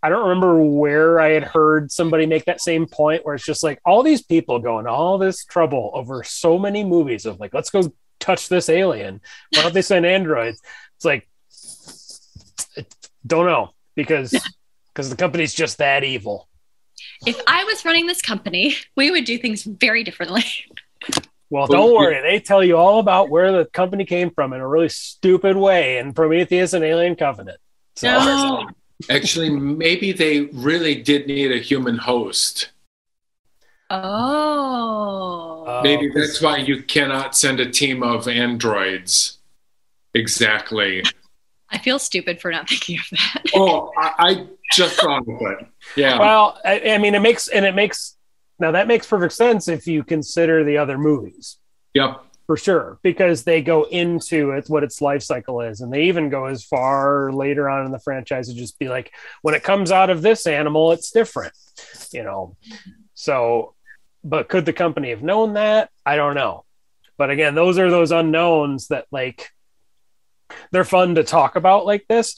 S1: I don't remember where I had heard somebody make that same point where it's just like all these people going all this trouble over so many movies of like, let's go touch this alien. Why don't they send androids? It's like, don't know because because the company's just that evil.
S3: if I was running this company, we would do things very differently.
S1: Well, don't worry. They tell you all about where the company came from in a really stupid way in Prometheus and Alien Covenant. So,
S2: No.
S4: Actually, maybe they really did need a human host.
S3: Oh.
S1: Uh,
S4: Maybe
S1: Oh, 'cause-
S4: that's why you cannot send a team of androids. Exactly.
S3: I feel stupid for not thinking of that.
S4: Oh, I, I just thought of it. Yeah.
S1: Well, I, I mean, it makes and it makes now that makes perfect sense if you consider the other movies
S4: Yep.
S1: for sure because they go into it what its life cycle is, and they even go as far later on in the franchise to just be like, when it comes out of this animal, it's different, you know. So, but could the company have known that? I don't know. But again, those are those unknowns that like they're fun to talk about like this.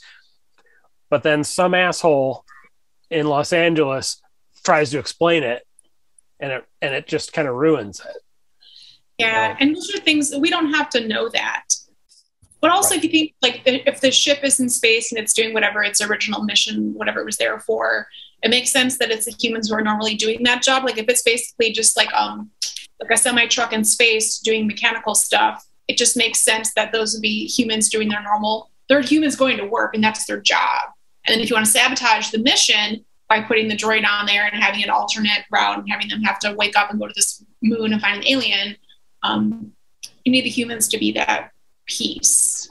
S1: But then some asshole in Los Angeles tries to explain it and it and it just kind of ruins it.
S2: Yeah, and those are things we don't have to know that. But also, if you think like if the ship is in space and it's doing whatever its original mission, whatever it was there for, it makes sense that it's the humans who are normally doing that job. Like if it's basically just like um like a semi truck in space doing mechanical stuff, it just makes sense that those would be humans doing their normal. They're humans going to work, and that's their job. And then if you want to sabotage the mission by putting the droid on there and having an alternate route and having them have to wake up and go to this moon and find an alien, um, you need the humans to be that piece.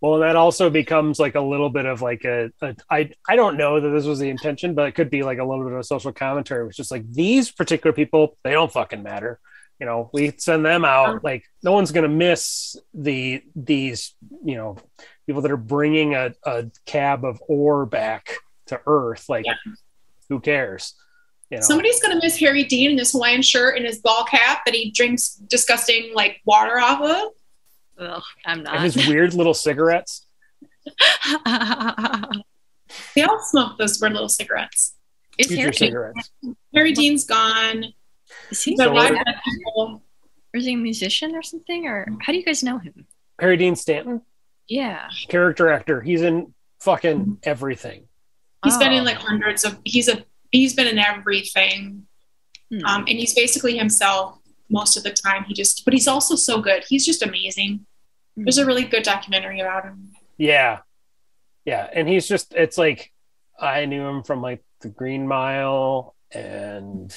S1: Well, that also becomes like a little bit of like a, a I I don't know that this was the intention, but it could be like a little bit of a social commentary. It's just like these particular people, they don't fucking matter. You know, we send them out. Like no one's gonna miss the these you know people that are bringing a, a cab of ore back to Earth. Like,
S2: Yeah.
S1: Who cares? You know,
S2: Somebody's gonna miss Harry Dean in his Hawaiian shirt and his ball cap that he drinks disgusting like water off of.
S3: Ugh, I'm not.
S1: and
S3: not.
S1: his weird little cigarettes.
S2: They all smoke those weird little cigarettes.
S3: is,
S1: Future
S3: Harry,
S1: cigarettes.
S2: Harry Dean's gone.
S3: is he,
S1: So
S2: a lot
S1: what-
S2: of people.
S3: or is he a musician or something? Or how do you guys know him?
S1: Harry Dean Stanton,
S3: Yeah.
S1: character actor. He's in fucking mm-hmm. everything.
S2: He's been in
S3: Oh.
S2: like hundreds of. He's a. He's been in everything.
S3: Hmm.
S2: um, and he's basically himself most of the time. He just, but he's also so good. He's just amazing. There's a really good documentary about him.
S1: Yeah. Yeah. And he's just, it's like, I knew him from like the Green Mile and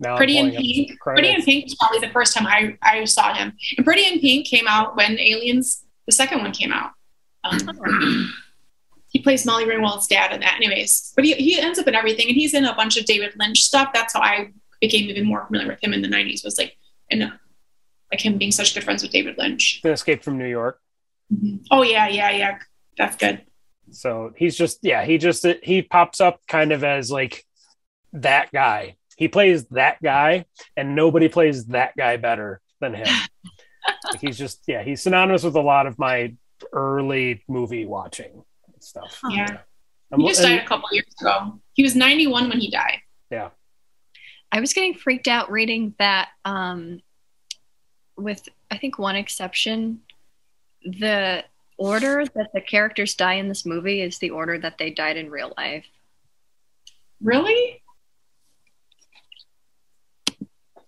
S1: now
S2: Pretty in Pink. Pretty in. Pink was probably the first time I, I saw him. And Pretty in Pink came out when Aliens, the second one came out. Um, he plays Molly Ringwald's dad in that, anyways. But he, he ends up in everything, and he's in a bunch of David Lynch stuff. That's how I became even more familiar with him in the '90s. Was like, and uh, like him being such good friends with David Lynch.
S1: Escape from New York. Mm-hmm.
S2: Oh yeah, yeah, yeah. That's good.
S1: So he's just, yeah, he just, he pops up kind of as like that guy. He plays that guy, and nobody plays that guy better than him. Like, he's just, yeah, he's synonymous with a lot of my early movie watching stuff.
S3: Huh.
S2: Yeah.
S1: I'm-
S2: He just
S1: and-
S2: died a couple years ago. He was 91 when he died. Yeah.
S3: I was getting freaked out reading that, um, with I think one exception, the order that the characters die in this movie is the order that they died in real life.
S2: Really?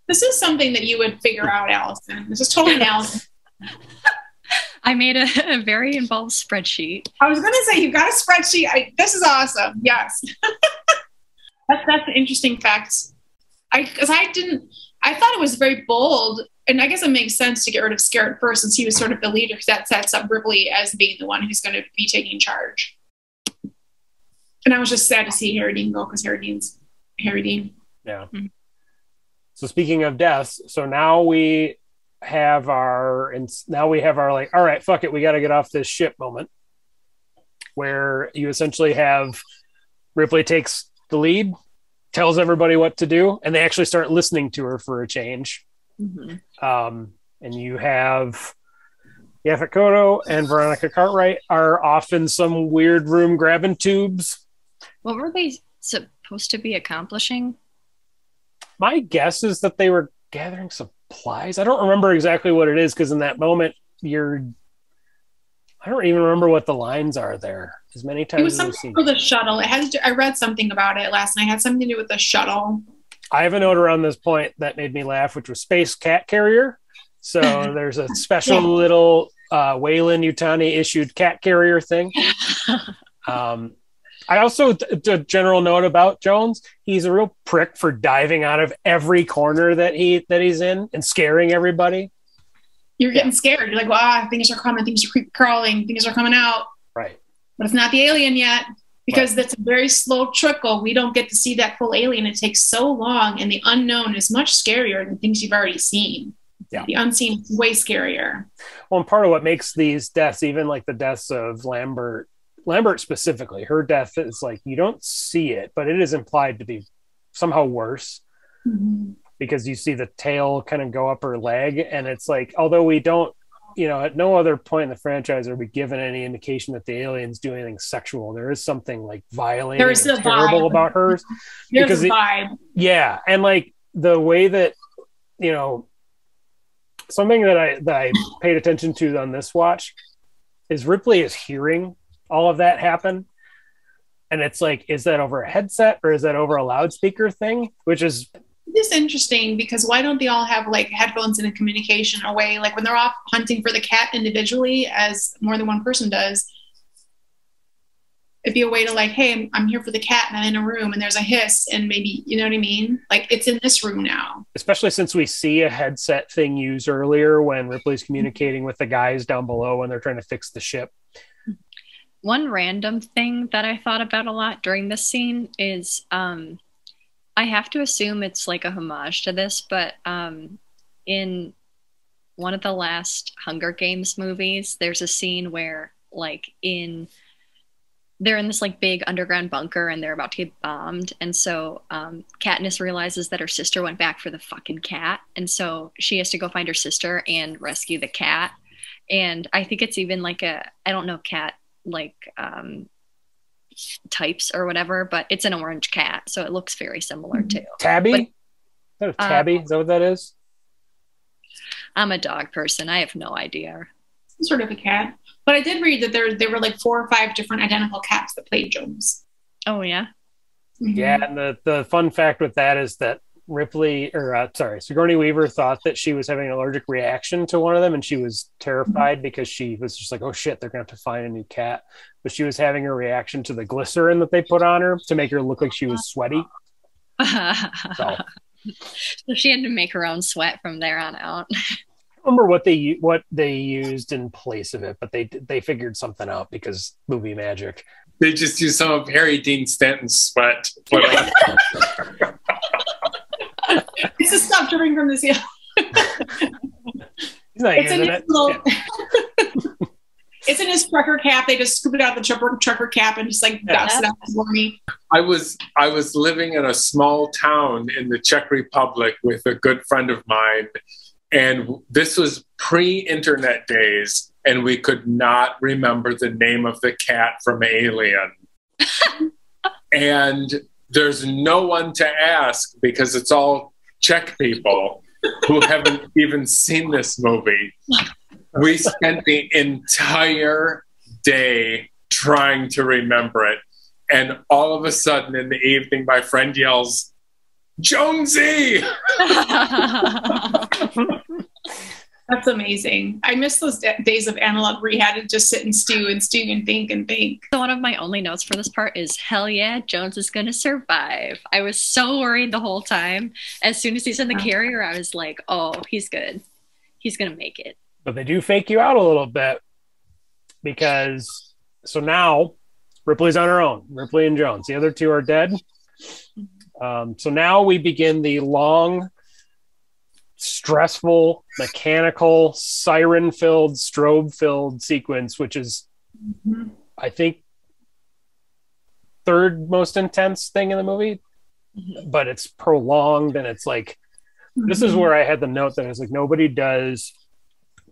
S2: This is something that you would figure out, Allison. This is totally an Allison.
S3: I made a, a very involved spreadsheet.
S2: I was going to say you've got a spreadsheet. I, this is awesome. Yes, that's that's an interesting fact. I because I didn't. I thought it was very bold, and I guess it makes sense to get rid of Skerritt first, since he was sort of the leader. Because that sets up Ripley as being the one who's going to be taking charge. And I was just sad to see Harry Dean go because Harry Dean's Harry Dean.
S1: Yeah.
S3: Mhm.
S1: So speaking of deaths, so now we have our and now we have our like, all right, fuck it, we got to get off this ship moment, where you essentially have Ripley takes the lead, tells everybody what to do, and they actually start listening to her for a change.
S3: Mm-hmm.
S1: Um, and you have Yaphet Kotto and Veronica Cartwright are off in some weird room grabbing tubes.
S3: What were they supposed to be accomplishing?
S1: my guess is that they were gathering supplies. I don't remember exactly what it is because in that moment you're I don't even remember what the lines are there. As many times. It was
S2: something
S1: seen.
S2: for the shuttle. It had. To do, I read something about it last night. It had something to do with the shuttle.
S1: I have a note around this point that made me laugh, which was Space Cat Carrier. So there's a special
S2: Yeah.
S1: little uh, Weyland-Yutani issued cat carrier thing. Um, I also, a general note about Jones, he's a real prick for diving out of every corner that he that he's in and scaring everybody.
S2: You're getting scared. You're like, wow, things are coming. Things are creep crawling. Things are coming out.
S1: Right.
S2: But it's not the alien yet because that's a very slow trickle. We don't get to see that full alien. It takes so long, and the unknown is much scarier than things you've already seen.
S1: Yeah.
S2: The unseen is way scarier.
S1: Well, and part of what makes these deaths, even like the deaths of Lambert, Lambert specifically, her death is like you don't see it, but it is implied to be somehow worse mm-hmm. because you see the tail kind of go up her leg, and it's like although we don't, you know, at no other point in the franchise are we given any indication that the aliens do anything sexual. There is something like violent,
S2: There is
S1: and terrible
S2: vibe.
S1: about hers.
S2: There's
S1: Because
S2: a
S1: it-
S2: vibe.
S1: Yeah, and like the way that you know something that I that I paid attention to on this watch is Ripley is hearing all of that happen. And it's like, is that over a headset or is that over a loudspeaker thing? Which is
S2: This interesting because why don't they all have like headphones in a communication away? Like when they're off hunting for the cat individually, as more than one person does, it'd be a way to like, hey, I'm, I'm here for the cat and I'm in a room and there's a hiss and maybe, you know what I mean? Like it's in this room now.
S1: especially since we see a headset thing used earlier when Ripley's communicating with the guys down below when they're trying to fix the ship.
S3: One random thing that I thought about a lot during this scene is um, I have to assume it's like a homage to this, but um, in one of the last Hunger Games movies, there's a scene where, like, in they're in this like big underground bunker and they're about to get bombed. And so um, Katniss realizes that her sister went back for the fucking cat, and so she has to go find her sister and rescue the cat. And I think it's even like a I don't know cat like um, types or whatever, but it's an orange cat, so it looks very similar too.
S1: Tabby?
S3: But-
S1: Is that a tabby?
S3: Uh,
S1: is that what that is?
S3: I'm a dog person. I have no idea.
S2: Some sort of a cat. But I did read that there there were like four or five different identical cats that played Jones.
S3: Oh yeah.
S2: Mhm.
S1: Yeah, and the the fun fact with that is that Ripley or uh, sorry, Sigourney Weaver thought that she was having an allergic reaction to one of them, and she was terrified because she was just like, "Oh shit, they're gonna have to find a new cat." But she was having a reaction to the glycerin that they put on her to make her look like she was sweaty. So
S3: so she had to make her own sweat from there on out.
S1: I remember what they what they used in place of it, but they they figured something out because movie magic.
S4: They just use some of Harry Dean Stanton's sweat. to put on.
S2: It's a stop dripping from the ceiling.
S1: He's not
S2: It's in
S1: using
S2: his
S1: it.
S2: little. it's in his trucker cap. They just scoop it out the trucker trucker cap and just like
S1: Yeah.
S2: dust it out for me.
S4: I was I was living in a small town in the Czech Republic with a good friend of mine, and this was pre-internet days, and we could not remember the name of the cat from Alien. and there's no one to ask because it's all Czech people who haven't even seen this movie. We spent the entire day trying to remember it. And all of a sudden in the evening, my friend yells, Jonesy!
S2: That's amazing. I miss those da- days of analog where you had to just sit and stew and stew and think and think.
S3: So one of my only notes for this part is hell yeah, Jones is gonna survive. I was so worried the whole time. As soon as he's in the carrier, I was like, oh, he's good. He's gonna make it.
S1: but they do fake you out a little bit because so now Ripley's on her own. Ripley and Jones. The other two are dead. Um, so now we begin the long, stressful, mechanical, siren filled, strobe filled sequence, which is, mm-hmm. I think, third most intense thing in the movie. Mm-hmm. But it's prolonged and it's like this is mm-hmm. where I had the note that it's like nobody does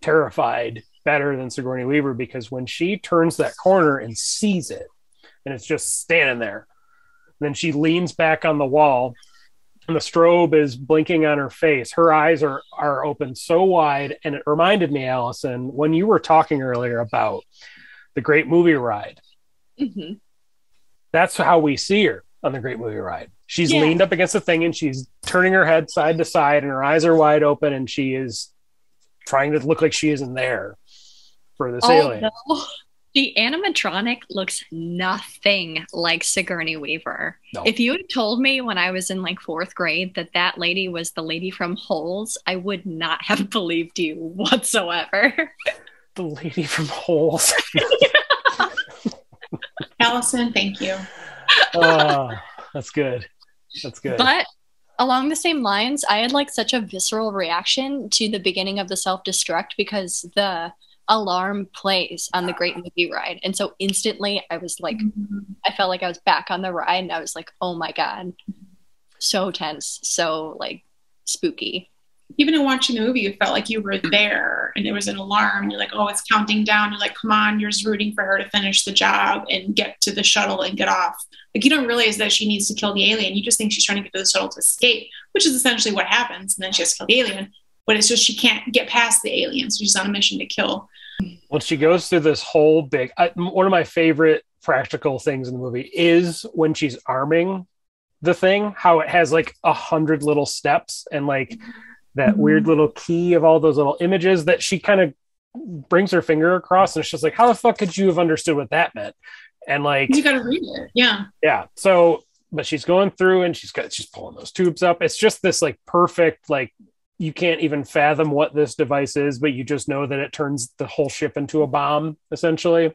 S1: terrified better than Sigourney Weaver because when she turns that corner and sees it and it's just standing there, then she leans back on the wall and the strobe is blinking on her face. Her eyes are are open so wide, and it reminded me, Allison, when you were talking earlier about the Great Movie Ride.
S3: hmm
S1: That's how we see her on the Great Movie Ride. She's
S3: Yeah.
S1: leaned up against the thing and she's turning her head side to side, and her eyes are wide open, and she is trying to look like she isn't there for this alien.
S3: Although the animatronic looks nothing like Sigourney Weaver.
S1: No.
S3: If you had told me when I was in like fourth grade that that lady was the lady from Holes, I would not have believed you whatsoever.
S1: The lady from Holes.
S2: Allison, thank you.
S1: oh, that's good. That's good.
S3: But along the same lines, I had like such a visceral reaction to the beginning of the self destruct because the alarm plays on the great movie ride. And so instantly I was like, mm-hmm. I felt like I was back on the ride and I was like, oh my God, so tense, so like spooky.
S2: Even in watching the movie, you felt like you were there and there was an alarm. And you're like, oh, it's counting down. You're like, come on, you're just rooting for her to finish the job and get to the shuttle and get off. Like, you don't realize that she needs to kill the alien. You just think she's trying to get to the shuttle to escape, which is essentially what happens. And then she has to kill the alien. But it's just she can't get past the aliens. She's on a mission to kill.
S1: Well, she goes through this whole big I, one of my favorite practical things in the movie is when she's arming the thing how it has like a hundred little steps and like that
S2: Mhm.
S1: weird little key of all those little images that she kind of brings her finger across and she's like how the fuck could you have understood what that meant and like
S2: You got to read it. Yeah.
S1: yeah so but she's going through and she's got she's pulling those tubes up it's just this like perfect like you can't even fathom what this device is but you just know that it turns the whole ship into a bomb essentially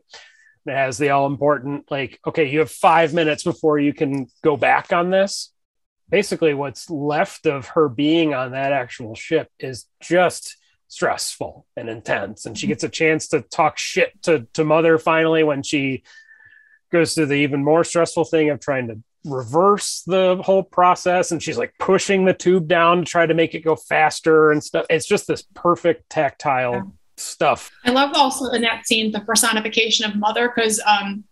S1: It has the all important, like, okay, you have five minutes before you can go back on this. Basically, what's left of her being on that actual ship is just stressful and intense. And she gets a chance to talk shit to, to Mother finally when she goes through the even more stressful thing of trying to reverse the whole process and she's like pushing the tube down to try to make it go faster and stuff. It's just this perfect tactile yeah. stuff.
S2: I love also in that scene the personification of mother because um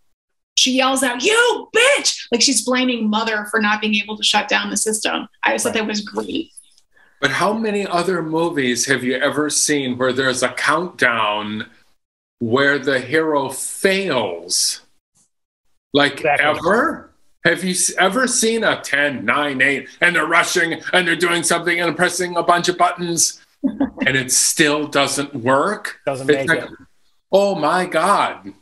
S2: she yells out you bitch! Like she's blaming mother for not being able to shut down the system. I just right. thought that was great.
S4: But how many other movies have you ever seen where there's a countdown where the hero fails? Like exactly. ever have you ever seen a 10, 9, 8, and they're rushing and they're doing something and pressing a bunch of buttons and it still doesn't work?
S1: Doesn't it's make like, it.
S4: Oh my God.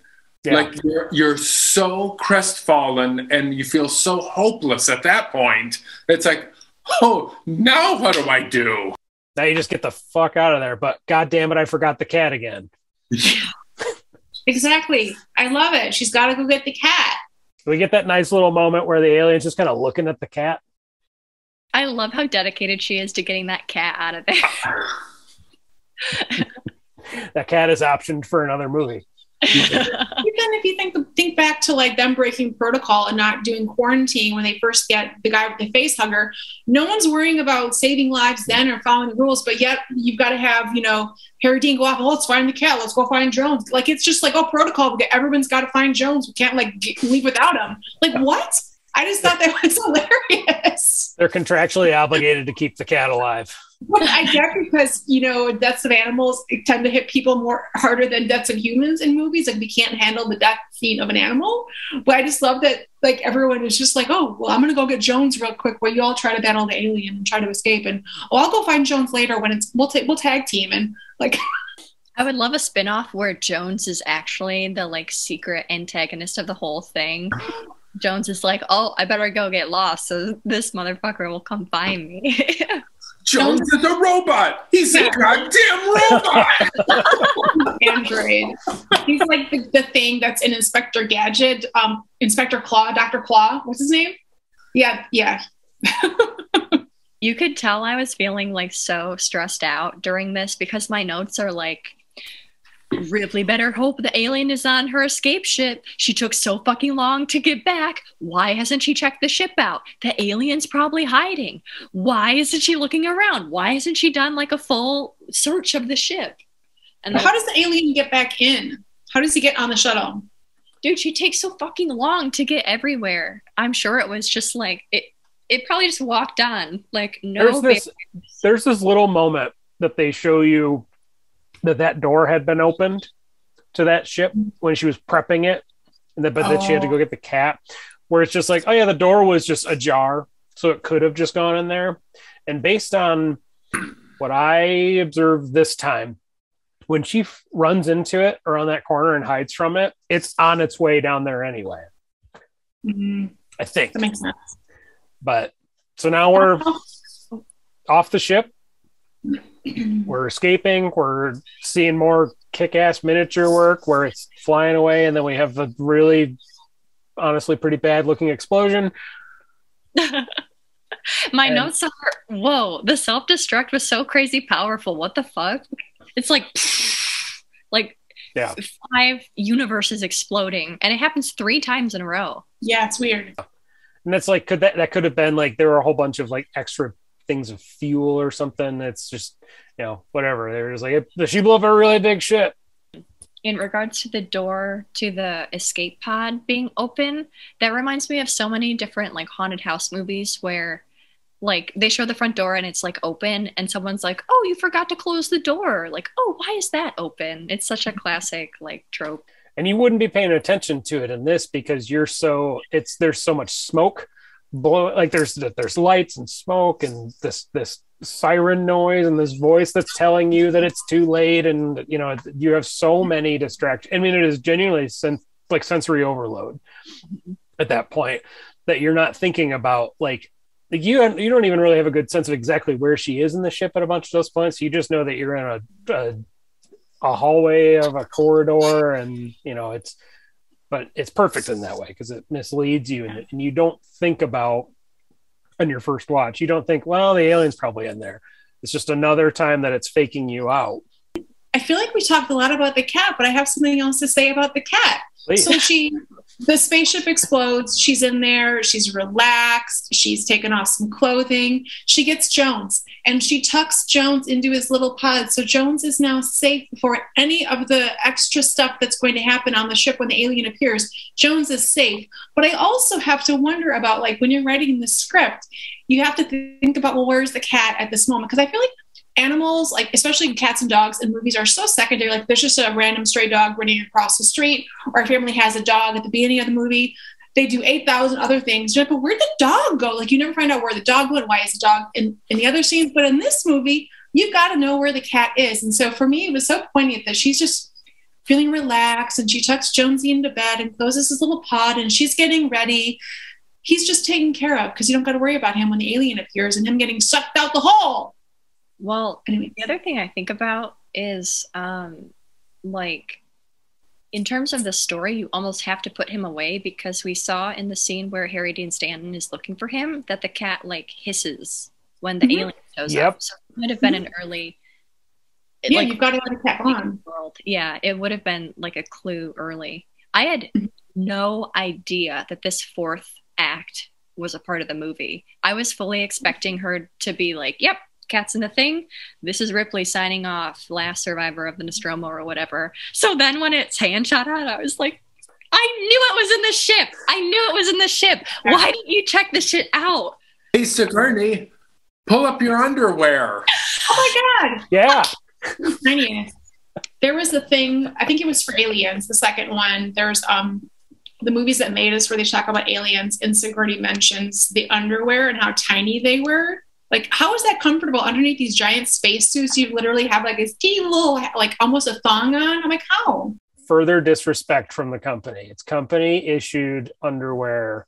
S4: Yeah. Like you're, you're so crestfallen and you feel so hopeless at that point. It's like, oh, now what do I do?
S1: Now you just get the fuck out of there. But God damn it, I forgot the cat again.
S2: exactly. I love it. She's got to go get the cat
S1: we get that nice little moment where the alien's just kind of looking at the cat.
S3: I love how dedicated she is to getting that cat out of there.
S1: that cat is optioned for another movie.
S2: Even if you think think back to like them breaking protocol and not doing quarantine when they first get the guy with the face hugger, no one's worrying about saving lives then or following the rules. But yet you've got to have you know Harry Dean go off. Oh, let's find the cat. Let's go find Jones. Like it's just like oh protocol. Everyone's got to find Jones. We can't like leave without him. Like what? I just thought that was hilarious.
S1: They're contractually obligated to keep the cat alive.
S2: I get because you know deaths of animals tend to hit people more harder than deaths of humans in movies. Like we can't handle the death scene of an animal. But I just love that like everyone is just like, oh, well, I'm gonna go get Jones real quick while you all try to battle the alien and try to escape. And oh, I'll go find Jones later when it's we'll take we'll tag team and like.
S3: I would love a spin-off where Jones is actually the like secret antagonist of the whole thing. Jones is like, "Oh, I better go get lost so this motherfucker will come find me."
S4: Jones is a robot. He's a goddamn robot.
S2: Android. He's like the, the, thing that's in Inspector Gadget, um, Inspector Claw, Dr. Claw. What's his name? Yeah, yeah.
S3: you could tell I was feeling like so stressed out during this because my notes are like Ripley better hope the alien is on her escape ship. She took so fucking long to get back. Why hasn't she checked the ship out? The alien's probably hiding. Why isn't she looking around? Why hasn't she done like a full search of the ship?
S2: And how does the alien get back in? How does he get on the shuttle?
S3: Dude, she takes so fucking long to get everywhere. I'm sure it was just like it it probably just walked on. Like no
S1: there's this, there's this little moment that they show you that that door had been opened to that ship when she was prepping it, and that but oh. that she had to go oh. get the cat. Where it's just like, oh yeah, the door was just ajar, so it could have just gone in there. And based on what I observed this time, when she f- runs into it around that corner and hides from it, it's on its way down there anyway.
S2: Mm-hmm.
S1: I think
S2: that makes sense.
S1: But so now we're off the ship we're escaping. We're seeing more kick-ass miniature work where it's flying away, and then we have a really, honestly, pretty bad-looking explosion.
S3: My and, notes are, "Whoa, the self-destruct was so crazy powerful. What the fuck? It's like, like."
S1: Yeah.
S3: Five universes exploding, and it happens three times in a row.
S2: Yeah, it's weird.
S1: And that's like, could that that could have been like there were a whole bunch of like extra things of fuel or something. It's just, you know, whatever. They're just like, she blew up a really big ship.
S3: In regards to the door to the escape pod being open, that reminds me of so many different like haunted house movies where like they show the front door and it's like open and someone's like oh you forgot to close the door like oh why is that open it's such a classic like trope
S1: and you wouldn't be paying attention to it in this because you're so it's there's so much smoke blow like there's there's lights and smoke and this this siren noise and this voice that's telling you that it's too late and you know you have so many distractions. I mean it is genuinely sen- like sensory overload at that point that you're not thinking about like like you you don't even really have a good sense of exactly where she is in the ship at a bunch of those points. You just know that you're in a, a, a hallway of a corridor and you know it's but it's perfect in that way because it misleads you and, and you don't think about on your first watch. You don't think, well, the alien's probably in there. It's just another time that it's faking you out.
S2: I feel like we talked a lot about the cat, but I have something else to say about the cat.
S1: Please.
S2: So she, the spaceship explodes. She's in there. She's relaxed. She's taken off some clothing. She gets Jones and she tucks Jones into his little pod. So Jones is now safe for any of the extra stuff that's going to happen on the ship when the alien appears. Jones is safe. But I also have to wonder about like when you're writing the script, you have to think about, well, where's the cat at this moment? Because I feel like animals, like especially cats and dogs in movies, are so secondary. Like there's just a random stray dog running across the street, or a family has a dog at the beginning of the movie. They do 8,000 other things. But where'd the dog go? Like you never find out where the dog went, why is the dog in, in the other scenes. But in this movie, you've got to know where the cat is. And so for me, it was so poignant that she's just feeling relaxed and she tucks Jonesy into bed and closes his little pod and she's getting ready. He's just taken care of because you don't got to worry about him when the alien appears and him getting sucked out the hole.
S3: Well,
S2: Anyway.
S3: the other thing I think about is um, like in terms of the story, you almost have to put him away because we saw in the scene where Harry Dean Stanton is looking for him that the cat like hisses when the
S2: Mhm.
S3: alien shows
S1: Yep.
S3: up. So it would have been an early. it,
S2: Yeah,
S3: like,
S2: you've got to let the cat on.
S3: world. Yeah, it would have been like a clue early. I had no idea that this fourth act was a part of the movie. I was fully expecting her to be like, "Yep, cat's in the thing. This is Ripley signing off, last survivor of the Nostromo or whatever." So then when it's hand shot out, I was like, "I knew it was in the ship. I knew it was in the ship. Why didn't you check the shit out?"
S4: Hey, Sigourney, pull up your underwear.
S2: Oh my God.
S1: Yeah.
S2: Tiniest. There was the thing, I think it was for Aliens, the second one. There's um the movies that made us where they talk about aliens and Sigourney mentions the underwear and how tiny they were. Like, how is that comfortable underneath these giant spacesuits? You literally have like this teeny little, like almost a thong on. I'm like, how?
S1: Further disrespect from the company. It's company issued underwear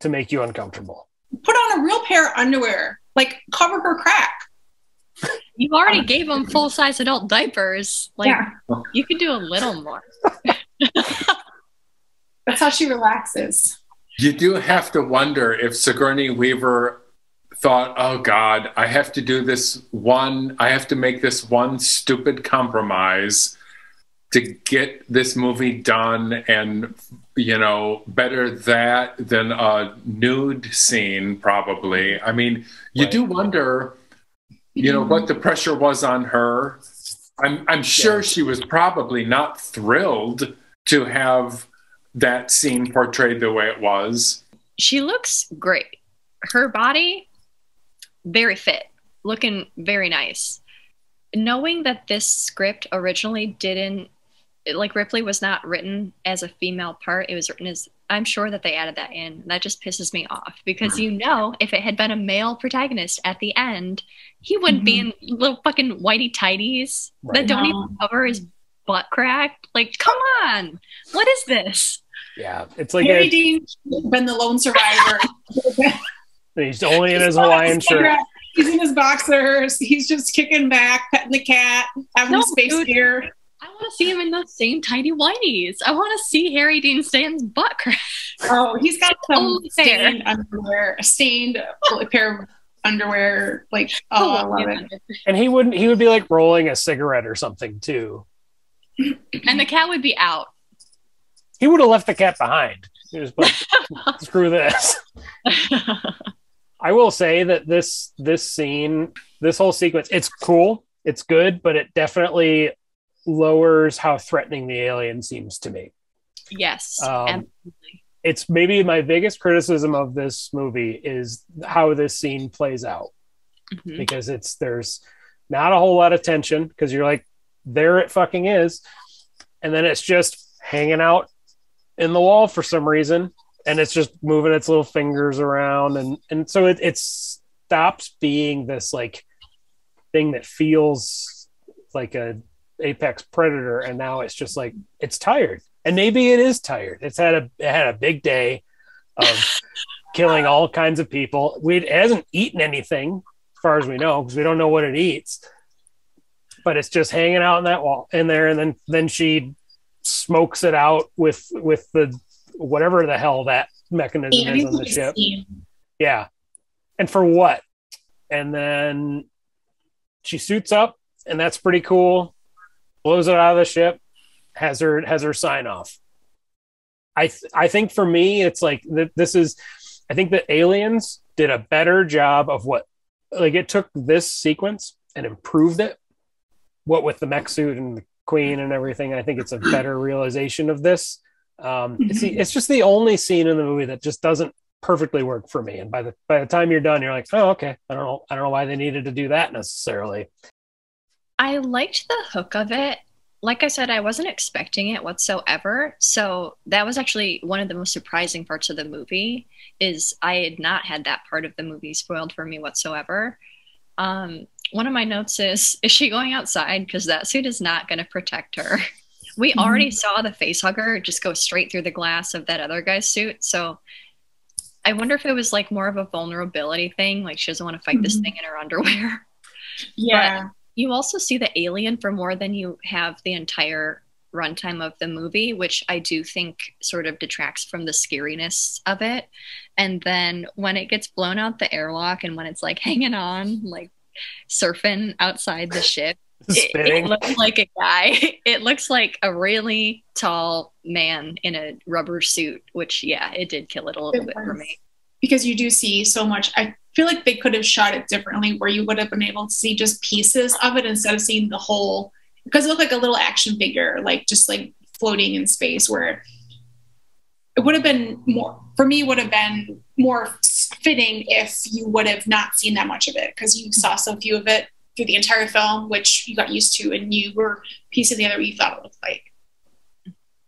S1: to make you uncomfortable.
S2: Put on a real pair of underwear, like cover her crack.
S3: You already gave them full size adult diapers. Like
S2: yeah,
S3: you could do a little more.
S2: that's how she relaxes.
S4: You do have to wonder if Sigourney Weaver thought, oh God, I have to do this one, I have to make this one stupid compromise to get this movie done. And, you know, better that than a nude scene, probably. I mean, you
S1: Right.
S4: do wonder, you know, what the pressure was on her. I'm, I'm sure
S1: Yeah.
S4: she was probably not thrilled to have that scene portrayed the way it was.
S3: she looks great. Her body, very fit, looking very nice. Knowing that this script originally didn't, like Ripley was not written as a female part, it was written as, I'm sure that they added that in. That just pisses me off because you know, if it had been a male protagonist at the end, he wouldn't be mm-hmm. in little fucking whitey tighties
S1: Right.
S3: that don't
S2: No.
S3: even cover his butt crack. Like, come on, what is this?
S1: Yeah. It's like
S2: Harry
S1: a,
S2: Dean been the lone survivor.
S1: he's only in his Hawaiian shirt.
S2: He's in his boxers. He's just kicking back, petting the cat, having
S3: No,
S2: space
S3: dude.
S2: gear.
S3: I want to see him in those same tiny whiteys. I want to see Harry Dean Stanton's butt crack.
S2: Oh, he's got some
S3: oh, Only
S2: stained underwear, a stained pair of underwear. Like, oh, oh I love it.
S1: And he wouldn't he would be like rolling a cigarette or something too.
S3: And the cat would be out.
S1: He would have left the cat behind. He was like, screw this. I will say that this this scene, this whole sequence, it's cool, it's good, but it definitely lowers how threatening the alien seems to me.
S3: yes,
S1: Um,
S3: absolutely.
S1: It's maybe my biggest criticism of this movie is how this scene plays out
S3: Mhm.
S1: because it's there's not a whole lot of tension because you're like there it fucking is and then it's just hanging out in the wall for some reason and it's just moving its little fingers around and and so it, it stops being this like thing that feels like a apex predator and now it's just like it's tired. And maybe it is tired. It's had a it had a big day of killing all kinds of people. We it hasn't eaten anything as far as we know because we don't know what it eats. But it's just hanging out in that wall in there and then then she smokes it out with with the whatever the hell that mechanism
S2: Yeah,
S1: is on the ship. Yeah. And for what? And then she suits up, and that's pretty cool. Blows it out of the ship, has her has her sign off. I th- I think for me, it's like th- this is. I think that Aliens did a better job of what, like it took this sequence and improved it. What with the mech suit and the queen and everything, I think it's a better realization of this. Um, it's, the, it's just the only scene in the movie that just doesn't perfectly work for me. And by the by the time you're done, you're like, oh, okay. I don't know. I don't know why they needed to do that necessarily.
S3: I liked the hook of it. Like I said, I wasn't expecting it whatsoever. So that was actually one of the most surprising parts of the movie is I had not had that part of the movie spoiled for me whatsoever. Um, one of my notes is, is she going outside? Because that suit is not going to protect her. We
S2: Mhm.
S3: already saw the face hugger just go straight through the glass of that other guy's suit. So I wonder if it was like more of a vulnerability thing. Like she doesn't want to fight this
S2: Mhm.
S3: thing in her underwear.
S2: Yeah.
S3: you also see the alien for more than you have the entire runtime of the movie, which I do think sort of detracts from the scariness of it. And then when it gets blown out the airlock and when it's like hanging on, like surfing outside the ship, it, it looks like a guy. It looks like a really tall man in a rubber suit, which, yeah, it did kill it a little
S2: It
S3: bit for me.
S2: because you do see so much. I feel like they could have shot it differently where you would have been able to see just pieces of it instead of seeing the whole because it looked like a little action figure, like just like floating in space where it would have been more for me would have been more fitting if you would have not seen that much of it because you saw so few of it through the entire film, which you got used to and you were piece piecing together what you thought it looked like.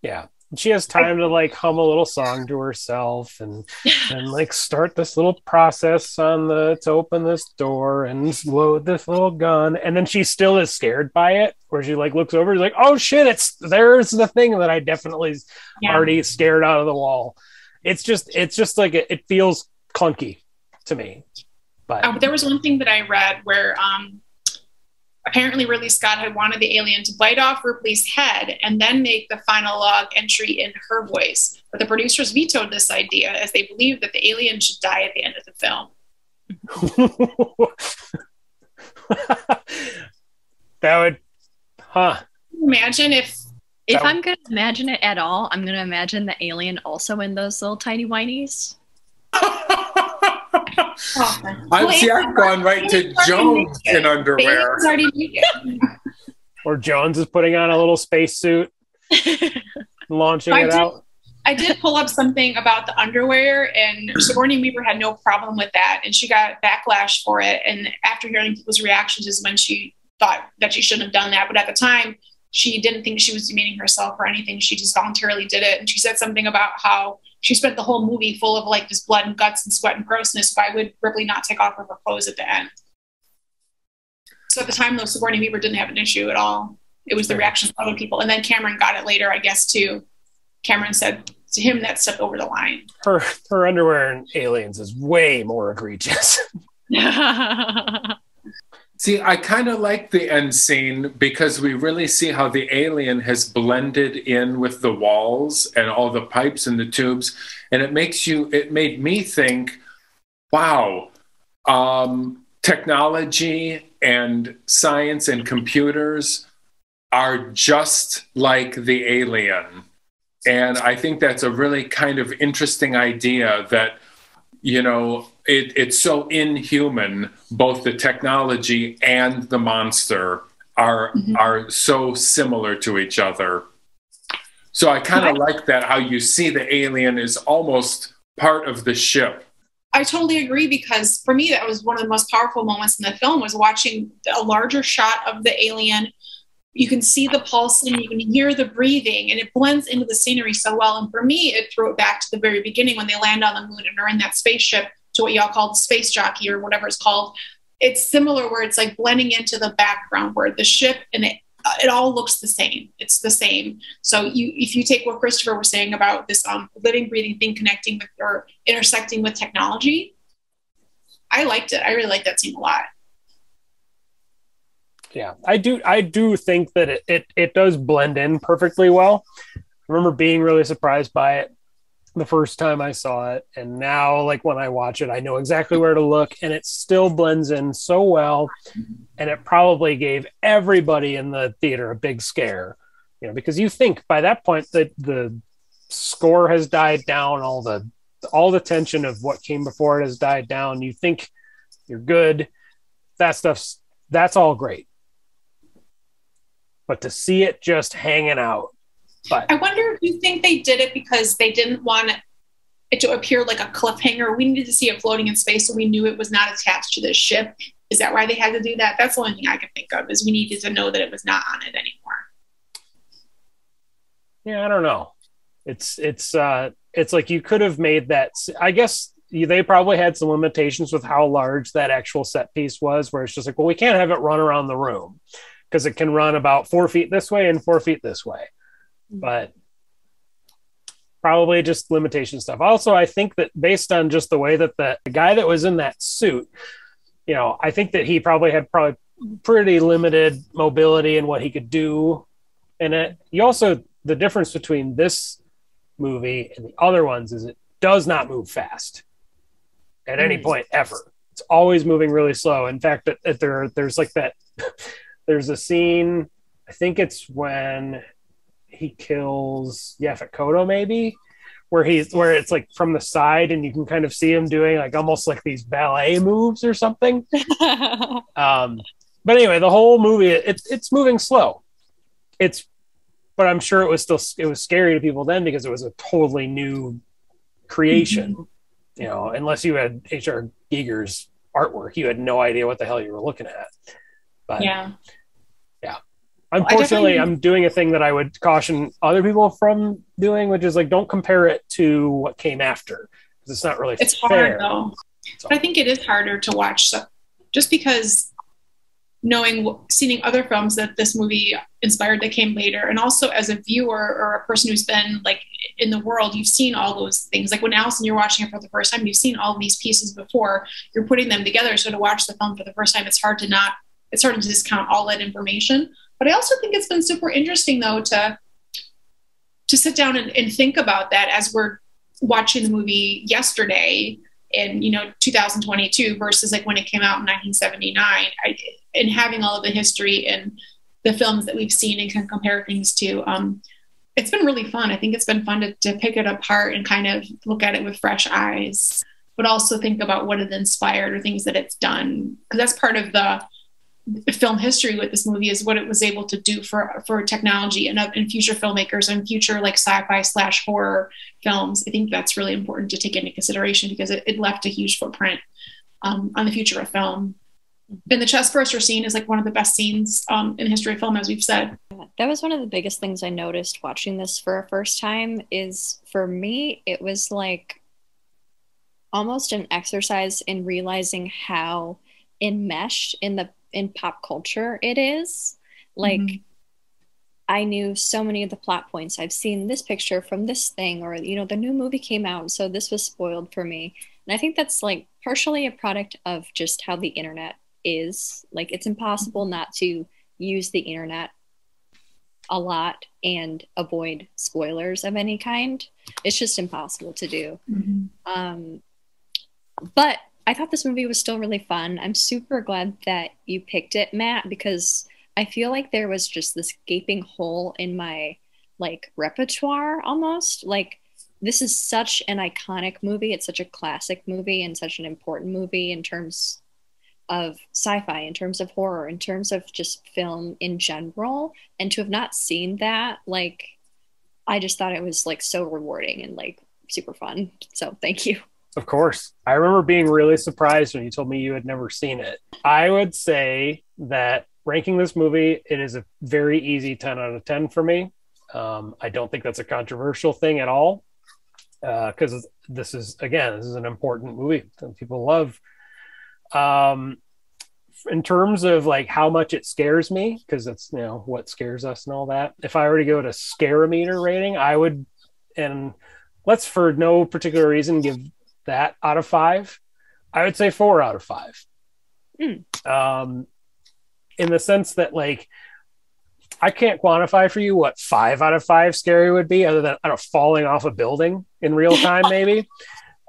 S1: Yeah. She has time to like hum a little song to herself and and like start this little process on the to open this door and load this little gun and then she still is scared by it where she like looks over she's like oh shit it's there's the thing that i definitely
S2: Yeah.
S1: already scared out of the wall it's just it's just like it, it feels clunky to me but
S2: Uh, there was one thing that I read where um, apparently Ridley Scott had wanted the alien to bite off Ripley's head and then make the final log entry in her voice. But the producers vetoed this idea as they believed that the alien should die at the end of the film.
S1: that would huh
S2: Imagine if
S3: If
S1: That-
S3: I'm going to imagine it at all, I'm going to imagine the alien also in those little tiny whiteys.
S2: oh,
S4: I've see, I've gone right to Jones in underwear.
S2: Alien's already naked.
S1: or jones is putting on a little spacesuit launching
S2: I
S1: it
S2: did-
S1: out
S2: I did pull up something about the underwear, and Sigourney Weaver had no problem with that, and she got backlash for it. And after hearing people's reactions, is when she thought that she shouldn't have done that. But at the time, she didn't think she was demeaning herself or anything. She just voluntarily did it, and she said something about how she spent the whole movie full of like just blood and guts and sweat and grossness. Why would Ripley not take off of her clothes at the end? So at the time, though, Sigourney Weaver didn't have an issue at all. It was the reactions of other people, and then Cameron got it later, I guess, too. Cameron said to him that stepped over the line.
S1: her her underwear in aliens is way more egregious
S4: See, I kind of like the end scene because we really see how the alien has blended in with the walls and all the pipes and the tubes. And it makes you, it made me think, wow, um, technology and science and computers are just like the alien. And I think that's a really kind of interesting idea that you know it, it's so inhuman both the technology and the monster are
S2: Mhm.
S4: are so similar to each other so i kind of like that how you see the alien is almost part of the ship
S2: I totally agree because for me that was one of the most powerful moments in the film was watching a larger shot of the alien. You can see the pulsing, and you can hear the breathing, and it blends into the scenery so well. And for me, it threw it back to the very beginning when they land on the moon and are in that spaceship to what y'all call the space jockey or whatever it's called. It's similar where it's like blending into the background where the ship and it it all looks the same. It's the same. So you, if you take what Christopher was saying about this um, living, breathing thing connecting with or intersecting with technology, I liked it. I really liked that scene a lot.
S1: Yeah, I do. I do think that it, it it does blend in perfectly well. I remember being really surprised by it the first time I saw it, and now like when I watch it, I know exactly where to look, and it still blends in so well. And it probably gave everybody in the theater a big scare, you know, because you think by that point that the score has died down, all the all the tension of what came before it has died down. You think you're good. That stuff's that's all great. But to see it just hanging out. But
S2: I wonder if you think they did it because they didn't want it to appear like a cliffhanger. We needed to see it floating in space so we knew it was not attached to the ship. Is that why they had to do that? That's the only thing I can think of is we needed to know that it was not on it anymore.
S1: Yeah, I don't know. It's it's uh it's like you could have made that I guess they probably had some limitations with how large that actual set piece was where it's just like well we can't have it run around the room because it can run about four feet this way and four feet this way mm-hmm. but probably just limitation stuff also i think that based on just the way that the, the guy that was in that suit you know i think that he probably had probably pretty limited mobility and what he could do in it you also the difference between this movie and the other ones is it does not move fast at any mm. point ever. It's always moving really slow. In fact, that, that there there's like that. there's a scene. I think it's when he kills Yaphet maybe, where he's where it's like from the side and you can kind of see him doing like almost like these ballet moves or something. um, but anyway, the whole movie it's it's moving slow. It's but I'm sure it was still it was scary to people then because it was a totally new creation. Mm-hmm. You know, unless you had H.R. Giger's artwork, you had no idea what the hell you were looking at. But
S2: yeah,
S1: yeah. Unfortunately, I'm doing a thing that I would caution other people from doing, which is like don't compare it to what came after because it's not really
S2: it's
S1: fair.
S2: hard though. So. I think it is harder to watch so, just because knowing seeing other films that this movie inspired that came later and also as a viewer or a person who's been like in the world you've seen all those things like when allison you're watching it for the first time you've seen all these pieces before you're putting them together so to watch the film for the first time it's hard to not it's hard to discount all that information. But i also think it's been super interesting though to to sit down and, and think about that as we're watching the movie yesterday in you know 2022 versus like when it came out in 1979 I, and having all of the history and the films that we've seen and can compare things to um, it's been really fun. I think it's been fun to, to pick it apart and kind of look at it with fresh eyes but also think about what it inspired or things that it's done. Because that's part of the film history with this movie is what it was able to do for for technology and, and future filmmakers and future like sci-fi slash horror films. I think that's really important to take into consideration because it, it left a huge footprint um, on the future of film. And the chest burster scene is like one of the best scenes um, in history of film as we've said.
S3: That was one of the biggest things i noticed watching this for a first time is for me it was like almost an exercise in realizing how enmeshed in the in pop culture it is. Like mm-hmm. I knew so many of the plot points. I've seen this picture from this thing, or you know, the new movie came out, so this was spoiled for me. And I think that's like partially a product of just how the internet is. Like it's impossible mm-hmm. not to use the internet a lot and avoid spoilers of any kind. It's just impossible to do. Mm-hmm. Um, but I thought this movie was still really fun. I'm super glad that you picked it, Matt, because I feel like there was just this gaping hole in my like repertoire almost. Like this is such an iconic movie. It's such a classic movie and such an important movie in terms of sci-fi, in terms of horror, in terms of just film in general. And to have not seen that, like I just thought it was like so rewarding and like super fun. So thank you.
S1: Of course. I remember being really surprised when you told me you had never seen it. I would say that ranking this movie, it is a very easy 10 out of 10 for me. Um, I don't think that's a controversial thing at all because uh, this is, again, this is an important movie that people love. Um, in terms of like how much it scares me, because that's, you know, what scares us and all that. If I were to go to scare meter rating, I would, and let's for no particular reason give that out of five, I would say four out of five. Mm. Um, in the sense that like I can't quantify for you what five out of five scary would be, other than I don't know, falling off a building in real time, maybe.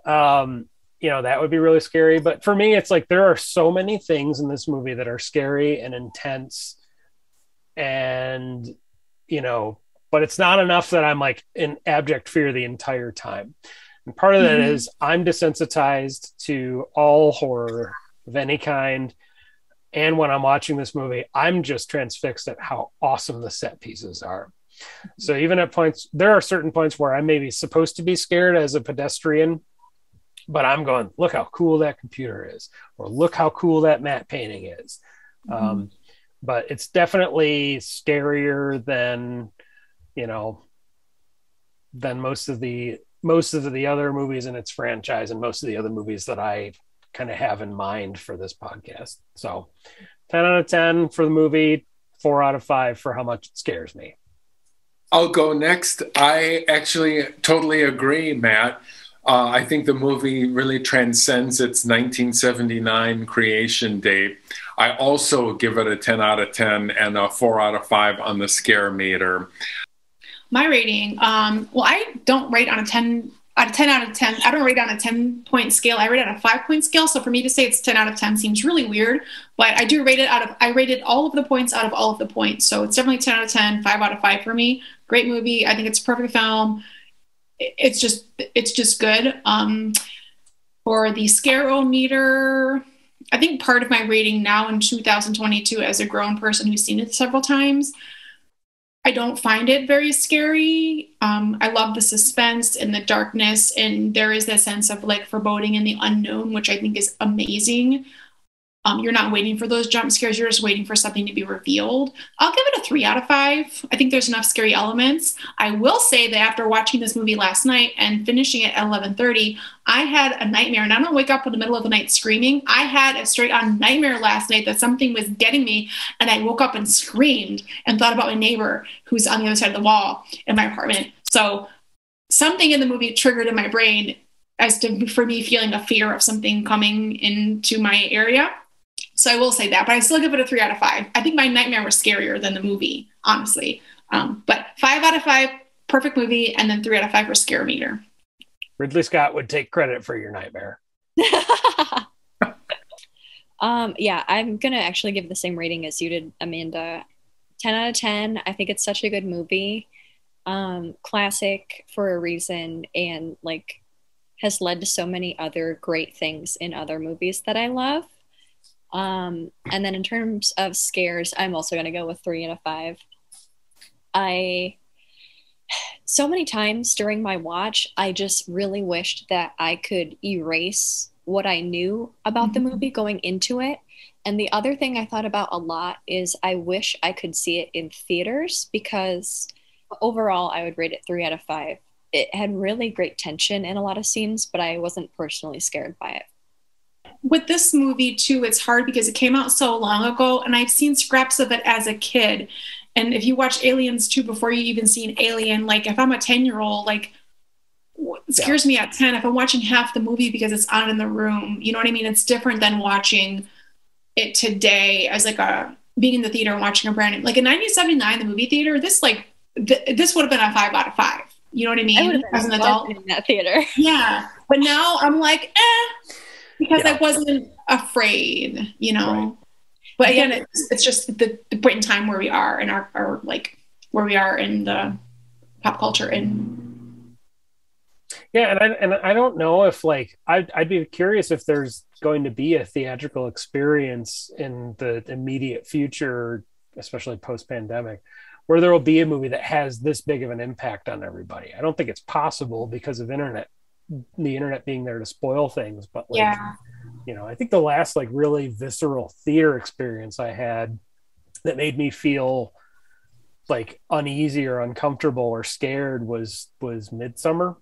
S1: um, you know, that would be really scary. But for me, it's like there are so many things in this movie that are scary and intense, and you know, but it's not enough that I'm like in abject fear the entire time. And part of that
S2: Mhm.
S1: I'm desensitized to all horror of any kind. And when I'm watching this movie, I'm just transfixed at how awesome the set pieces are. So even at points, there are certain points where I may be supposed to be scared as a pedestrian, but I'm going, look how cool that computer is, or look how cool that matte painting is. Um, but it's definitely scarier than, you know, than most of the most of the other movies in its franchise and most of the other movies that I kind of have in mind for this podcast. So 10 out of 10 for the movie, four out of five for how much it scares me.
S4: I'll go next. I actually totally agree, Matt. Uh, I think the movie really transcends its 1979 creation date. I also give it a 10 out of 10 and a 4 out of 5 on the scare meter.
S2: My rating, um, well, I don't rate on a 10 out of 10 out of 10. I don't rate on a 10 point scale. I rate on a five point scale. So for me to say it's 10 out of 10 seems really weird, but I do rate it out of, I rated all of the points out of all of the points. So it's definitely 10 out of 10, five out of five for me. Great movie. I think it's a perfect film. It's just, it's just good. Um, for the scare meter, I think part of my rating now in 2022 as a grown person who's seen it several times, I don't find it very scary. Um, I love the suspense and the darkness, and there is that sense of like foreboding and the unknown, which I think is amazing. Um, you're not waiting for those jump scares, you're just waiting for something to be revealed. I'll give it a three out of five. I think there's enough scary elements. I will say that after watching this movie last night and finishing it at 11:30, I had a nightmare, and I don't wake up in the middle of the night screaming. I had a straight on nightmare last night that something was getting me, and I woke up and screamed and thought about my neighbor who's on the other side of the wall in my apartment. So something in the movie triggered in my brain as to for me feeling a fear of something coming into my area. So I will say that, but I still give it a three out of five. I think my nightmare was scarier than the movie, honestly. Um, but five out of five, perfect movie, and then three out of five for scare meter.
S1: Ridley Scott would take credit for your nightmare.
S3: um, yeah, I'm gonna actually give the same rating as you did, Amanda. 10 out of 10. I think it's such a good movie. Um, classic for a reason and like has led to so many other great things in other movies that I love. Um, and then in terms of scares, I'm also gonna go with three out of five. I so many times during my watch, I just really wished that I could erase what I knew about the
S2: Mhm.
S3: movie going into it. And the other thing I thought about a lot is I wish I could see it in theaters because overall I would rate it three out of five. It had really great tension in a lot of scenes, but I wasn't personally scared by it.
S2: With this movie too it's hard because it came out so long ago and i've seen scraps of it as a kid. And if you watch aliens 2 before you even seen alien like if i'm a 10 year old like what scares me at 10 if i'm watching half the movie because it's on in the room you know what i mean? It's different than watching it today as like a being in the theater and watching a brand new like in 1979 the movie theater this like th- this would have been a five out of five. You know what i mean?
S3: I would
S2: as an adult.
S3: in that theater.
S2: yeah. But now I'm like, eh, because
S1: Yeah.
S2: I wasn't afraid, you know.
S1: Right.
S2: But again, it's, it's just the, the point in time where we are in our, our like where we are in the pop culture and
S1: Yeah, and I and I don't know if like I'd I'd be curious if there's going to be a theatrical experience in the immediate future, especially post pandemic, where there will be a movie that has this big of an impact on everybody. I don't think it's possible because of internet, the internet being there to spoil things. But like,
S2: yeah.
S1: you know, I think the last like really visceral theater experience I had that made me feel like uneasy or uncomfortable or scared was was Midsommar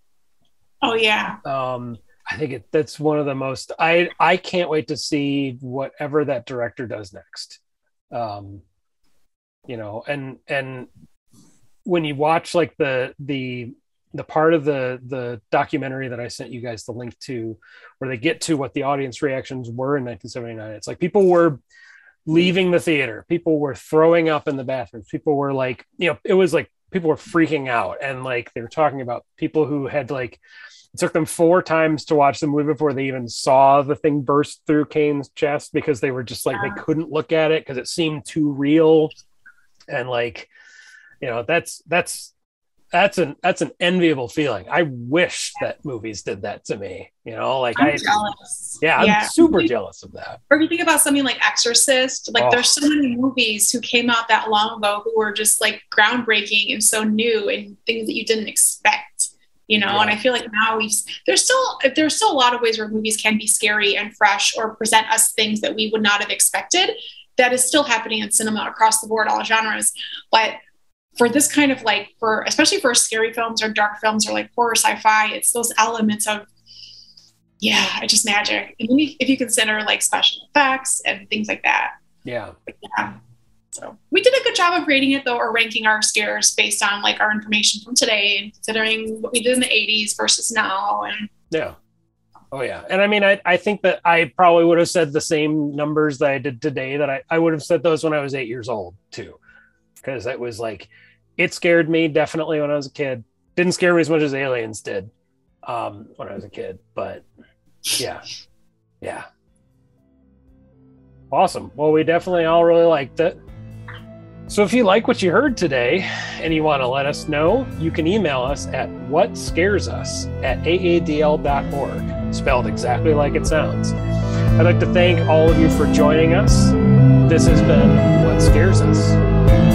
S2: Oh yeah.
S1: um i think it, that's one of the most i i can't wait to see whatever that director does next um you know and and when you watch like the the the part of the the documentary that i sent you guys the link to where they get to what the audience reactions were in 1979 it's like people were leaving the theater. People were throwing up in the bathrooms. People were like, you know, it was like people were freaking out and like they were talking about people who had like it took them four times to watch the movie before they even saw the thing burst through Kane's chest because they were just like they couldn't look at it because it seemed too real and like you know that's that's that's an that's an enviable feeling. I wish that movies did that to me. You know, like
S2: I'm
S1: I
S2: jealous.
S1: yeah, I'm super jealous of that.
S2: Or if you think about something like Exorcist, like
S1: Oh.
S2: there's so many movies who came out that long ago who were just like groundbreaking and so new and things that you didn't expect. You know,
S1: Yeah.
S2: and I feel like now we've there's still there's still a lot of ways where movies can be scary and fresh or present us things that we would not have expected. That is still happening in cinema across the board, all genres. But for this kind of like for especially for scary films or dark films or like horror sci-fi, it's those elements of yeah, it's just magic. And if you consider like special effects and things like that.
S1: Yeah.
S2: Yeah. So we did a good job of rating it though, or ranking our scares based on like our information from today and considering what we did in the 80s versus now. And
S1: Yeah. Oh yeah. And I mean I, I think that I probably would have said the same numbers that I did today that I, I would have said those when I was eight years old too. Because it was like it scared me definitely when I was a kid. Didn't scare me as much as aliens did um when I was a kid. But yeah. Yeah. Awesome. Well, we definitely all really liked it. So if you like what you heard today and you want to let us know, you can email us at whatscaresus at aadl.org, spelled exactly like it sounds. I'd like to thank all of you for joining us. This has been What Scares Us.